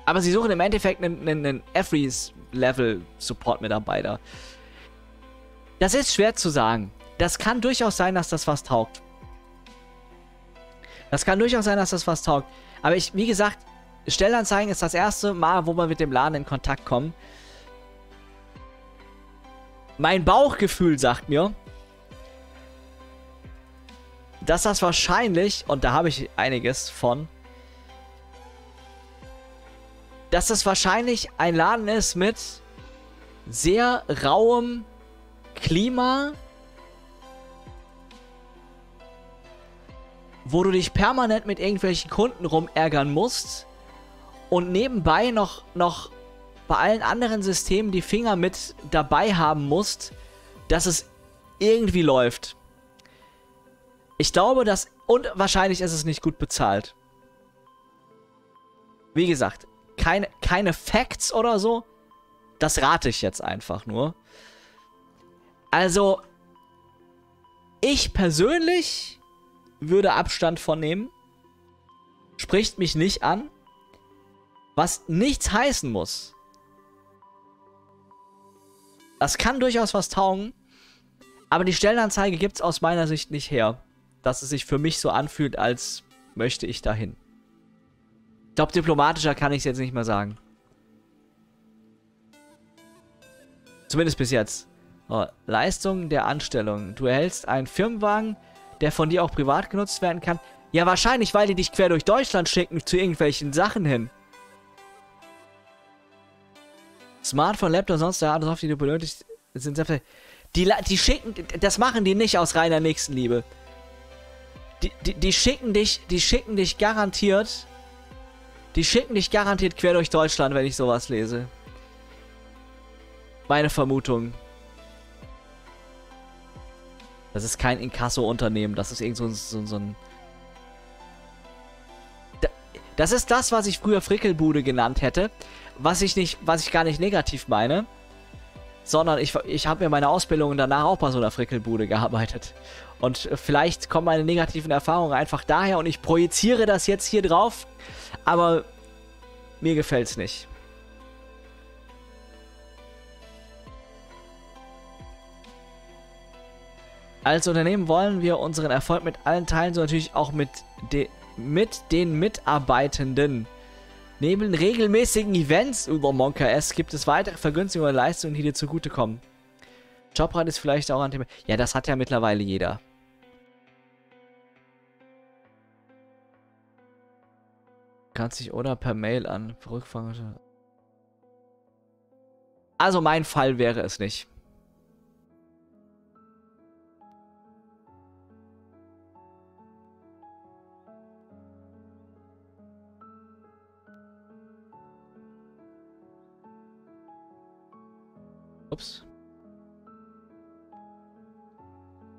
Aber sie suchen im Endeffekt einen, einen, einen Everys Level-Support-Mitarbeiter. Das ist schwer zu sagen. Das kann durchaus sein, dass das was taugt. Das kann durchaus sein, dass das was taugt. Aber ich, wie gesagt, Stellenanzeigen ist das erste Mal, wo wir mit dem Laden in Kontakt kommen. Mein Bauchgefühl sagt mir, dass das wahrscheinlich, und da habe ich einiges von, dass das wahrscheinlich ein Laden ist mit sehr rauem Klima, wo du dich permanent mit irgendwelchen Kunden rumärgern musst und nebenbei noch, noch bei allen anderen Systemen die Finger mit dabei haben musst, dass es irgendwie läuft. Ich glaube, dass... Und wahrscheinlich ist es nicht gut bezahlt. Wie gesagt, keine, keine Facts oder so. Das rate ich jetzt einfach nur. Also, ich persönlich würde Abstand von nehmen. Spricht mich nicht an. Was nichts heißen muss. Das kann durchaus was taugen. Aber die Stellenanzeige gibt es aus meiner Sicht nicht her. Dass es sich für mich so anfühlt, als möchte ich dahin. Glaube, diplomatischer kann ich es jetzt nicht mehr sagen. Zumindest bis jetzt. Oh, Leistung der Anstellung. Du erhältst einen Firmenwagen, der von dir auch privat genutzt werden kann. Ja, wahrscheinlich, weil die dich quer durch Deutschland schicken zu irgendwelchen Sachen hin. Smartphone, Laptop, sonst der auf, die du benötigst, sind sehr die, die schicken, das machen die nicht aus reiner Nächstenliebe. Die, die, die schicken dich, die schicken dich garantiert, die schicken dich garantiert quer durch Deutschland, wenn ich sowas lese. Meine Vermutung. Das ist kein Inkasso-Unternehmen, das ist irgend so, so, so ein... Das ist das, was ich früher Frickelbude genannt hätte. Was ich nicht, was ich gar nicht negativ meine. Sondern ich, ich habe mir meine Ausbildung danach auch bei so einer Frickelbude gearbeitet. Und vielleicht kommen meine negativen Erfahrungen einfach daher und ich projiziere das jetzt hier drauf. Aber mir gefällt's nicht. Als Unternehmen wollen wir unseren Erfolg mit allen teilen, so natürlich auch mit, de mit den Mitarbeitenden. Neben regelmäßigen Events über Monka S gibt es weitere Vergünstigungen und Leistungen, die dir zugutekommen. Jobrat ist vielleicht auch ein Thema. Ja, das hat ja mittlerweile jeder. Kannst dich oder per Mail an. Rückfragen. Also mein Fall wäre es nicht. Ups.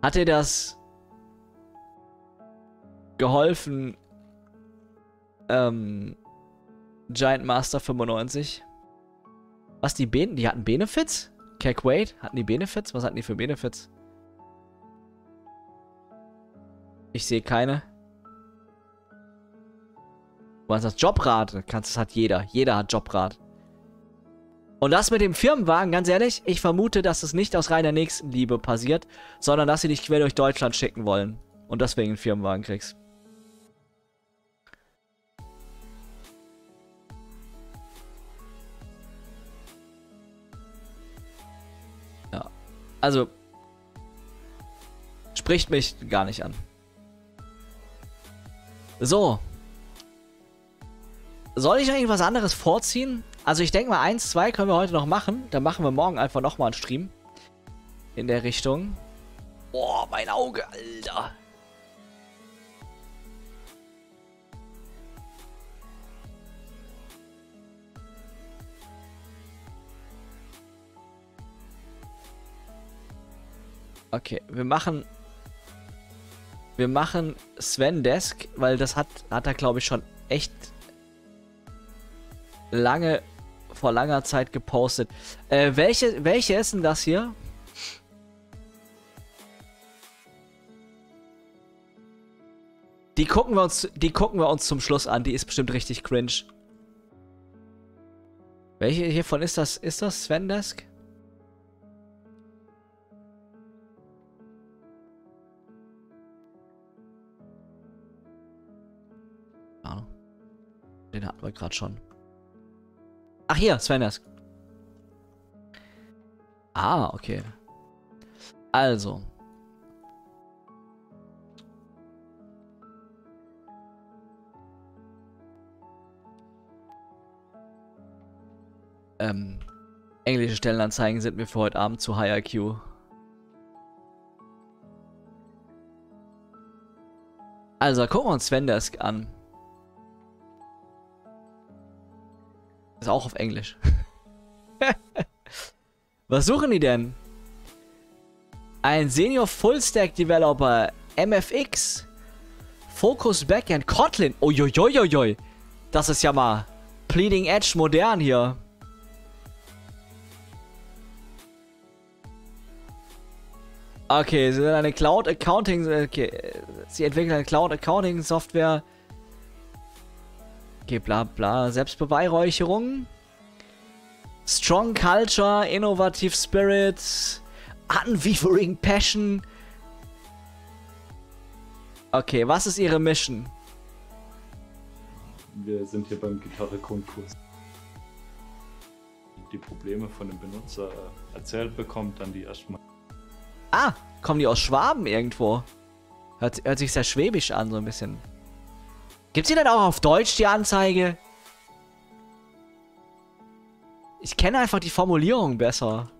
Hat dir das geholfen, ähm, Giant Master 95? Was, die Ben die hatten Benefits? Cack Wade? Hatten die Benefits? Was hatten die für Benefits? Ich sehe keine. Du meinst das Jobrad? Kannst, das hat jeder. Jeder hat Jobrad. Und das mit dem Firmenwagen, ganz ehrlich, ich vermute, dass es nicht aus reiner Nächstenliebe passiert, sondern dass sie dich quer durch Deutschland schicken wollen. Und deswegen einen Firmenwagen kriegst. Also. Spricht mich gar nicht an. So. Soll ich eigentlich was anderes vorziehen? Also ich denke mal, 1, 2 können wir heute noch machen. Dann machen wir morgen einfach nochmal einen Stream. In der Richtung. Boah, mein Auge, Alter. Okay, wir machen... Wir machen Sven Desk, weil das hat, hat er, glaube ich, schon echt lange vor langer Zeit gepostet. Äh, welche, welche ist denn das hier? Die gucken wir uns, die gucken wir uns zum Schluss an. Die ist bestimmt richtig cringe. Welche hiervon ist das? Ist das Svendesk? Den hatten wir gerade schon. Ach hier, Svendesk. Ah, okay. Also. Ähm, englische Stellenanzeigen sind mir für heute Abend zu High IQ. Also, gucken wir uns Svendesk an. Ist auch auf Englisch. [LAUGHS] Was suchen die denn? Ein Senior Fullstack Developer MFX. Focus Backend Kotlin. Uiuiuiui. Das ist ja mal Bleeding Edge modern hier. Okay, sie sind eine Cloud Accounting. Okay, sie entwickeln eine Cloud Accounting Software. Okay, bla bla. Selbstbeweihräucherung. Strong Culture, Innovative Spirit, Unwavering Passion. Okay, was ist Ihre Mission? Wir sind hier beim Gitarre-Grundkurs. Die Probleme von dem Benutzer äh, erzählt bekommt, dann die erstmal. Ah, kommen die aus Schwaben irgendwo? Hört, hört sich sehr schwäbisch an, so ein bisschen. Gibt's die denn auch auf Deutsch, die Anzeige? Ich kenne einfach die Formulierung besser.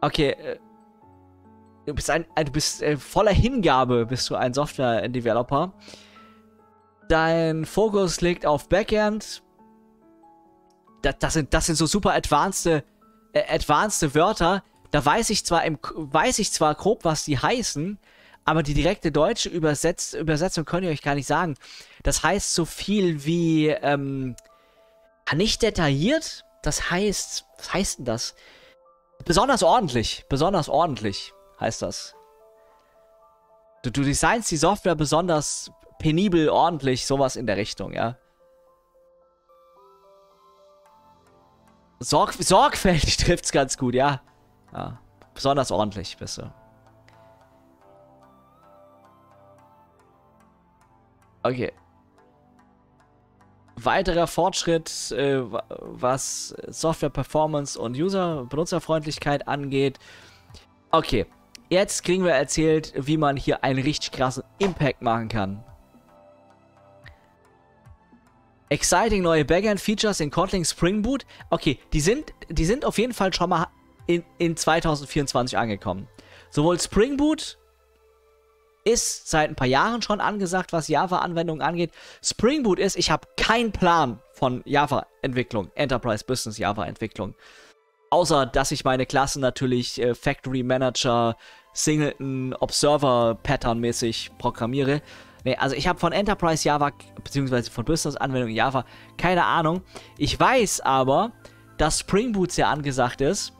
Okay, äh, du bist ein, du bist äh, voller Hingabe, bist du ein Software-Developer. Dein Fokus liegt auf Backend. Das, das, sind, das sind so super advanced, äh, advanced Wörter. Da weiß ich zwar im, weiß ich zwar grob, was die heißen, aber die direkte deutsche Übersetz Übersetzung könnt ihr euch gar nicht sagen. Das heißt so viel wie, ähm, nicht detailliert. Das heißt, was heißt denn das? Besonders ordentlich. Besonders ordentlich heißt das. Du, du designst die Software besonders penibel, ordentlich, sowas in der Richtung, ja. Sorg sorgfältig [LAUGHS] trifft's ganz gut, ja. Ja. Besonders ordentlich bist du. Okay. Weiterer Fortschritt, äh, was Software Performance und User Benutzerfreundlichkeit angeht. Okay, jetzt kriegen wir erzählt, wie man hier einen richtig krassen Impact machen kann. Exciting neue Backend-Features in Kotlin Spring Boot. Okay, die sind, die sind auf jeden Fall schon mal in, in 2024 angekommen. Sowohl Spring Boot ist seit ein paar Jahren schon angesagt, was Java-Anwendungen angeht. Spring Boot ist, ich habe keinen Plan von Java-Entwicklung, Enterprise Business Java-Entwicklung. Außer, dass ich meine Klassen natürlich äh, Factory Manager, Singleton, Observer Pattern mäßig programmiere. Nee, also ich habe von Enterprise Java, beziehungsweise von Business-Anwendungen Java, keine Ahnung. Ich weiß aber, dass Spring Boot sehr angesagt ist.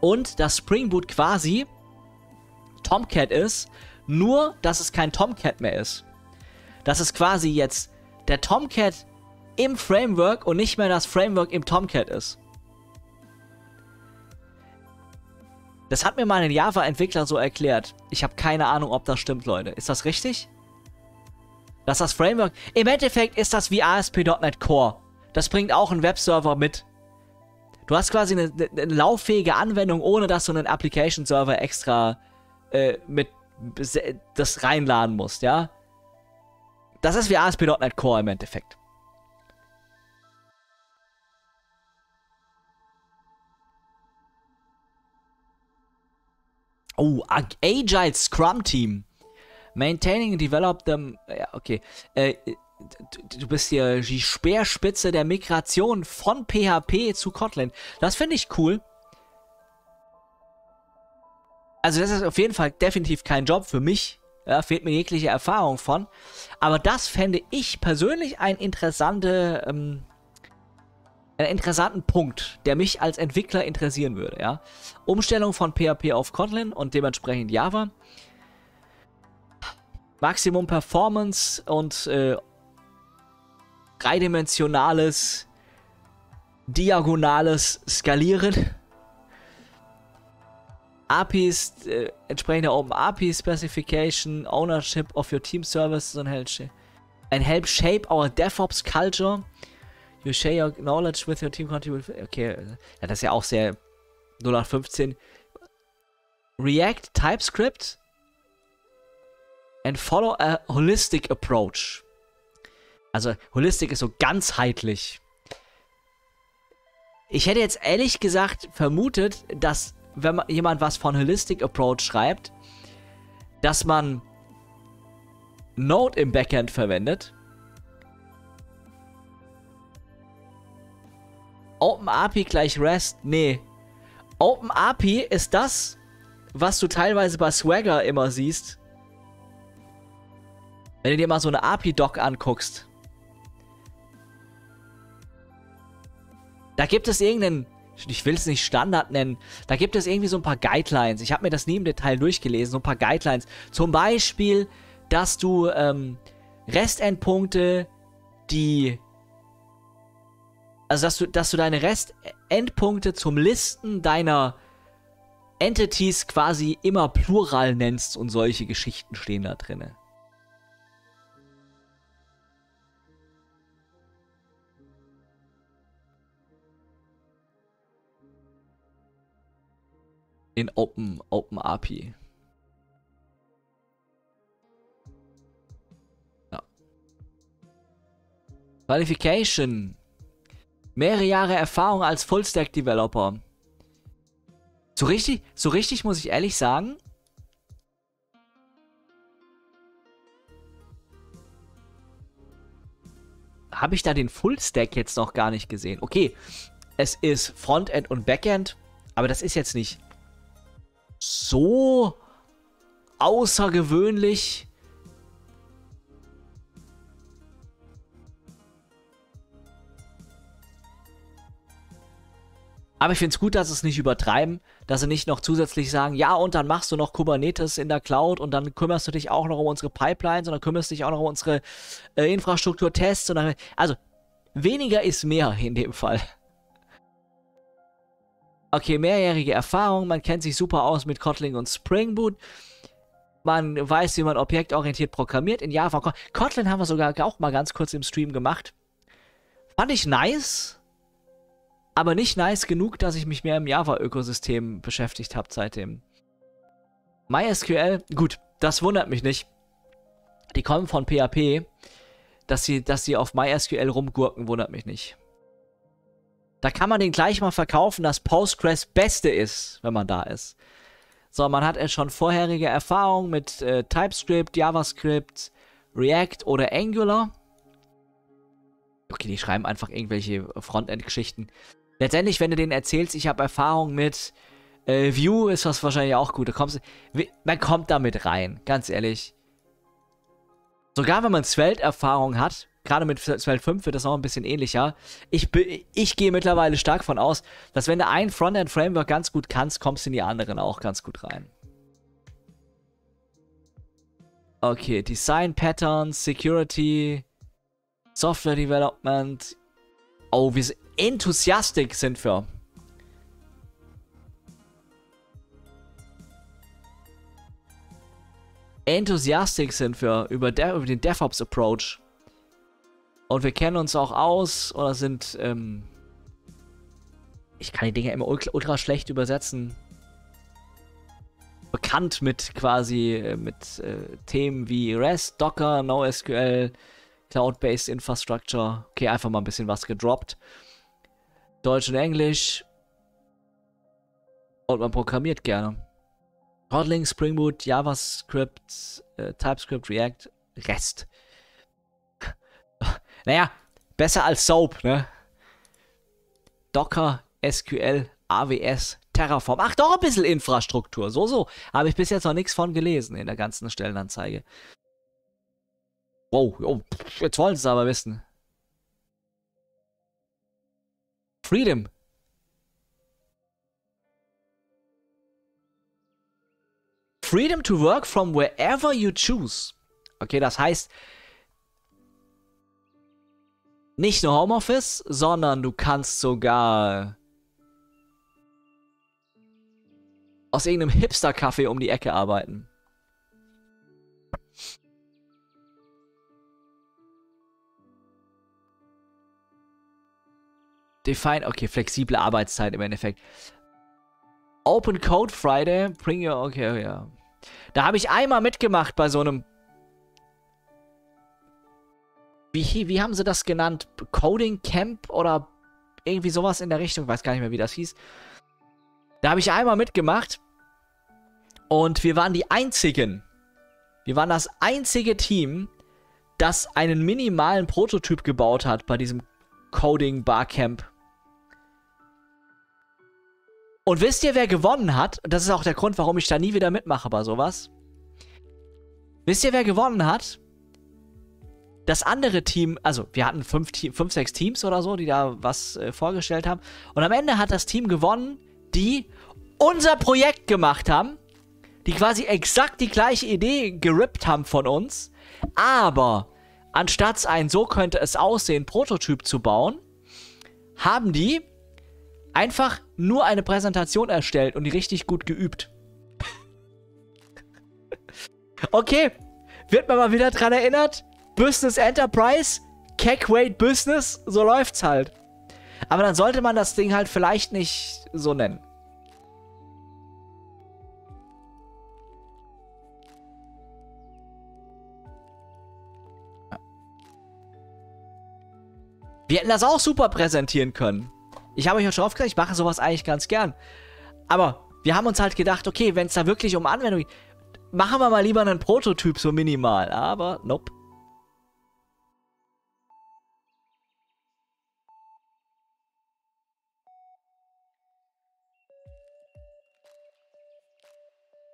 Und dass Spring Boot quasi Tomcat ist, nur dass es kein Tomcat mehr ist. Das ist quasi jetzt der Tomcat im Framework und nicht mehr das Framework im Tomcat ist. Das hat mir mal ein Java-Entwickler so erklärt. Ich habe keine Ahnung, ob das stimmt, Leute. Ist das richtig? Dass das Framework... Im Endeffekt ist das wie ASP.NET Core. Das bringt auch einen Webserver mit. Du hast quasi eine, eine lauffähige Anwendung, ohne dass du einen Application-Server extra äh, mit das reinladen musst, ja? Das ist wie ASP.NET Core im Endeffekt. Oh, Agile Scrum Team. Maintaining and develop them. Ja, okay. Äh, du bist hier die Speerspitze der Migration von PHP zu Kotlin. Das finde ich cool. Also das ist auf jeden Fall definitiv kein Job für mich. Ja, fehlt mir jegliche Erfahrung von. Aber das fände ich persönlich ein interessante, ähm, einen interessanten Punkt, der mich als Entwickler interessieren würde. Ja? Umstellung von PHP auf Kotlin und dementsprechend Java. Maximum Performance und äh, dreidimensionales, diagonales Skalieren. APIs, äh, entsprechende Open API Specification, Ownership of your Team Services und Hellshare. and help shape our DevOps culture. You share your knowledge with your team contribute. Okay, ja, das ist ja auch sehr 0815. React TypeScript and follow a holistic approach. Also, holistic ist so ganzheitlich. Ich hätte jetzt ehrlich gesagt vermutet, dass wenn man, jemand was von Holistic Approach schreibt, dass man Node im Backend verwendet. OpenAPI gleich REST? Nee. OpenAPI ist das, was du teilweise bei Swagger immer siehst. Wenn du dir mal so eine API-Doc anguckst. Da gibt es irgendeinen, ich will es nicht Standard nennen, da gibt es irgendwie so ein paar Guidelines. Ich habe mir das nie im Detail durchgelesen, so ein paar Guidelines. Zum Beispiel, dass du ähm, Restendpunkte, die also dass du, dass du deine Restendpunkte zum Listen deiner Entities quasi immer plural nennst und solche Geschichten stehen da drinne. In Open, Open API. Ja. Qualification. Mehrere Jahre Erfahrung als Full-Stack-Developer. So richtig, so richtig muss ich ehrlich sagen. Habe ich da den Full-Stack jetzt noch gar nicht gesehen. Okay, es ist Frontend und Backend, aber das ist jetzt nicht so außergewöhnlich. Aber ich finde es gut, dass sie es nicht übertreiben, dass sie nicht noch zusätzlich sagen, ja, und dann machst du noch Kubernetes in der Cloud und dann kümmerst du dich auch noch um unsere Pipelines und dann kümmerst du dich auch noch um unsere äh, Infrastrukturtests. Und dann, also, weniger ist mehr in dem Fall. Okay, mehrjährige Erfahrung, man kennt sich super aus mit Kotlin und Spring Boot. Man weiß, wie man objektorientiert programmiert in Java. Kotlin haben wir sogar auch mal ganz kurz im Stream gemacht. Fand ich nice aber nicht nice genug, dass ich mich mehr im Java-Ökosystem beschäftigt habe seitdem. MySQL, gut, das wundert mich nicht. Die kommen von PHP. Dass sie, dass sie auf MySQL rumgurken, wundert mich nicht. Da kann man den gleich mal verkaufen, dass Postgres Beste ist, wenn man da ist. So, man hat jetzt schon vorherige Erfahrung mit äh, TypeScript, JavaScript, React oder Angular. Okay, die schreiben einfach irgendwelche Frontend-Geschichten. Letztendlich, wenn du denen erzählst, ich habe Erfahrung mit äh, View, ist das wahrscheinlich auch gut. Da kommst, man kommt damit rein, ganz ehrlich. Sogar wenn man Svelte-Erfahrung hat, gerade mit Svelte 5 wird das auch ein bisschen ähnlicher. Ich, ich gehe mittlerweile stark von aus, dass wenn du ein Frontend-Framework ganz gut kannst, kommst du in die anderen auch ganz gut rein. Okay, Design Patterns, Security, Software Development. Oh, wir sind enthusiastic sind wir. Enthusiastic sind wir über, der, über den DevOps-Approach. Und wir kennen uns auch aus oder sind, ähm, ich kann die Dinge immer ultra, ultra schlecht übersetzen. Bekannt mit quasi, äh, mit äh, Themen wie REST, Docker, NoSQL, Cloud-Based Infrastructure. Okay, einfach mal ein bisschen was gedroppt. Deutsch und Englisch. Und man programmiert gerne. Kotlin, Spring Boot, JavaScript, äh, TypeScript, React, Rest. Naja, besser als Soap, ne? Docker, SQL, AWS, Terraform. Ach, doch ein bisschen Infrastruktur. So, so. Habe ich bis jetzt noch nichts von gelesen in der ganzen Stellenanzeige. Wow, oh, jetzt wollen sie es aber wissen. Freedom. Freedom to work from wherever you choose. Okay, das heißt, nicht nur Homeoffice, sondern du kannst sogar aus irgendeinem Hipster-Café um die Ecke arbeiten. Define, okay, flexible Arbeitszeit im Endeffekt. Open Code Friday, bring your, okay, oh ja. Okay. Da habe ich einmal mitgemacht bei so einem wie, wie haben sie das genannt? Coding Camp oder irgendwie sowas in der Richtung, weiß gar nicht mehr, wie das hieß. Da habe ich einmal mitgemacht und wir waren die einzigen. Wir waren das einzige Team, das einen minimalen Prototyp gebaut hat bei diesem Coding Barcamp. Und wisst ihr, wer gewonnen hat? Und das ist auch der Grund, warum ich da nie wieder mitmache bei sowas. Wisst ihr, wer gewonnen hat? Das andere Team, also wir hatten fünf, fünf sechs Teams oder so, die da was äh, vorgestellt haben. Und am Ende hat das Team gewonnen, die unser Projekt gemacht haben, die quasi exakt die gleiche Idee gerippt haben von uns, aber anstatt ein so könnte es aussehen Prototyp zu bauen, haben die einfach nur eine Präsentation erstellt und die richtig gut geübt. [LAUGHS] okay, wird man mal wieder dran erinnert? Business Enterprise, Cackweight Business, so läuft's halt. Aber dann sollte man das Ding halt vielleicht nicht so nennen. Wir hätten das auch super präsentieren können. Ich habe euch ja schon gesagt, ich mache sowas eigentlich ganz gern. Aber wir haben uns halt gedacht, okay, wenn es da wirklich um Anwendung geht, machen wir mal lieber einen Prototyp so minimal. Aber, nope.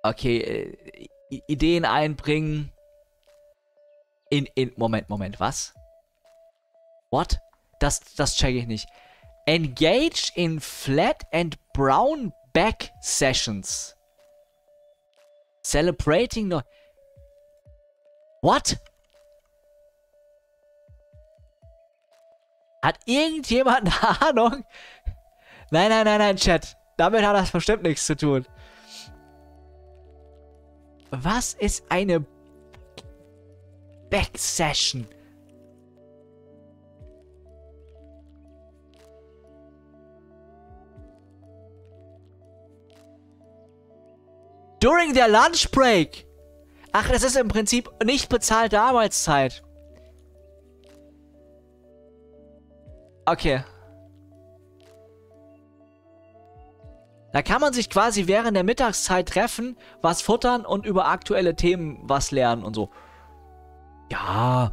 Okay, äh, Ideen einbringen. In, in, Moment, Moment, was? What? Das, das check ich nicht. Engage in flat and brown back sessions. Celebrating no. What? Hat irgendjemand eine [LAUGHS] Ahnung? Nein, nein, nein, nein, Chat. Damit hat das bestimmt nichts zu tun. Was ist eine Backsession? During their lunch break. Ach, das ist im Prinzip nicht bezahlte Arbeitszeit. Okay. Da kann man sich quasi während der Mittagszeit treffen, was futtern und über aktuelle Themen was lernen und so. Ja.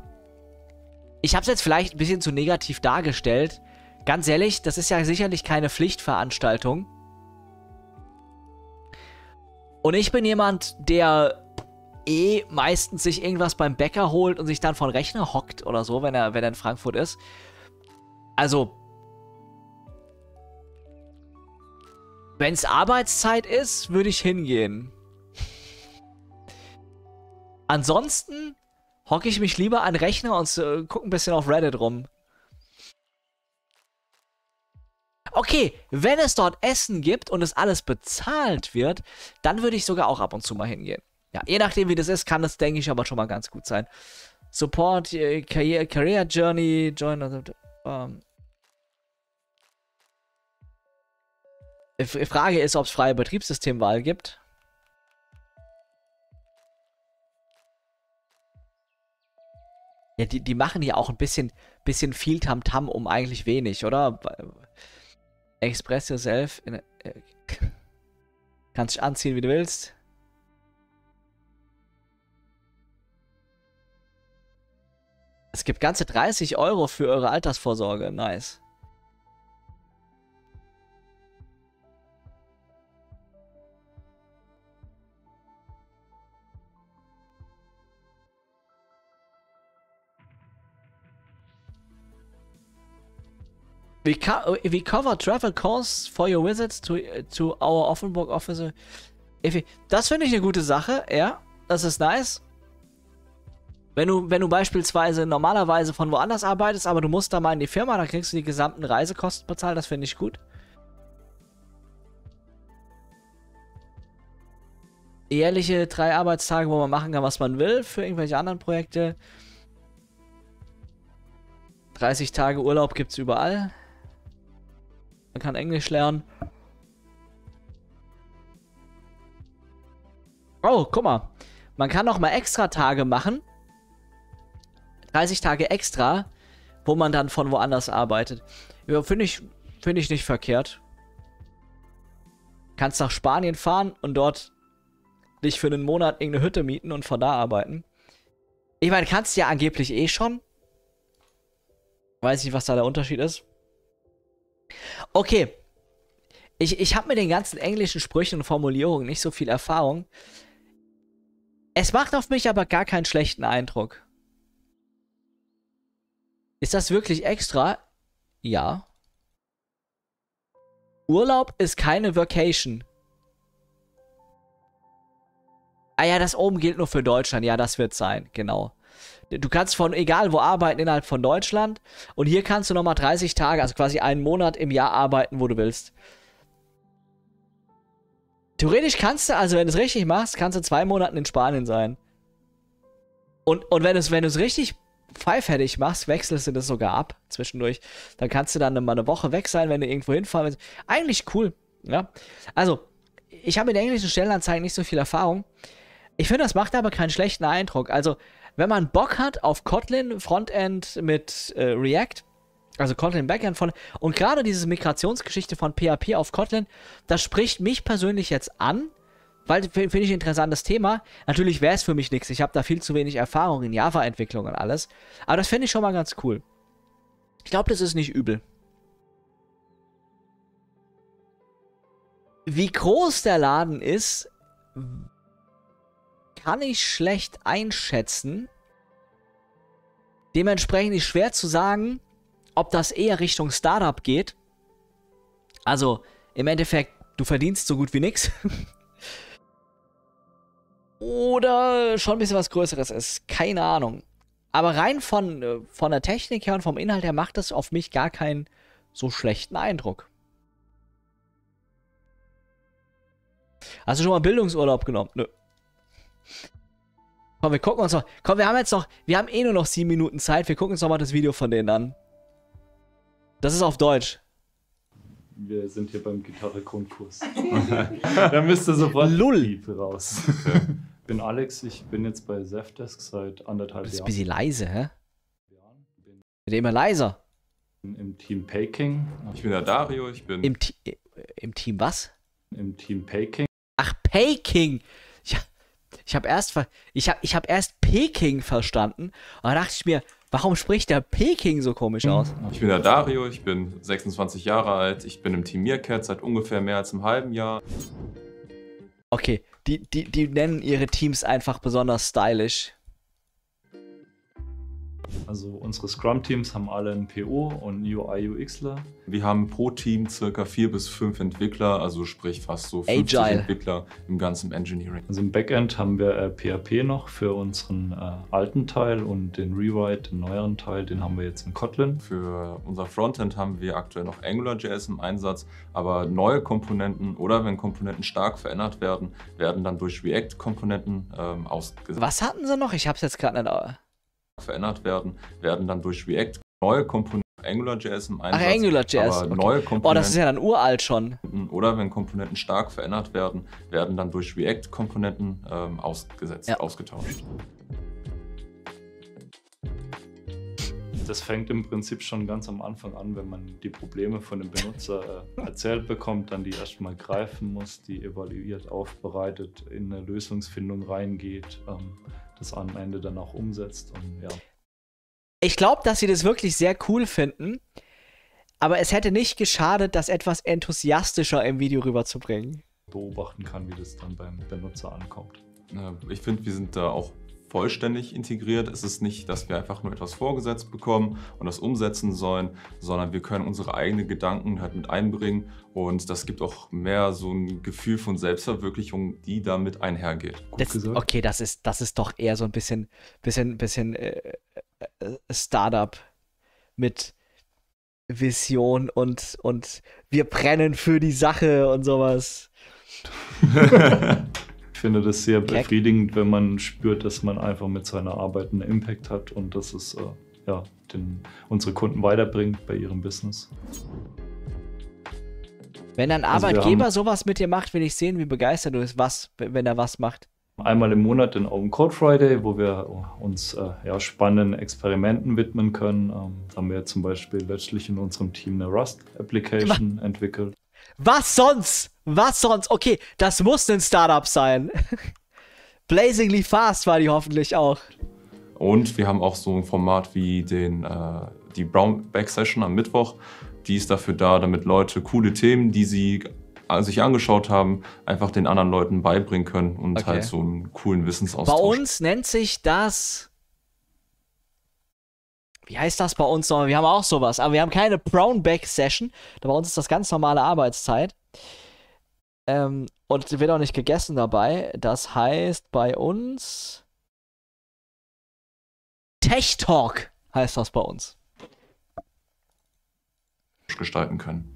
Ich habe es jetzt vielleicht ein bisschen zu negativ dargestellt. Ganz ehrlich, das ist ja sicherlich keine Pflichtveranstaltung. Und ich bin jemand, der eh meistens sich irgendwas beim Bäcker holt und sich dann von Rechner hockt oder so, wenn er, wenn er in Frankfurt ist. Also, wenn es Arbeitszeit ist, würde ich hingehen. Ansonsten hocke ich mich lieber an Rechner und äh, gucke ein bisschen auf Reddit rum. Okay, wenn es dort Essen gibt und es alles bezahlt wird, dann würde ich sogar auch ab und zu mal hingehen. Ja, je nachdem wie das ist, kann das, denke ich, aber schon mal ganz gut sein. Support, äh, Career, Career Journey, Join, also, ähm. Frage ist, ob es freie Betriebssystemwahl gibt. Ja, die, die machen ja auch ein bisschen, bisschen viel Tamtam -Tam um eigentlich wenig, oder? Express yourself. In, äh, kannst dich anziehen, wie du willst. Es gibt ganze 30 Euro für eure Altersvorsorge. Nice. We, co we cover travel costs for your visits to, to our Offenburg office. Das finde ich eine gute Sache, ja. Das ist nice. Wenn du, wenn du beispielsweise normalerweise von woanders arbeitest, aber du musst da mal in die Firma, dann kriegst du die gesamten Reisekosten bezahlt, das finde ich gut. Jährliche drei Arbeitstage, wo man machen kann, was man will, für irgendwelche anderen Projekte. 30 Tage Urlaub gibt es überall. Man kann Englisch lernen. Oh, guck mal. Man kann noch mal extra Tage machen. 30 Tage extra, wo man dann von woanders arbeitet. Ja, finde ich, finde ich nicht verkehrt. Kannst nach Spanien fahren und dort dich für einen Monat irgendeine Hütte mieten und von da arbeiten. Ich meine, kannst ja angeblich eh schon. Weiß nicht, was da der Unterschied ist. Okay. Ich, ich habe mit den ganzen englischen Sprüchen und Formulierungen nicht so viel Erfahrung. Es macht auf mich aber gar keinen schlechten Eindruck. Ist das wirklich extra? Ja. Urlaub ist keine Vacation. Ah ja, das oben gilt nur für Deutschland. Ja, das wird sein, genau. Du kannst von egal wo arbeiten innerhalb von Deutschland und hier kannst du nochmal 30 Tage, also quasi einen Monat im Jahr arbeiten, wo du willst. Theoretisch kannst du, also wenn du es richtig machst, kannst du zwei Monate in Spanien sein. Und, und wenn du es wenn richtig pfeiffertig machst, wechselst du das sogar ab zwischendurch. Dann kannst du dann mal eine Woche weg sein, wenn du irgendwo hinfahren willst. Eigentlich cool, ja. Also, ich habe mit englischen Stellenanzeigen nicht so viel Erfahrung. Ich finde, das macht aber keinen schlechten Eindruck. Also, wenn man Bock hat auf Kotlin Frontend mit äh, React, also Kotlin Backend von und gerade diese Migrationsgeschichte von PHP auf Kotlin, das spricht mich persönlich jetzt an, weil finde ich ein interessantes Thema. Natürlich wäre es für mich nichts. Ich habe da viel zu wenig Erfahrung in Java-Entwicklung und alles. Aber das finde ich schon mal ganz cool. Ich glaube, das ist nicht übel. Wie groß der Laden ist, kann ich schlecht einschätzen. Dementsprechend ist schwer zu sagen, ob das eher Richtung Startup geht. Also im Endeffekt, du verdienst so gut wie nichts. [LAUGHS] Oder schon ein bisschen was Größeres ist. Keine Ahnung. Aber rein von, äh, von der Technik her und vom Inhalt her macht das auf mich gar keinen so schlechten Eindruck. Hast du schon mal Bildungsurlaub genommen? Nö. Komm, wir gucken uns noch. Komm, wir haben jetzt noch. Wir haben eh nur noch sieben Minuten Zeit. Wir gucken uns noch mal das Video von denen an. Das ist auf Deutsch. Wir sind hier beim Gitarre-Grundkurs. [LAUGHS] da müsste sofort Lull. raus. Ich bin Alex, ich bin jetzt bei Zefdesk seit anderthalb Du bist ein Jahren. bisschen leise, hä? Bin Wird immer leiser. Im Team Paking. Ich bin der Dario, ich bin. Im, äh, Im Team was? Im Team Paking. Ach, Peking. Ich, habe erst, ich hab, ich hab erst Peking verstanden. Und dann dachte ich mir, warum spricht der Peking so komisch aus? Ich bin der Dario, ich bin 26 Jahre alt, ich bin im Team Meerkat seit ungefähr mehr als einem halben Jahr. Okay, die, die, die nennen ihre Teams einfach besonders stylisch. Also unsere Scrum-Teams haben alle einen PO und einen UI-UXler. Wir haben pro Team circa vier bis fünf Entwickler, also sprich fast so 50 Agile. Entwickler im ganzen Engineering. Also im Backend haben wir äh, PHP noch für unseren äh, alten Teil und den Rewrite, den neueren Teil, den haben wir jetzt in Kotlin. Für unser Frontend haben wir aktuell noch AngularJS im Einsatz, aber neue Komponenten oder wenn Komponenten stark verändert werden, werden dann durch React-Komponenten ähm, ausgesetzt. Was hatten sie noch? Ich hab's jetzt gerade nicht. Verändert werden, werden dann durch React neue Komponenten AngularJS im Ach, Einsatz. AngularJS. Aber Okay. neue Boah, Komponenten das ist ja dann uralt schon. oder wenn Komponenten stark verändert werden, werden dann durch React-Komponenten ähm, ausgesetzt, Ja. ausgetauscht. Das fängt im Prinzip schon ganz am Anfang an, wenn man die Probleme von dem Benutzer äh, erzählt bekommt, dann die erstmal greifen muss, die evaluiert, aufbereitet, in eine Lösungsfindung reingeht, ähm, das am Ende dann auch umsetzt und ja. Ich glaube, dass sie das wirklich sehr cool finden. Aber es hätte nicht geschadet, das etwas enthusiastischer im Video rüberzubringen. beobachten kann, wie das dann beim Benutzer ankommt. Ich finde, wir sind da auch vollständig integriert. Es ist nicht, dass wir einfach nur etwas vorgesetzt bekommen und das umsetzen sollen, sondern wir können unsere eigenen Gedanken halt mit einbringen und das gibt auch mehr so ein Gefühl von Selbstverwirklichung, die damit einhergeht. Das, okay, das ist, das ist doch eher so ein bisschen, bisschen, bisschen äh, äh, Startup mit Vision und, und wir brennen für die Sache und sowas. [LAUGHS] [LAUGHS] Ich finde das sehr befriedigend, wenn man spürt, dass man einfach mit seiner Arbeit einen Impact hat und dass es äh, ja, den, unsere Kunden weiterbringt bei ihrem Business. Wenn ein Also Arbeitgeber haben- sowas mit dir macht, will ich sehen, wie begeistert du bist, was, wenn er was macht. Einmal im Monat den Open Code Friday, wo wir uns äh, ja, spannenden Experimenten widmen können. Ähm, da haben wir zum Beispiel letztlich in unserem Team eine Rust-Application entwickelt. Was sonst? Was sonst? Okay, das muss ein Startup sein. [LAUGHS] Blazingly Fast war die hoffentlich auch. Und wir haben auch so ein Format wie den, äh, die Brown Bag Session am Mittwoch. Die ist dafür da, damit Leute coole Themen, die sie äh, sich angeschaut haben, einfach den anderen Leuten beibringen können und Okay. halt so einen coolen Bei Wissensaustausch. uns nennt sich das. Wie heißt das bei uns noch? Wir haben auch sowas, aber wir haben keine Brown Bag Session. Bei uns ist das ganz normale Arbeitszeit. Ähm, und wird auch nicht gegessen dabei. Das heißt bei uns. Tech Talk heißt das bei uns. gestalten können.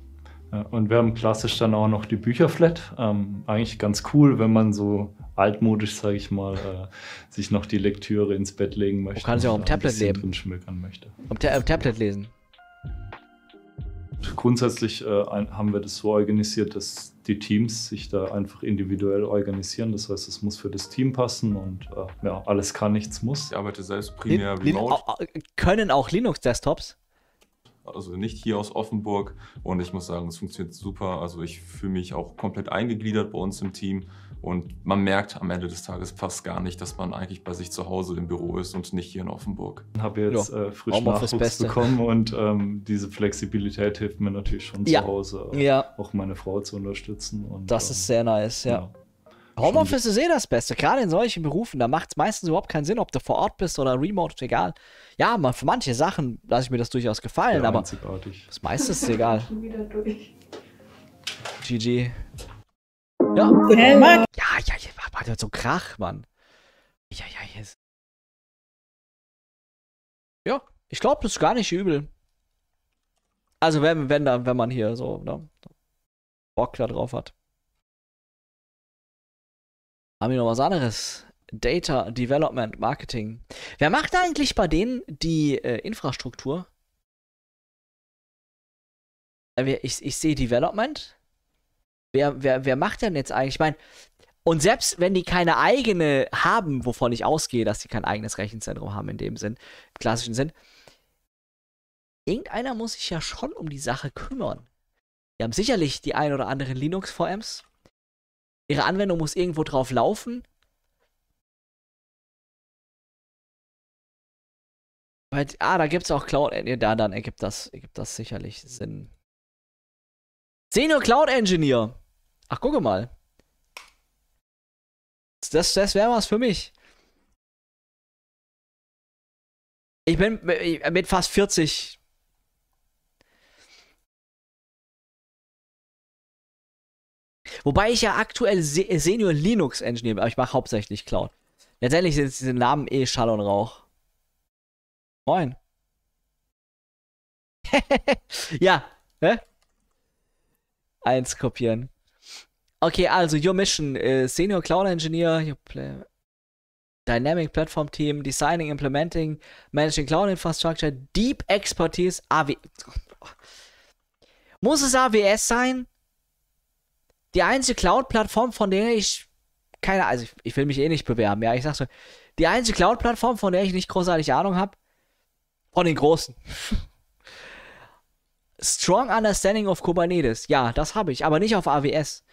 Ja, und wir haben klassisch dann auch noch die Bücherflat. Ähm, eigentlich ganz cool, wenn man so altmodisch, sage ich mal, äh, sich noch die Lektüre ins Bett legen möchte. kann sich auch und am Tablet leben. drin schmökern möchte. Am, Ta am Tablet lesen. Grundsätzlich äh, ein, haben wir das so organisiert, dass die Teams sich da einfach individuell organisieren. Das heißt, es muss für das Team passen und äh, ja, alles kann, nichts muss. Ich arbeite selbst primär Lin- remote, können auch Linux-Desktops. Also nicht hier aus Offenburg. Und ich muss sagen, es funktioniert super. Also ich fühle mich auch komplett eingegliedert bei uns im Team. Und man merkt am Ende des Tages fast gar nicht, dass man eigentlich bei sich zu Hause im Büro ist und nicht hier in Offenburg. Ich habe jetzt Ja, äh, frisch Nachwuchs Beste. bekommen und ähm, diese Flexibilität hilft mir natürlich schon Ja. zu Hause, äh, Ja, auch meine Frau zu unterstützen. Und, das äh, ist sehr nice, ja. Homeoffice ist eh das Beste, gerade in solchen Berufen. Da macht es meistens überhaupt keinen Sinn, ob du vor Ort bist oder remote, egal. Ja, mal für manche Sachen lasse ich mir das durchaus gefallen, sehr aber einzigartig. das meiste ist egal. Schon wieder durch. GG. Ja. Hey. Ja, ja, ja, halt so Krach, Mann. Ja, ja, yes. Ja, ich glaube, das ist gar nicht übel. Also, wenn, wenn, da, wenn man hier so, ne, Bock da drauf hat. Haben wir noch was anderes? Data Development Marketing. Wer macht eigentlich bei denen die äh, Infrastruktur? Äh, Ich, ich sehe Development. Wer, wer, wer macht denn jetzt eigentlich? Ich meine, und selbst wenn die keine eigene haben, wovon ich ausgehe, dass die kein eigenes Rechenzentrum haben in dem Sinn, im klassischen Sinn, irgendeiner muss sich ja schon um die Sache kümmern. Die haben sicherlich die ein oder anderen Linux-VMs. Ihre Anwendung muss irgendwo drauf laufen. Weil, ah, da gibt es auch Cloud. Äh, da, dann ergibt das, ergibt das sicherlich Sinn. Senior Cloud Engineer. Ach, gucke mal. Das, das wäre was für mich. Ich bin mit mit fast 40. Wobei ich ja aktuell Se Senior Linux Engineer bin, aber ich mache hauptsächlich Cloud. Letztendlich sind diese Namen eh Schall und Rauch. Moin. [LAUGHS] ja, hä? Eins kopieren. Okay, also your mission is Senior Cloud Engineer, your play Dynamic Platform Team, Designing, Implementing, Managing Cloud Infrastructure, Deep Expertise, AW. Muss es AWS sein? Die einzige Cloud-Plattform, von der ich keine, also ich, ich will mich eh nicht bewerben, ja, ich sag so, die einzige Cloud-Plattform, von der ich nicht großartig Ahnung habe, von den großen. [LAUGHS] Strong Understanding of Kubernetes, ja, das habe ich, aber nicht auf AWS.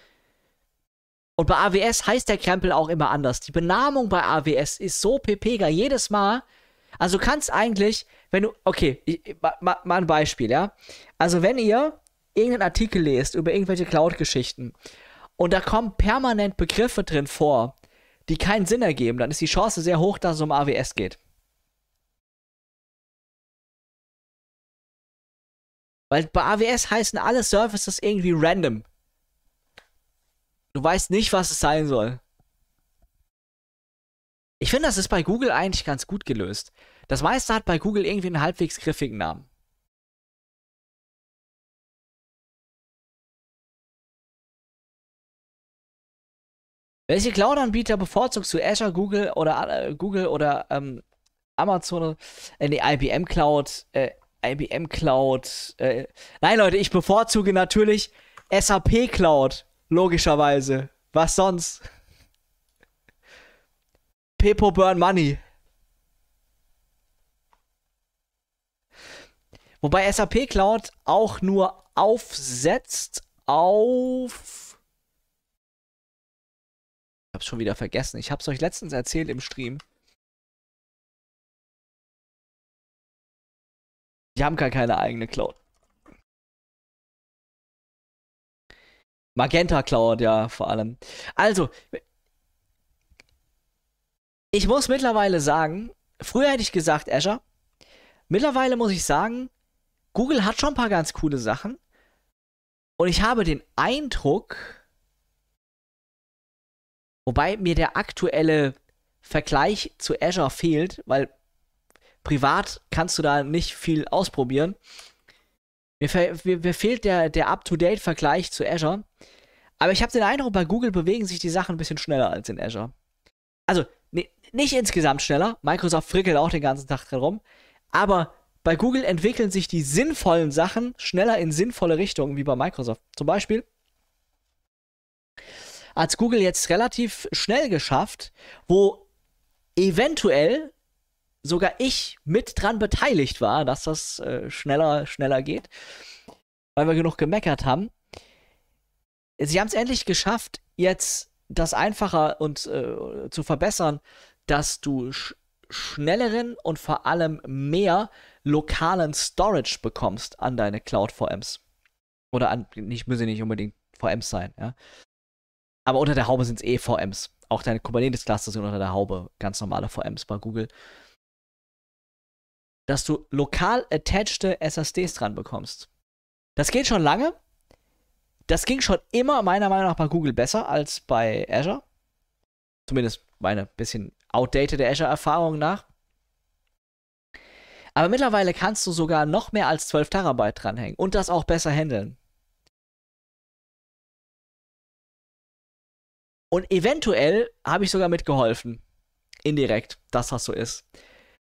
Und bei AWS heißt der Krempel auch immer anders. Die Benamung bei AWS ist so pepega jedes Mal. Also kannst eigentlich, wenn du, okay, ich, ma, ma, mal ein Beispiel, ja. Also wenn ihr irgendeinen Artikel lest über irgendwelche Cloud-Geschichten und da kommen permanent Begriffe drin vor, die keinen Sinn ergeben, dann ist die Chance sehr hoch, dass es um AWS geht. Weil bei AWS heißen alle Services irgendwie random. Du weißt nicht, was es sein soll. Ich finde, das ist bei Google eigentlich ganz gut gelöst. Das meiste hat bei Google irgendwie einen halbwegs griffigen Namen. Welche Cloud-Anbieter bevorzugst du? Azure, Google oder äh, Google oder ähm, Amazon? Äh, nee, IBM Cloud, äh, IBM Cloud. Äh, nein, Leute, ich bevorzuge natürlich SAP Cloud, logischerweise. Was sonst? [LAUGHS] Pepo Burn Money. Wobei SAP Cloud auch nur aufsetzt auf. Hab's schon wieder vergessen. Ich hab's euch letztens erzählt im Stream. Die haben gar keine eigene Cloud. Magenta Cloud, ja, vor allem. Also, ich muss mittlerweile sagen, früher hätte ich gesagt Azure. Mittlerweile muss ich sagen, Google hat schon ein paar ganz coole Sachen. Und ich habe den Eindruck, wobei mir der aktuelle Vergleich zu Azure fehlt, weil privat kannst du da nicht viel ausprobieren. Mir, mir, mir fehlt der, der Up-to-Date-Vergleich zu Azure. Aber ich habe den Eindruck, bei Google bewegen sich die Sachen ein bisschen schneller als in Azure. Also, ne, nicht insgesamt schneller. Microsoft frickelt auch den ganzen Tag drin rum. Aber bei Google entwickeln sich die sinnvollen Sachen schneller in sinnvolle Richtungen wie bei Microsoft. Zum Beispiel hat Google jetzt relativ schnell geschafft, wo eventuell sogar ich mit dran beteiligt war, dass das äh, schneller, schneller geht, weil wir genug gemeckert haben. Sie haben es endlich geschafft, jetzt das einfacher und äh, zu verbessern, dass du sch schnelleren und vor allem mehr lokalen Storage bekommst an deine Cloud VMs. Oder an, nicht, müssen nicht unbedingt VMs sein, ja. Aber unter der Haube sind es eh VMs. Auch deine Kubernetes-Cluster sind unter der Haube ganz normale VMs bei Google dass du lokal attached SSDs dran bekommst. Das geht schon lange. Das ging schon immer meiner Meinung nach bei Google besser als bei Azure. Zumindest meine bisschen outdated Azure-Erfahrung nach. Aber mittlerweile kannst du sogar noch mehr als 12 Terabyte dranhängen und das auch besser handeln. Und eventuell habe ich sogar mitgeholfen. Indirekt, dass das so ist.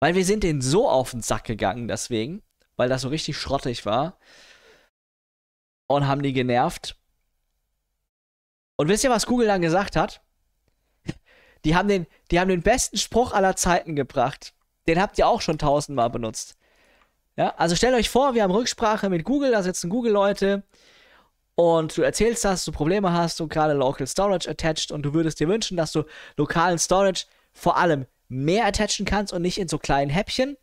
Weil wir sind denen so auf den Sack gegangen deswegen, weil das so richtig schrottig war. Und haben die genervt. Und wisst ihr, was Google dann gesagt hat? Die haben den, die haben den besten Spruch aller Zeiten gebracht. Den habt ihr auch schon tausendmal benutzt. Ja, also stellt euch vor, wir haben Rücksprache mit Google, da sitzen Google-Leute und du erzählst, dass du Probleme hast und gerade Local Storage attached und du würdest dir wünschen, dass du lokalen Storage vor allem mehr attachen kannst und nicht in so kleinen Häppchen.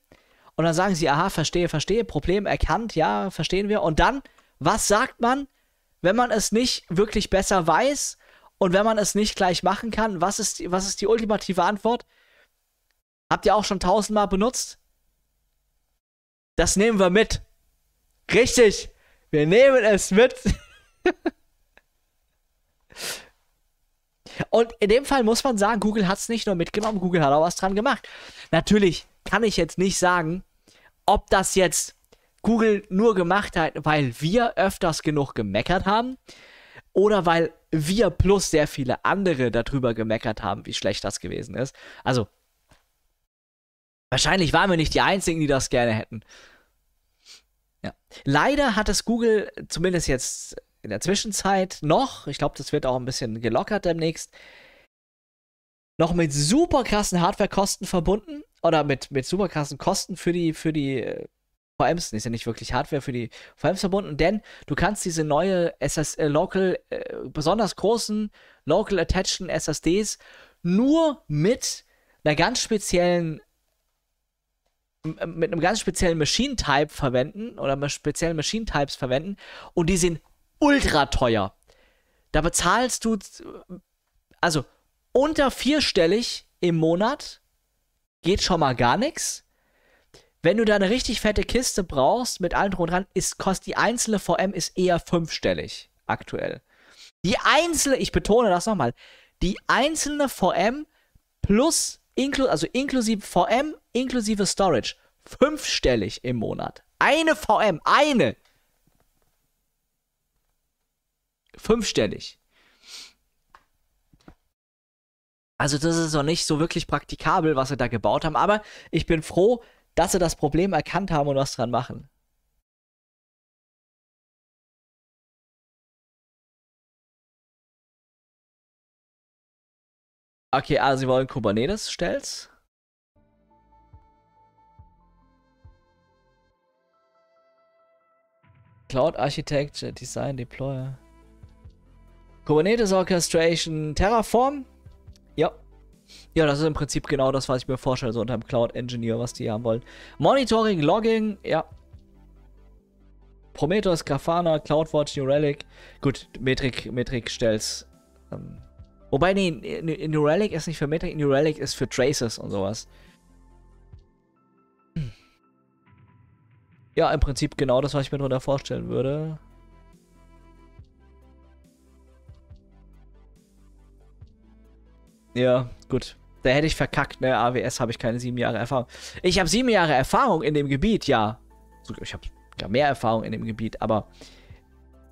Und dann sagen sie, aha, verstehe, verstehe, Problem erkannt, ja, verstehen wir. Und dann, was sagt man, wenn man es nicht wirklich besser weiß und wenn man es nicht gleich machen kann? Was ist, was ist die ultimative Antwort? Habt ihr auch schon tausendmal benutzt? Das nehmen wir mit. Richtig. Wir nehmen es mit. [LAUGHS] Und in dem Fall muss man sagen, Google hat es nicht nur mitgenommen, Google hat auch was dran gemacht. Natürlich kann ich jetzt nicht sagen, ob das jetzt Google nur gemacht hat, weil wir öfters genug gemeckert haben oder weil wir plus sehr viele andere darüber gemeckert haben, wie schlecht das gewesen ist. Also, wahrscheinlich waren wir nicht die Einzigen, die das gerne hätten. Ja. Leider hat es Google zumindest jetzt in der Zwischenzeit noch, ich glaube, das wird auch ein bisschen gelockert demnächst, noch mit super krassen Hardwarekosten verbunden oder mit, mit super krassen Kosten für die, für die äh, VMs, ist ja nicht wirklich Hardware für die VMs verbunden, denn du kannst diese neue SS, äh, Local, äh, besonders großen Local Attached SSDs nur mit einer ganz speziellen mit einem ganz speziellen Machine Type verwenden oder speziellen Machine Types verwenden und die sind ultra teuer. Da bezahlst du, also unter vierstellig im Monat geht schon mal gar nichts. Wenn du da eine richtig fette Kiste brauchst, mit allem drum dran, ist, kostet die einzelne VM ist eher fünfstellig aktuell. Die einzelne, ich betone das nochmal, die einzelne VM plus, inklu also inklusive VM, inklusive Storage, fünfstellig im Monat. Eine VM, eine. fünfstellig. Also das ist noch nicht so wirklich praktikabel, was sie da gebaut haben, aber ich bin froh, dass sie das Problem erkannt haben und was dran machen. Okay, also sie wollen Kubernetes stellst. Cloud Architecture, Design, Deployer. Kubernetes Orchestration, Terraform. Ja. Ja, das ist im Prinzip genau das, was ich mir vorstelle, so unter dem Cloud Engineer, was die haben wollen. Monitoring, Logging, ja. Prometheus, Grafana, CloudWatch, New Relic. Gut, Metrik, Metrik stellst. Ähm, wobei, nee, New Relic ist nicht für Metrik, New Relic ist für Traces und sowas. Ja, im Prinzip genau das, was ich mir darunter vorstellen würde. Ja, gut. Da hätte ich verkackt, ne? AWS habe ich keine sieben Jahre Erfahrung. Ich habe sieben Jahre Erfahrung in dem Gebiet, ja. Ich habe ja mehr Erfahrung in dem Gebiet, aber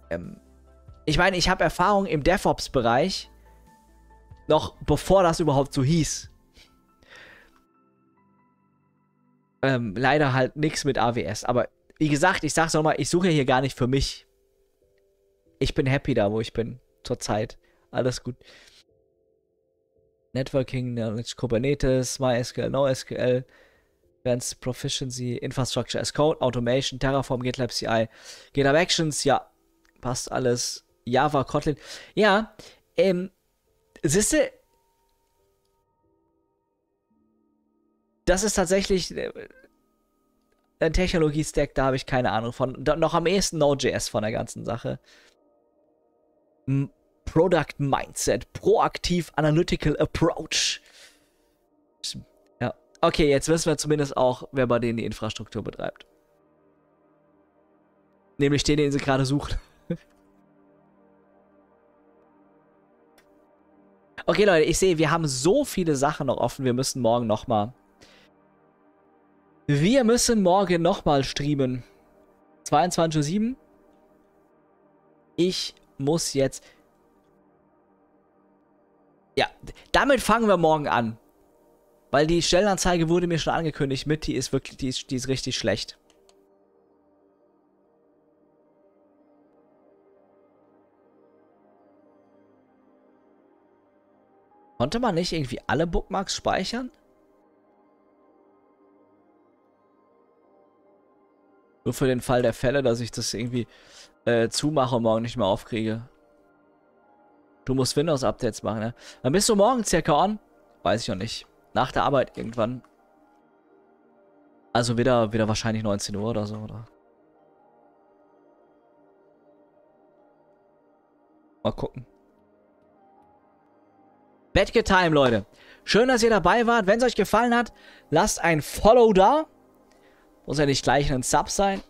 ähm, ich meine, ich habe Erfahrung im DevOps-Bereich, noch bevor das überhaupt so hieß. Ähm, leider halt nichts mit AWS, aber wie gesagt, ich sag's nochmal, ich suche hier gar nicht für mich. Ich bin happy da, wo ich bin. Zurzeit. Alles gut. Networking, Kubernetes, MySQL, NoSQL, Advanced Proficiency, Infrastructure as Code, Automation, Terraform, GitLab CI, GitHub Actions, ja, passt alles. Java, Kotlin. Ja, ähm, siehste, das ist tatsächlich äh, ein Technologie-Stack, da habe ich keine Ahnung von. Noch am ehesten Node.js von der ganzen Sache. Product Mindset, proaktiv Analytical Approach. Ja. Okay, jetzt wissen wir zumindest auch, wer bei denen die Infrastruktur betreibt. Nämlich den, den sie gerade suchen. [LAUGHS] okay, Leute, ich sehe, wir haben so viele Sachen noch offen. Wir müssen morgen nochmal wir müssen morgen nochmal streamen. 22.07 Uhr. Ich muss jetzt... Ja, damit fangen wir morgen an. Weil die Stellenanzeige wurde mir schon angekündigt mit, die ist wirklich, die ist, die ist richtig schlecht. Konnte man nicht irgendwie alle Bookmarks speichern? Nur für den Fall der Fälle, dass ich das irgendwie äh, zumache und morgen nicht mehr aufkriege. Du musst Windows-Updates machen, ne? Dann bist du morgen circa on? Weiß ich noch nicht. Nach der Arbeit irgendwann. Also wieder, wieder wahrscheinlich 19 Uhr oder so, oder? Mal gucken. Betke Time, Leute. Schön, dass ihr dabei wart. Wenn es euch gefallen hat, lasst ein Follow da. Muss ja nicht gleich ein Sub sein.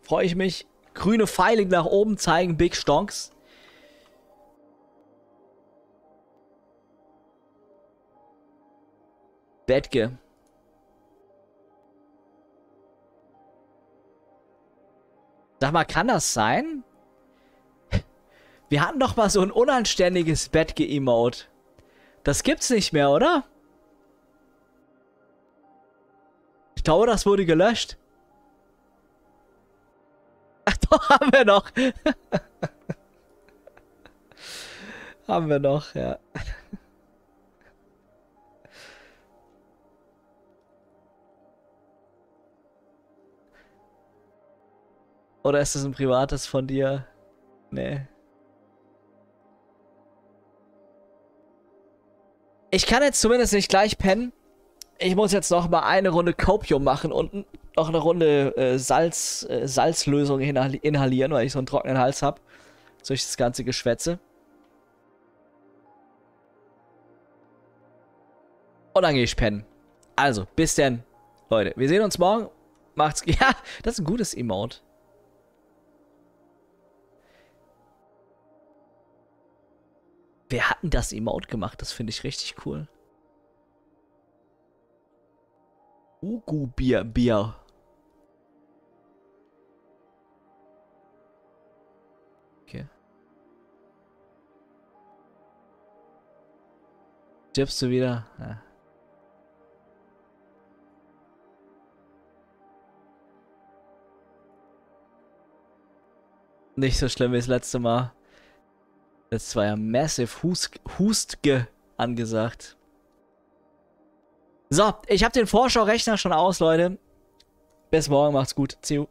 Freue ich mich. Grüne Pfeile nach oben zeigen Big Stonks. Bettke. Sag mal, kann das sein? Wir hatten doch mal so ein unanständiges Bettge-Emote. Das gibt's nicht mehr, oder? Ich glaube, das wurde gelöscht. Ach doch, [LAUGHS] haben wir noch. [LAUGHS] haben wir noch, ja. Oder ist es ein privates von dir? Nee. Ich kann jetzt zumindest nicht gleich pennen. Ich muss jetzt noch mal eine Runde Copium machen unten noch eine Runde äh, Salz, äh, Salzlösung inhalieren, weil ich so einen trockenen Hals habe. Durch das ganze Geschwätze. Und dann gehe ich pennen. Also, bis denn, Leute. Wir sehen uns morgen. Macht's. [LAUGHS] Ja, das ist ein gutes Emote. Wer hat denn das Emote gemacht? Das finde ich richtig cool. Ugu Bier, Bier. Stirbst du wieder? Ja. Nicht so schlimm wie das letzte Mal. Es war ja massive Husk Hustge angesagt. So, ich habe den Vorschau-Rechner schon aus, Leute. Bis morgen, macht's gut. See you.